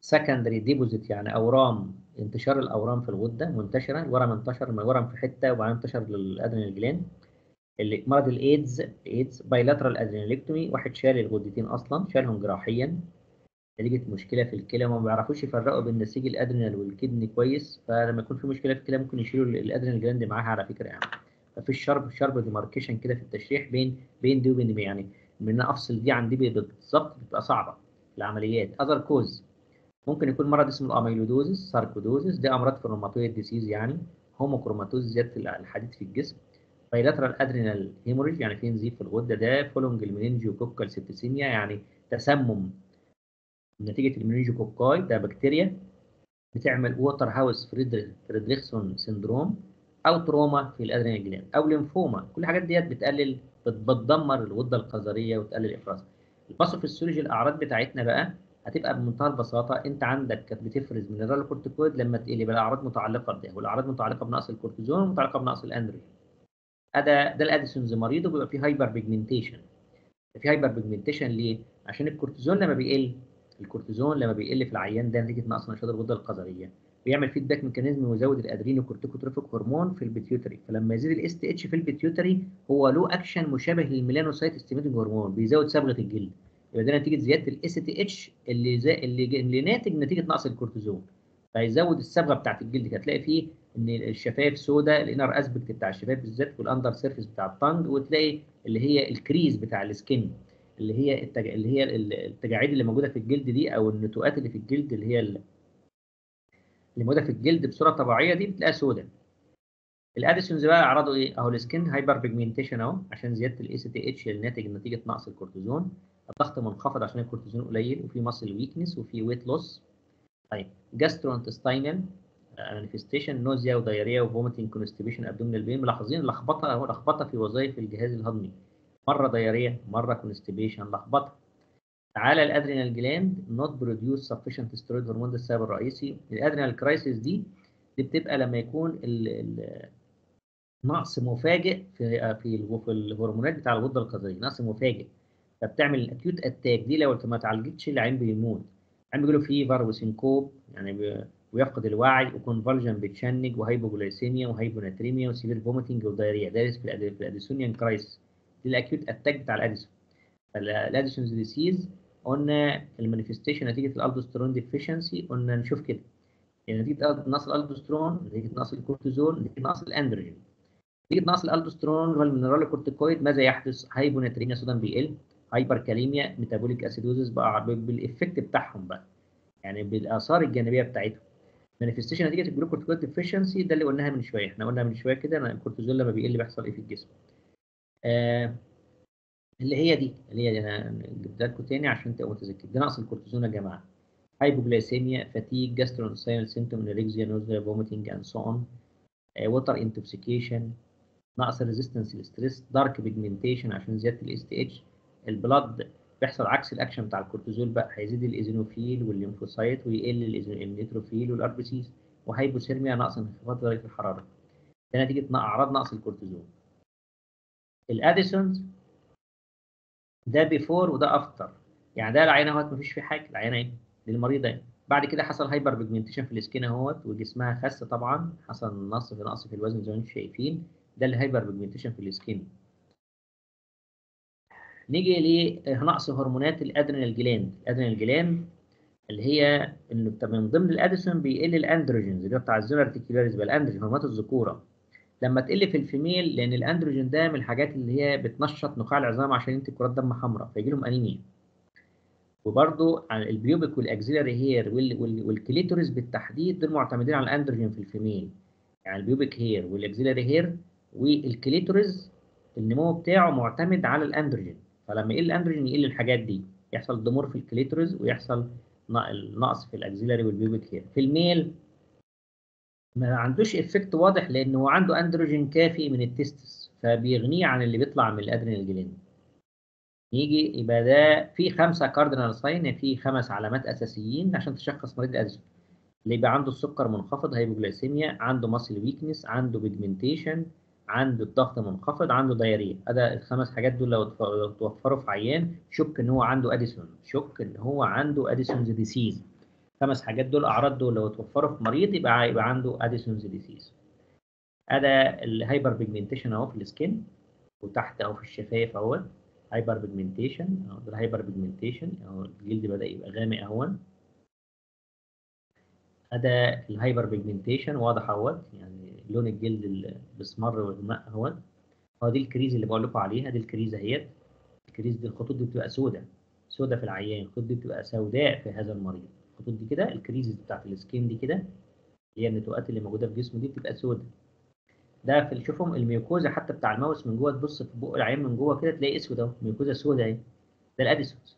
secondary deposit يعني أورام انتشار الأورام في الغدة منتشرة الورم انتشر الورم في حتة وبعدين انتشر لل adrenal gland اللي مرض الايدز ايدز bilateral adrenalectomy واحد شال الغدتين أصلا شالهم جراحيا. نتيجه مشكلة في الكلى وما بيعرفوش يفرقوا بين نسيج ال adrenal وال kidney كويس فلما يكون في مشكلة في الكلى ممكن يشيلوا ال adrenal gland معاها على فكرة يعني. ففي شرب شرب demarcation كده في التشريح بين بين دي وبين دي يعني. من افصل دي عن دي بالظبط بتبقى صعبة. العمليات other cause ممكن يكون مرض اسمه ال amyloidosis sarcoidosis دي أمراض في ال rheumatoid disease يعني hemochromatosis زياده الحديد في الجسم. bilateral adrenal hemorrhage يعني في نزيف في الغدة. ده following ال meningococcal septicemia يعني تسمم. نتيجة ال meningococci ده بكتيريا. بتعمل Waterhouse Friderichsen syndrome أو trauma في ال adrenal gland أو ليمفوما كل الحاجات ديت بتقلل بت- بتدمر الغدة الكظرية وتقلل افرازها ال pathophysiology الأعراض بتاعتنا بقى هتبقى بمنتهى البساطة أنت عندك كانت بتفرز mineralocorticoid لما تقل يبقى الأعراض متعلقة بده والأعراض متعلقة بنقص الكورتيزون ومتعلقة بنقص الاندروجين ده ده ال Addison's مريض وبيبقى فيه hyperpigmentation في hyperpigmentation ليه؟ عشان الكورتيزون لما بيقل الكورتيزون لما بيقل في العيان ده نتيجة نقص نشاط الغده الكظرية. بيعمل feedback mechanism ويزود ال adrenocorticotrophic hormone في ال pituitary. فلما يزيد ال ACTH في ال pituitary هو له اكشن مشابه لل melanocyte stimulating hormone بيزود صبغة الجلد. يبقى ده نتيجة زيادة ال ACTH اللي زي اللي, اللي ناتج نتيجة نقص الكورتيزون. فيزود الصبغه بتاعت الجلد. هتلاقي فيه إن الشفايف سوداء ال inner aspect بتاع الشفايف بالذات وال under surface بتاع ال tongue وتلاقي اللي هي ال crease بتاع ال skin اللي هي التج... اللي هي ال- التجاعيد اللي موجودة في الجلد دي أو النتوءات اللي في الجلد اللي هي ال- اللي موجودة في الجلد بصورة طبيعية دي بتلاقيها سوداء ال Addison's بقى أعراضه إيه؟ أهو ال skin hyperpigmentation أهو عشان زيادة ال ACTH الناتج نتيجة نقص الكورتيزون. الضغط منخفض عشان الكورتيزون قليل وفي muscle weakness وفي weight loss طيب gastrointestinal manifestation nausea و diarrhea و vomiting constipation abdominal pain ملاحظين لخبطه لخبطة في وظائف الجهاز الهضمي. مرة diarrhea مرة constipation لخبطة. تعالى ال adrenal gland not produce sufficient steroid hormone ده السبب الرئيسي. ال adrenal crisis دي دي بتبقى لما يكون نقص مفاجئ في في ال- في الهرمونات بتاع الغدة الكظرية. نقص مفاجئ. فبتعمل ال acute attack دي لو ما اتعالجتش العيان بيموت. العيان بيجيله fever و syncope يعني ويفقد الوعي و convulsion بتشنج وهايبوجلايسيميا وهايبوناتريميا وسيفير فوميتنج ودايريا ده في ال Addisonian crisis دي ال acute attack بتاع ال Addison. ال Addison's disease قلنا ال manifestation نتيجة ال aldosterone deficiency قلنا نشوف كده. يعني نتيجة نقص الالدوسترون نتيجة نقص الكورتيزون نتيجة نقص الاندروجين نتيجة نقص الالدوسترون وال mineralocorticoid ماذا يحدث؟ hyponatremia صوديوم بيقل. hyperkalemia metabolic acidosis بقى بال effect بتاعهم بقى. يعني بالآثار الجانبية بتاعتهم. manifestation نتيجة ال glucocorticoid deficiency ده اللي قلناها من شوية. إحنا قلنا من شوية كده ان الكورتيزول لما بيقل بيحصل إيه في الجسم. آه اللي هي دي اللي هي أنا جبتها لكم تاني عشان تبقوا متذكرين. ده نقص الكورتيزون يا جماعة. hypoglycemia fatigue gastrointestinal symptom anorexia nausea vomiting and so on water intoxication نقص ال resistance لل stress dark pigmentation عشان زيادة ال ACTH ال blood بيحصل عكس الأكشن بتاع الكورتيزول بقى هيزيد ال eosinophil وال lymphocyte ويقل ال neutrophil وال RBCs و hypothermia نقص انخفاض درجة الحرارة. ده نتيجة أعراض نقص الكورتيزول. ال Addison's ده before وده after يعني ده العيانة أهوت مفيش فيه حاجة العيانة إيه؟ للمريضه إيه؟ بعد كده حصل hyperpigmentation في ال skin أهوت وجسمها خس طبعا حصل نقص في نقص في الوزن زي ما أنتم شايفين. ده ال hyperpigmentation في ال skin. نيجي لنقص هرمونات ال adrenal gland. ال adrenal gland اللي هي اللي من ضمن الاديسون بيقل ال androgens اللي هو بتاع ال zona reticularis بقى الأندروجين هرمونات الذكورة. لما تقل في ال female لأن الأندروجين ده من الحاجات اللي هي بتنشط نخاع العظام عشان ينتج كرات دم حمراء فيجي لهم أنيميا. وبرضو ال pubic وال axillary hair وال- وال- وال clitoris بالتحديد دول معتمدين على الأندروجين في ال female. يعني ال pubic hair وال axillary hair وال clitoris النمو بتاعه معتمد على الأندروجين. فلما يقل الاندروجين يقل الحاجات دي يحصل ضمور في ال clitoris ويحصل نقص في ال axillary وال pubic hair في ال male ما عندوش effect واضح لأنه هو عنده اندروجين كافي من ال testis فبيغنيه عن اللي بيطلع من ال adrenal gland يجي يبقى ده في خمسة cardinal sign في خمس علامات أساسيين عشان تشخص مريض الاديسون اللي يبقى عنده السكر منخفض hypoglycemia عنده muscle weakness عنده pigmentation عنده الضغط منخفض عنده diarrhea هذا الخمس حاجات دول لو توفروا في عيان شك إن هو عنده اديسون شك إن هو عنده Addison's disease خمس حاجات دول أعراض دول لو توفروا في مريض يبقى يبقى عنده Addison's disease هذا ال hyperpigmentation أهو في ال skin وتحت أهو في الشفايف أهو. hyperpigmentation أهو ده ال hyperpigmentation أهو الجلد بدأ يبقى غامق أهو. هذا ال hyperpigmentation واضح أهوت يعني لون الجلد ال- بيسمر ويغمق اهوت هو دي ال crease اللي بقول لكم عليها دي ال crease أهيت. ال crease دي الخطوط دي بتبقى سوداء سوداء في العيان. الخطوط دي بتبقى سوداء في هذا المريض. الخطوط دي كده ال crease بتاعت ال skin دي كده هي النتوءات اللي موجودة في جسمه دي بتبقى سوداء ده في شوفهم ال mucosa حتى بتاع ال mouth من جوه تبص في بق العين من جوه كده تلاقي أسود أهو. mucosa سوداء أهي. ده الاديسونز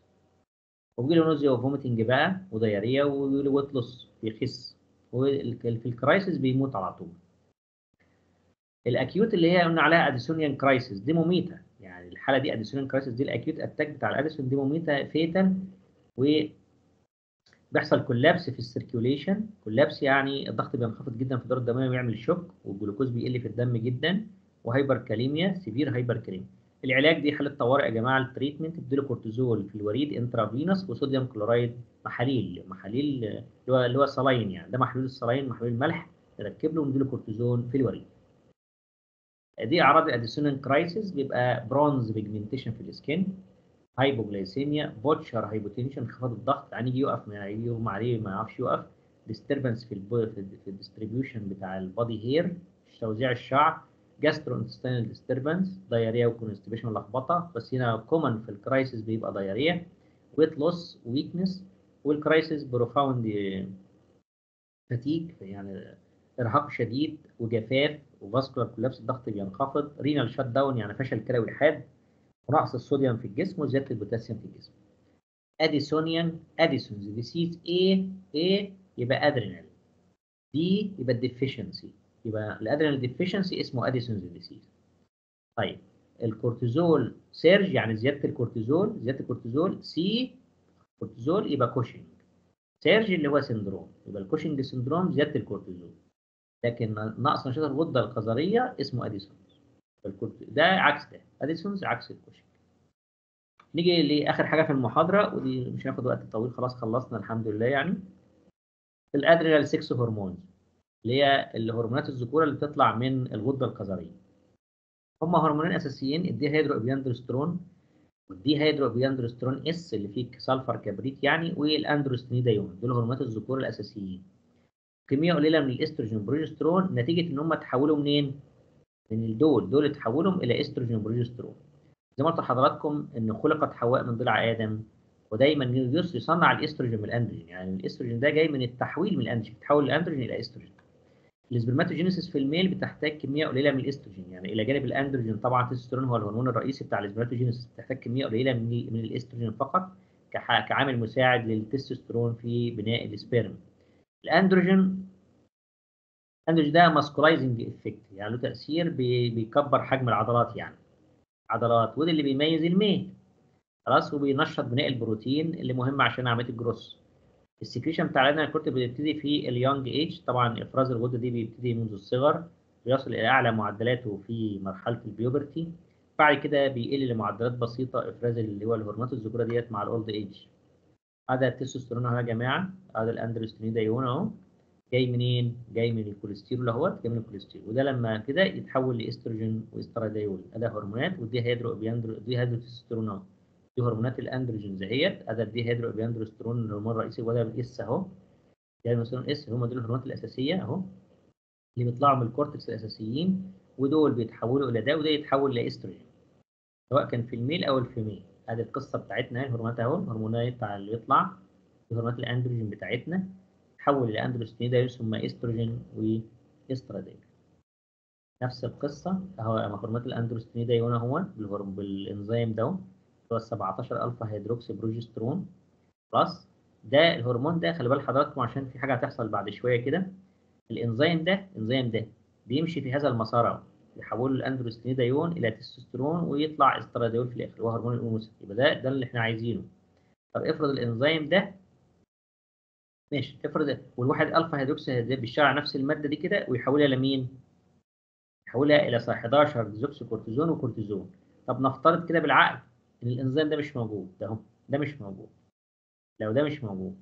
وبيجي له نوزيا وفوميتنج بقى وديارية وويت لوس بيخس. وفي ال crisis بيموت على طول. ال acute اللي هي قلنا عليها Addisonian crisis دي مميتة. يعني الحالة دي Addisonian crisis دي ال acute attack بتاع الأديسون دي مميتة fatal و بيحصل collapse في ال circulation collapse يعني الضغط بينخفض جدا في الدوره الدموية ويعمل shock والجلوكوز بيقل في الدم جدا. و hyperkalemia severe hyperkalemia العلاج دي حاله طوارئ يا جماعة ال treatment اديله كورتيزول في الوريد intravenous و sodium chloride محاليل. محاليل اللي هو اللي هو saline يعني. ده محلول ال saline محلول الملح نركب له ونديله كورتيزون في الوريد. دي أعراض ال Addisonian crisis بيبقى bronze pigmentation في ال skin hypoglycemia postural hypotension انخفاض الضغط يعني يجي يقف يجي يغمى عليه ما يعرفش يقف disturbance في. في, ال- في ال distribution بتاع ال body hair توزيع الشعر gastrointestinal disturbance diarrhea و constipation لخبطة بس هنا common في ال crisis بيبقى diarrhea weight loss weakness وال crisis profound fatigue يعني إرهاق شديد وجفاف و vascular collapse الضغط بينخفض renal shutdown يعني فشل كلوي حاد ونقص الصوديوم في الجسم وزيادة البوتاسيوم في الجسم. Addisonian Addison's disease إيه إيه يبقى adrenal دي يبقى ال deficiency يبقى ال adrenal deficiency اسمه Addison's disease. طيب الكورتيزول surge يعني زيادة الكورتيزول زيادة الكورتيزول C كورتيزول يبقى Cushing surge اللي هو syndrome يبقى ال Cushing syndrome زيادة الكورتيزول. لكن نقص نشاط الغده الكظريه اسمه Addison's. ده عكس ده. Addison's عكس الكوشنج نيجي لآخر حاجة في المحاضرة ودي مش هناخد وقت طويل خلاص خلصنا الحمد لله يعني. ال adrenal sex hormones اللي هي الهرمونات الذكورة اللي بتطلع من الغدة الكظرية. هم هرمونين أساسيين ال dehydroepiandrosterone وال dehydroepiandrosterone S اللي فيه sulfur كبريت يعني وال androstenedione دول هرمونات الذكورة الأساسيين. كميه قليلة من الإستروجين بروجسترون نتيجة إن هم تحولوا منين؟ من الدول. دول اتحولوا إلى إستروجين بروجسترون زي ما قلت لحضراتكم إن خلقت حواء من ضلع آدم ودايما يس- يصنع الإستروجين من الأندروجين. يعني الإستروجين ده جاي من التحويل من الأندروجين تحول الأندروجين إلى إستروجين. ال spermatogenesis في ال male بتحتاج كميه قليلة من الإستروجين. يعني إلى جانب الأندروجين طبعا التستوستيرون هو الهرمون الرئيسي بتاع ال spermatogenesis. بتحتاج كميه قليلة من ال- من الإستروجين فقط كعامل مساعد للتستوستيرون في بناء ال sperm. الأندروجين الأندروجين ده masculinizing effect يعني له تأثير بي- بيكبر حجم العضلات يعني. عضلات وده اللي بيميز ال male خلاص وبينشط بناء البروتين اللي مهم عشان عمليه الجروس السكريشن بتاع الادرينال كورتيك بيبتدي في اليونج ايج طبعا إفراز الغده دي بيبتدي منذ الصغر بيصل إلى أعلى معدلاته في مرحلة ال puberty. بعد كده بيقل لمعدلات بسيطة إفراز اللي هو الهرمونات الذكورة ديت مع ال old age هذا التستوستيرون اهو يا جماعة هذا ال androstenedione أهو. جاي منين؟ جاي من الكوليسترول اهوت جاي من الكوليسترول وده لما كده يتحول لإستروجين وإستراديول. ده هرمونات و dehydro dihydrotestosterone أهو. دي هرمونات الاندروجين دهيت ادى dehydroepiandrosterone الهرمون الرئيسي وده ال S أهو. دايموسترون S هم دول الهرمونات الأساسية أهو. اللي بيطلعوا من ال cortex الأساسيين ودول بيتحولوا إلى ده وده يتحول لإستروجين سواء كان في ال male أو ال female. ادي القصة بتاعتنا الهرمونات أهو الهرمونات بتاع اللي يطلع هرمونات الأندروجين بتاعتنا تحول إلى androstenedione ثم إستروجين واستراديول نفس القصة أهو هرمونات ال androstenedione هنا هو بالهرم بالإنزيم ده هو 17 alpha hydroxyprogesterone plus. ده الهرمون ده خلي بال حضراتكم عشان في حاجة هتحصل بعد شوية كده. الإنزيم ده الانزيم ده بيمشي في هذا المسار أهو. يحول ال androstenedione إلى تستوستيرون ويطلع إستراديول في الآخر هو هرمون الانوثه يبقى ده ده اللي إحنا عايزينه. طب افرض الإنزيم ده ماشي افرض والواحد alpha hydroxy ده بيشتغل على نفس المادة دي كده ويحولها لمين؟ يحولها إلى 11 deoxy كورتيزون وكورتيزون. طب نفترض كده بالعقل إن الإنزيم ده مش موجود ده اهو ده مش موجود. لو ده مش موجود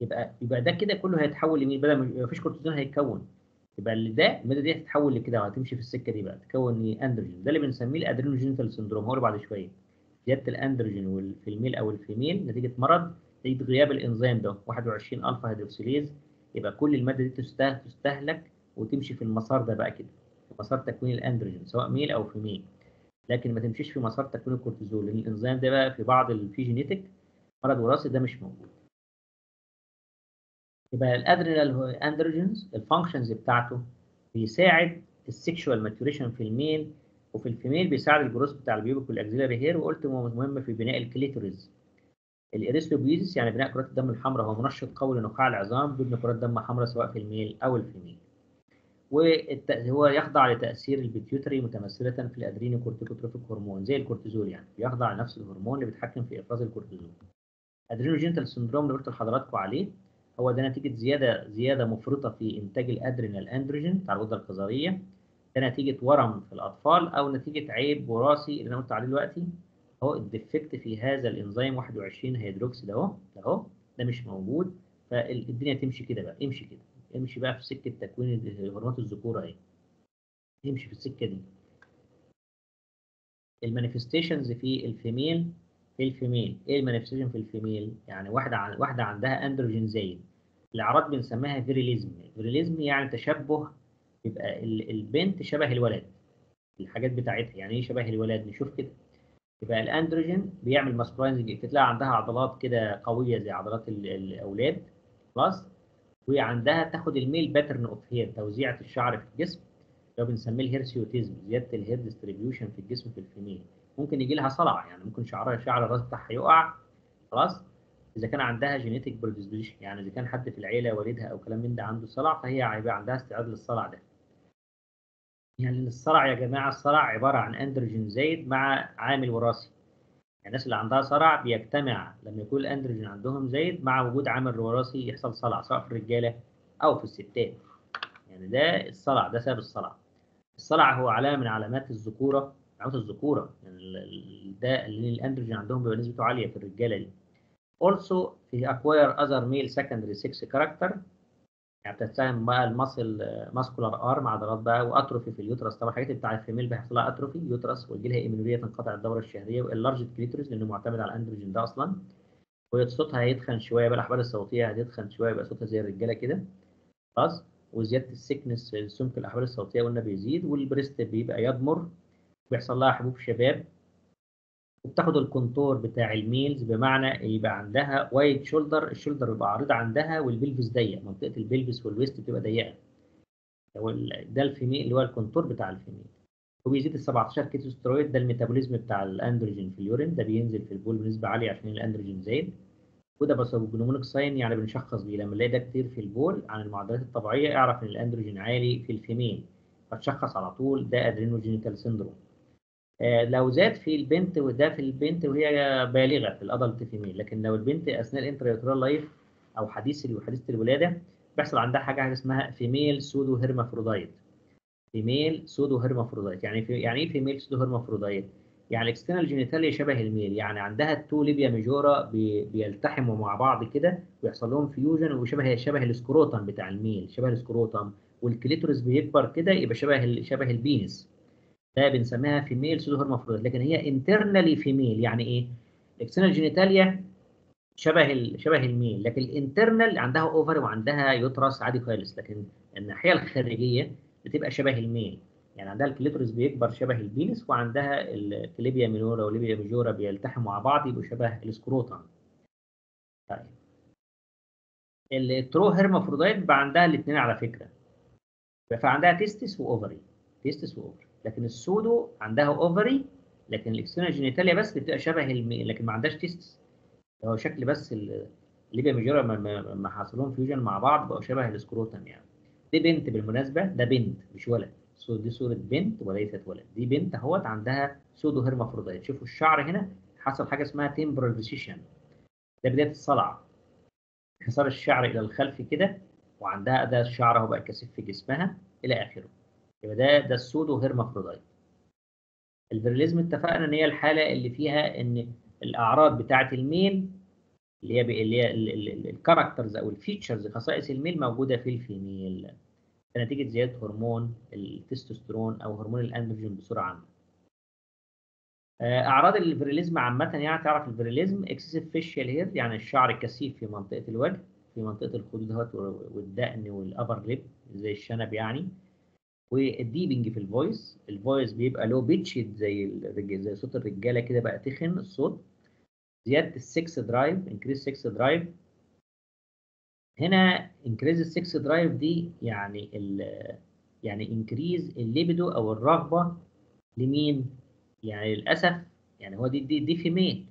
يبقى يبقى ده كده كله هيتحول لمين؟ بدل ما فيش كورتيزون هيتكون. يبقى اللي ده الماده دي هتتحول لكده وهتمشي في السكة دي بقى تكون اندروجين ده اللي بنسميه ال adrenogenital syndrome هو بعد شوية. زيادة الأندروجين في ال male أو ال female نتيجة مرض نتيجة غياب الإنزيم ده 21 alpha hydroxylase. يبقى كل المادة دي تسته- تستهلك وتمشي في المسار ده بقى كده في مسار تكوين الأندروجين سواء male أو female. لكن ما تمشيش في مسار تكوين الكورتيزول لأن الإنزيم ده بقى في بعض في genetic مرض وراثي ده مش موجود. يبقى ال adrenal androgens ال functions بتاعته بيساعد ال sexual maturation في ال male وفي ال female بيساعد ال growth بتاع ال pubic وال axillary hair وقلت مهم في بناء ال clitoris ال erythropoiesis يعني بناء كرات الدم الحمراء هو منشط قوي لنخاع العظام بيبني كرات دم حمراء سواء في ال male أو ال female. وهو يخضع لتأثير ال pituitary متمثلة في ال adrenocorticotrophic hormone زي الكورتيزول يعني بيخضع لنفس الهرمون اللي بيتحكم في إفراز الكورتيزول. adrenogenital syndrome اللي قلت لحضراتكم عليه هو ده نتيجة زيادة زيادة مفرطة في إنتاج ال adrenal androgen بتاع الغده الكظرية. ده نتيجة ورم في الأطفال أو نتيجة عيب وراثي اللي أنا قلت عليه دلوقتي. أهو ال defect في هذا الإنزيم 21 hydroxy ده أهو أهو ده مش موجود. فالدنيا تمشي كده بقى امشي كده. امشي بقى في سكة تكوين هرمونات الذكورة أهي. امشي في السكة دي. ال manifestations في ال female في ال female. إيه ال manifestation في ال female؟ يعني واحدة عن واحدة عندها اندروجين زايد الأعراض بنسميها virilism virilism يعني تشبه يبقى ال- البنت شبه الولد. الحاجات بتاعتها. يعني إيه شبه الولد؟ نشوف كده. يبقى الاندروجين بيعمل masculinizing تلاقي عندها عضلات كده قوية زي عضلات ال- الأولاد. خلاص وعندها تاخد ال male pattern of hair توزيعه الشعر في الجسم. لو بنسميه ال hirsutism زيادة ال hair distribution في الجسم في ال female. ممكن يجي لها صلع يعني ممكن شعرها شعر الراس بتاعها يقع خلاص؟ إذا كان عندها genetic predisposition يعني إذا كان حد في العيلة والدها أو كلام من ده عنده صلع فهي هيبقى عندها استعداد للصلع ده. يعني الصلع يا جماعة الصلع عبارة عن اندروجين زايد مع عامل وراثي. يعني الناس اللي عندها صلع بيجتمع لما يكون الاندروجين عندهم زايد مع وجود عامل وراثي يحصل صلع سواء في الرجالة أو في الستات. يعني ده الصلع ده سبب الصلع. الصلع هو علامة من علامات الذكورة علامات الذكورة. يعني ده اللي الأندروجين عندهم بيبقى نسبته عالية في الرجالة دي. Also في acquire other male secondary sex character يعني بتتساهم بقى ال muscle muscular arm عضلات بقى و atrophy في ال uterus. طبعا الحاجات بتاع ال female بيحصل لها atrophy uterus ويجي لها amenorrhea تنقطع الدورة الشهرية وال large clitoris لأنه معتمد على الأندروجين ده أصلا. وصوتها هيتخن شوية بقى الأحبال الصوتية هتتخن شوية يبقى صوتها زي الرجالة كده. خلاص وزيادة ال thickness سمك الأحبال الصوتية قلنا بيزيد وال breast بيبقى يضمر. بيحصل لها حبوب شباب وبتاخد ال contour بتاع ال males بمعنى يبقى عندها wide shoulder ال shoulder بيبقى عريض عندها وال pelvis ضيق منطقة ال pelvis وال waist بتبقى ضيقة. ده ال female اللي هو ال contour بتاع ال female. وبيزيد ال 17 ketosteroid ده ال metabolism بتاع الأندروجين في ال urine ده بينزل في البول بنسبة عالية عشان الأندروجين زايد. وده pathognomonic sign يعني بنشخص بيه لما نلاقي ده كتير في البول عن المعدلات الطبيعية اعرف إن الأندروجين عالي في ال female. فتشخص على طول ده adrenogenital syndrome لو زاد في البنت وده في البنت وهي بالغة في ال adult female لكن لو البنت أثناء ال intrauterine life أو حديث حديثة الولادة بيحصل عندها حاجة اسمها female pseudohermaphrodite female pseudohermaphrodite يعني في يعني إيه female pseudohermaphrodite يعني ال external genitalia شبه ال male. يعني عندها ال two labia majora بي بيلتحموا مع بعض كده ويحصل لهم fusion وشبه شبه السكروتم بتاع الميل شبه السكروتم والكليتورس بيكبر كده يبقى شبه شبه ال penis ده بنسميها female pseudohermaphrodite لكن هي internally female يعني إيه؟ ال external genitalia شبه. شبه ال male لكن ال internal عندها ovary وعندها uterus عادي خالص لكن الناحية الخارجية بتبقى شبه ال male يعني عندها ال clitoris بيكبر شبه ال penis وعندها ال labia minora وال labia majora بيلتحموا مع بعض يبقوا شبه ال scrotum طيب. ال true hermaphrodite بقى عندها الاثنين على فكرة. فعندها testis و ovary testis و ovary لكن ال pseudo عندها ovary لكن ال external genitalia بس بتبقى شبه ال male لكن ما عندهاش testis هو شكل بس ال- ال labia majora لما- لما لما حصل لهم fusion مع بعض بقوا شبه ال scrotum يعني. دي بنت بالمناسبة ده بنت مش ولد. so دي صورة بنت وليست ولد. دي بنت أهوت عندها pseudohermaphrodite شوفوا الشعر هنا حصل حاجة اسمها temporal ده بداية الصلع. انحسار الشعر إلى الخلف كده وعندها ده الشعر أهو بقى كثيف في جسمها إلى آخره. يبقى ده ده ال pseudohermaphrodite. ال virilism اتفقنا إن هي الحالة اللي فيها إن الأعراض بتاعة ال male اللي هي اللي هي ال characters أو ال features خصائص ال male موجودة في ال female. نتيجة زيادة هرمون التستوستيرون أو هرمون الأندروجين بصورة عامة. آه، أعراض ال virilism عامة يعني تعرف ال virilism excessive facial hair يعني الشعر الكثيف في منطقة الوجه في منطقة الخدود والدقن وال upper lip زي الشنب يعني. وال deepening في ال voice ال voice بيبقى low pitched زي زي صوت الرجالة كده بقى تخن الصوت. زيادة ال sex drive increase sex drive هنا increase ال sex drive دي يعني ال يعني increase ال libido أو الرغبة لمين؟ يعني للأسف يعني هو دي دي دي female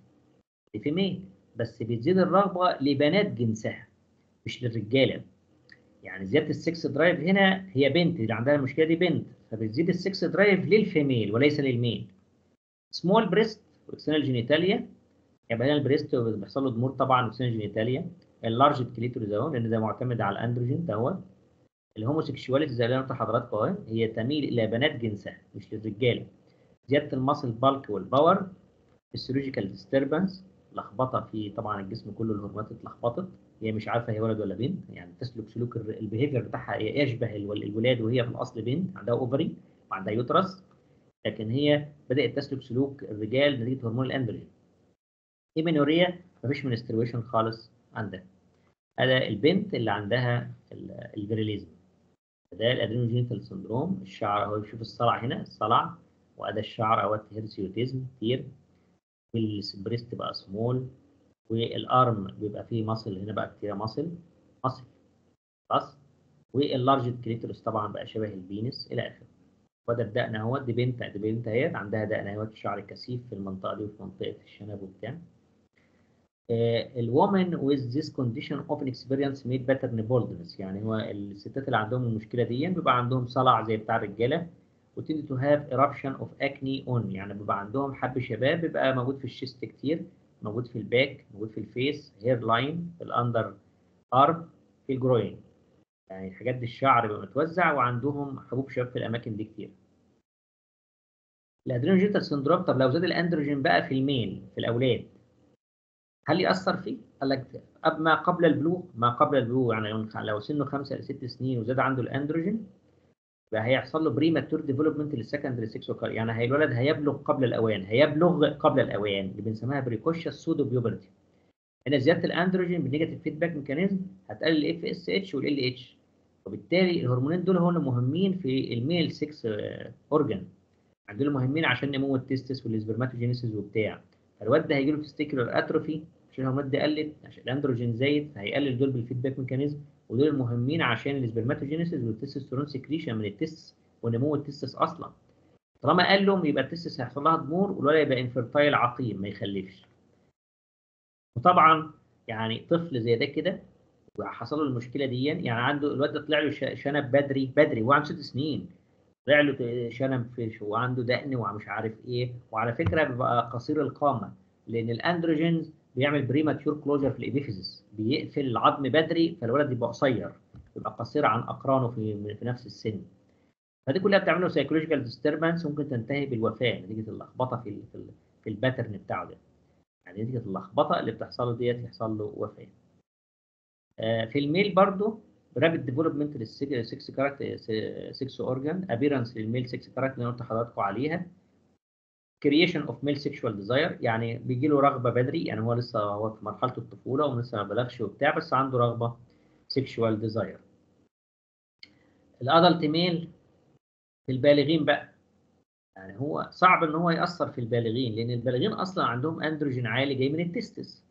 دي female بس بتزيد الرغبة لبنات جنسها مش للرجالة. يعني زيادة ال sex drive هنا هي بنت اللي عندها المشكلة دي بنت. فبتزيد ال sex drive لل female وليس لل male. small breast و external genitalia يبقى هنا ال breast بيحصل له ضمور طبعا و external genitalia ال large clitoris اهو لأن ده معتمد على الاندروجين دوت ال homosexuality زي اللي أنا قلت لحضراتكم اهي هي تميل إلى بنات جنسها مش للرجاله زيادة ال muscle bulk وال power ال psychological disturbance لخبطة في طبعا الجسم كله الهرمونات اتلخبطت. هي مش عارفة هي ولد ولا بنت يعني تسلك سلوك ال behavior بتاعها يشبه الول- الولاد وهي في الأصل بنت عندها ovary وعندها uterus لكن هي بدأت تسلك سلوك الرجال نتيجة هرمون الاندروجين amenorrhea مفيش menstruation خالص عندها. هذا البنت اللي عندها ال- ال virilism ده ال adrenogenital syndrome الشعر اهو شوف الصلع هنا الصلع وادى الشعر اهوت hirsutism كتير. وال breast بقى small وال arm بيبقى فيه muscle هنا بقى كتير muscle muscle خلاص وال large clitoris طبعا بقى شبه ال penis إلى آخره. وده الدقن اهوت دي بنت دي بنت أهيت عندها دقن اهوت الشعر كثيف في المنطقة دي وفي منطقة الشنب وبتاع. ال women with this condition often experience male pattern baldness يعني هو الستات اللي عندهم المشكلة دي بيبقى عندهم صلع زي بتاع الرجالة و tend to have eruption of acne on. يعني بيبقى عندهم حب شباب بيبقى موجود في ال chest كتير. موجود في ال back موجود في ال face hairline في ال under arm في ال groin يعني الحاجات دي الشعر بيبقى متوزع وعندهم حبوب شباب في الأماكن دي كتير ال adrenogenital syndrome طب لو زاد الأندروجين بقى في ال male في الأولاد هل يأثر فيه؟ قال لك ما قبل البلوغ ما قبل البلوغ يعني لو- سنه خمسة لست سنين وزاد عنده الأندروجين هيحصل له premature development لل secondary sexual يعني هي الولد هيبلغ قبل الأوان هيبلغ قبل الأوان اللي بنسميها precocious pseudopuberty هنا زيادة الاندروجين بال negative feedback mechanism هتقلل ال FSH وال LH وبالتالي الهرمونين دول هم مهمين في ال male sex organ دول مهمين عشان نمو ال testis وال spermatogenesis وبتاع. فالواد ده هيجي له testicular atrophy عشان الهرمونات دي قلت عشان الاندروجين زايد فهيقلل دول بال feedback mechanism ودول المهمين عشان ال spermatogenesis وال testosterone secretion من ال testis ونمو ال testis أصلا. طالما قللهم يبقى ال testis هيحصل لها ضمور والولد يبقى infertile عقيم ما يخلفش. وطبعا يعني طفل زي ده كده وحصل له المشكلة دي يعني عنده الواد ده طلع له شنب بدري بدري وهو عنده ست سنين. طلع له شنب فيش وعنده دقن ومش عارف إيه. وعلى فكرة بيبقى قصير القامة لأن ال androgens بيعمل premature closure في ال epiphysis. بيقفل العظم بدري فالولد يبقى قصير يبقى قصير عن أقرانه في في نفس السن. فدي كلها بتعمل له psychological disturbance ممكن تنتهي بالوفاة نتيجة اللخبطة في في, ال في ال pattern بتاعه ده. يعني نتيجة اللخبطة اللي بتحصل له ديت يحصل له وفاة. آه، في ال male برضو rapid development لل sex character sex organ appearance لل male sex character اللي أنا قلت لحضراتكم عليها. creation of male sexual desire يعني بيجي له رغبة بدري يعني هو لسه هو في مرحلة الطفولة ولسه ما بلغش وبتاع بس عنده رغبة sexual desire ال adult male في البالغين بقى. يعني هو صعب إن هو يأثر في البالغين لأن البالغين أصلا عندهم اندروجين عالي جاي من ال testis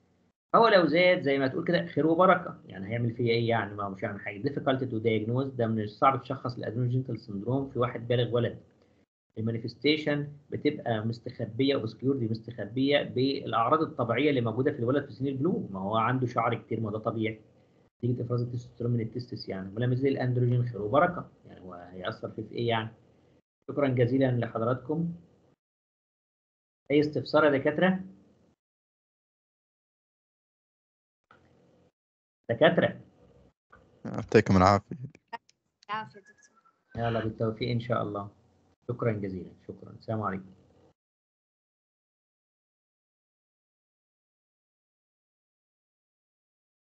هو لو زاد زي ما تقول كده خير وبركة. يعني هيعمل فيا إيه؟ يعني ما مش هيعمل حاجة. difficult to diagnose ده من الصعب تشخص ال adrenogenital syndrome في واحد بالغ ولد. ال manifestation بتبقى مستخبية obscure دي مستخبية بالأعراض الطبيعية اللي موجودة في الولد في سن البلوغ ما هو عنده شعر كتير ما ده طبيعي. نتيجه افراز التستوستيرون من ال testis يعني. ولا مثل الاندروجين خير وبركة. يعني هو هيأثر في إيه يعني؟ شكرا جزيلا لحضراتكم. أي استفسار يا دكاترة؟ دكاترة؟ يعطيكم العافية. العافية دكتور. يلا بالتوفيق إن شاء الله. شكرا جزيلا شكرا. السلام عليكم.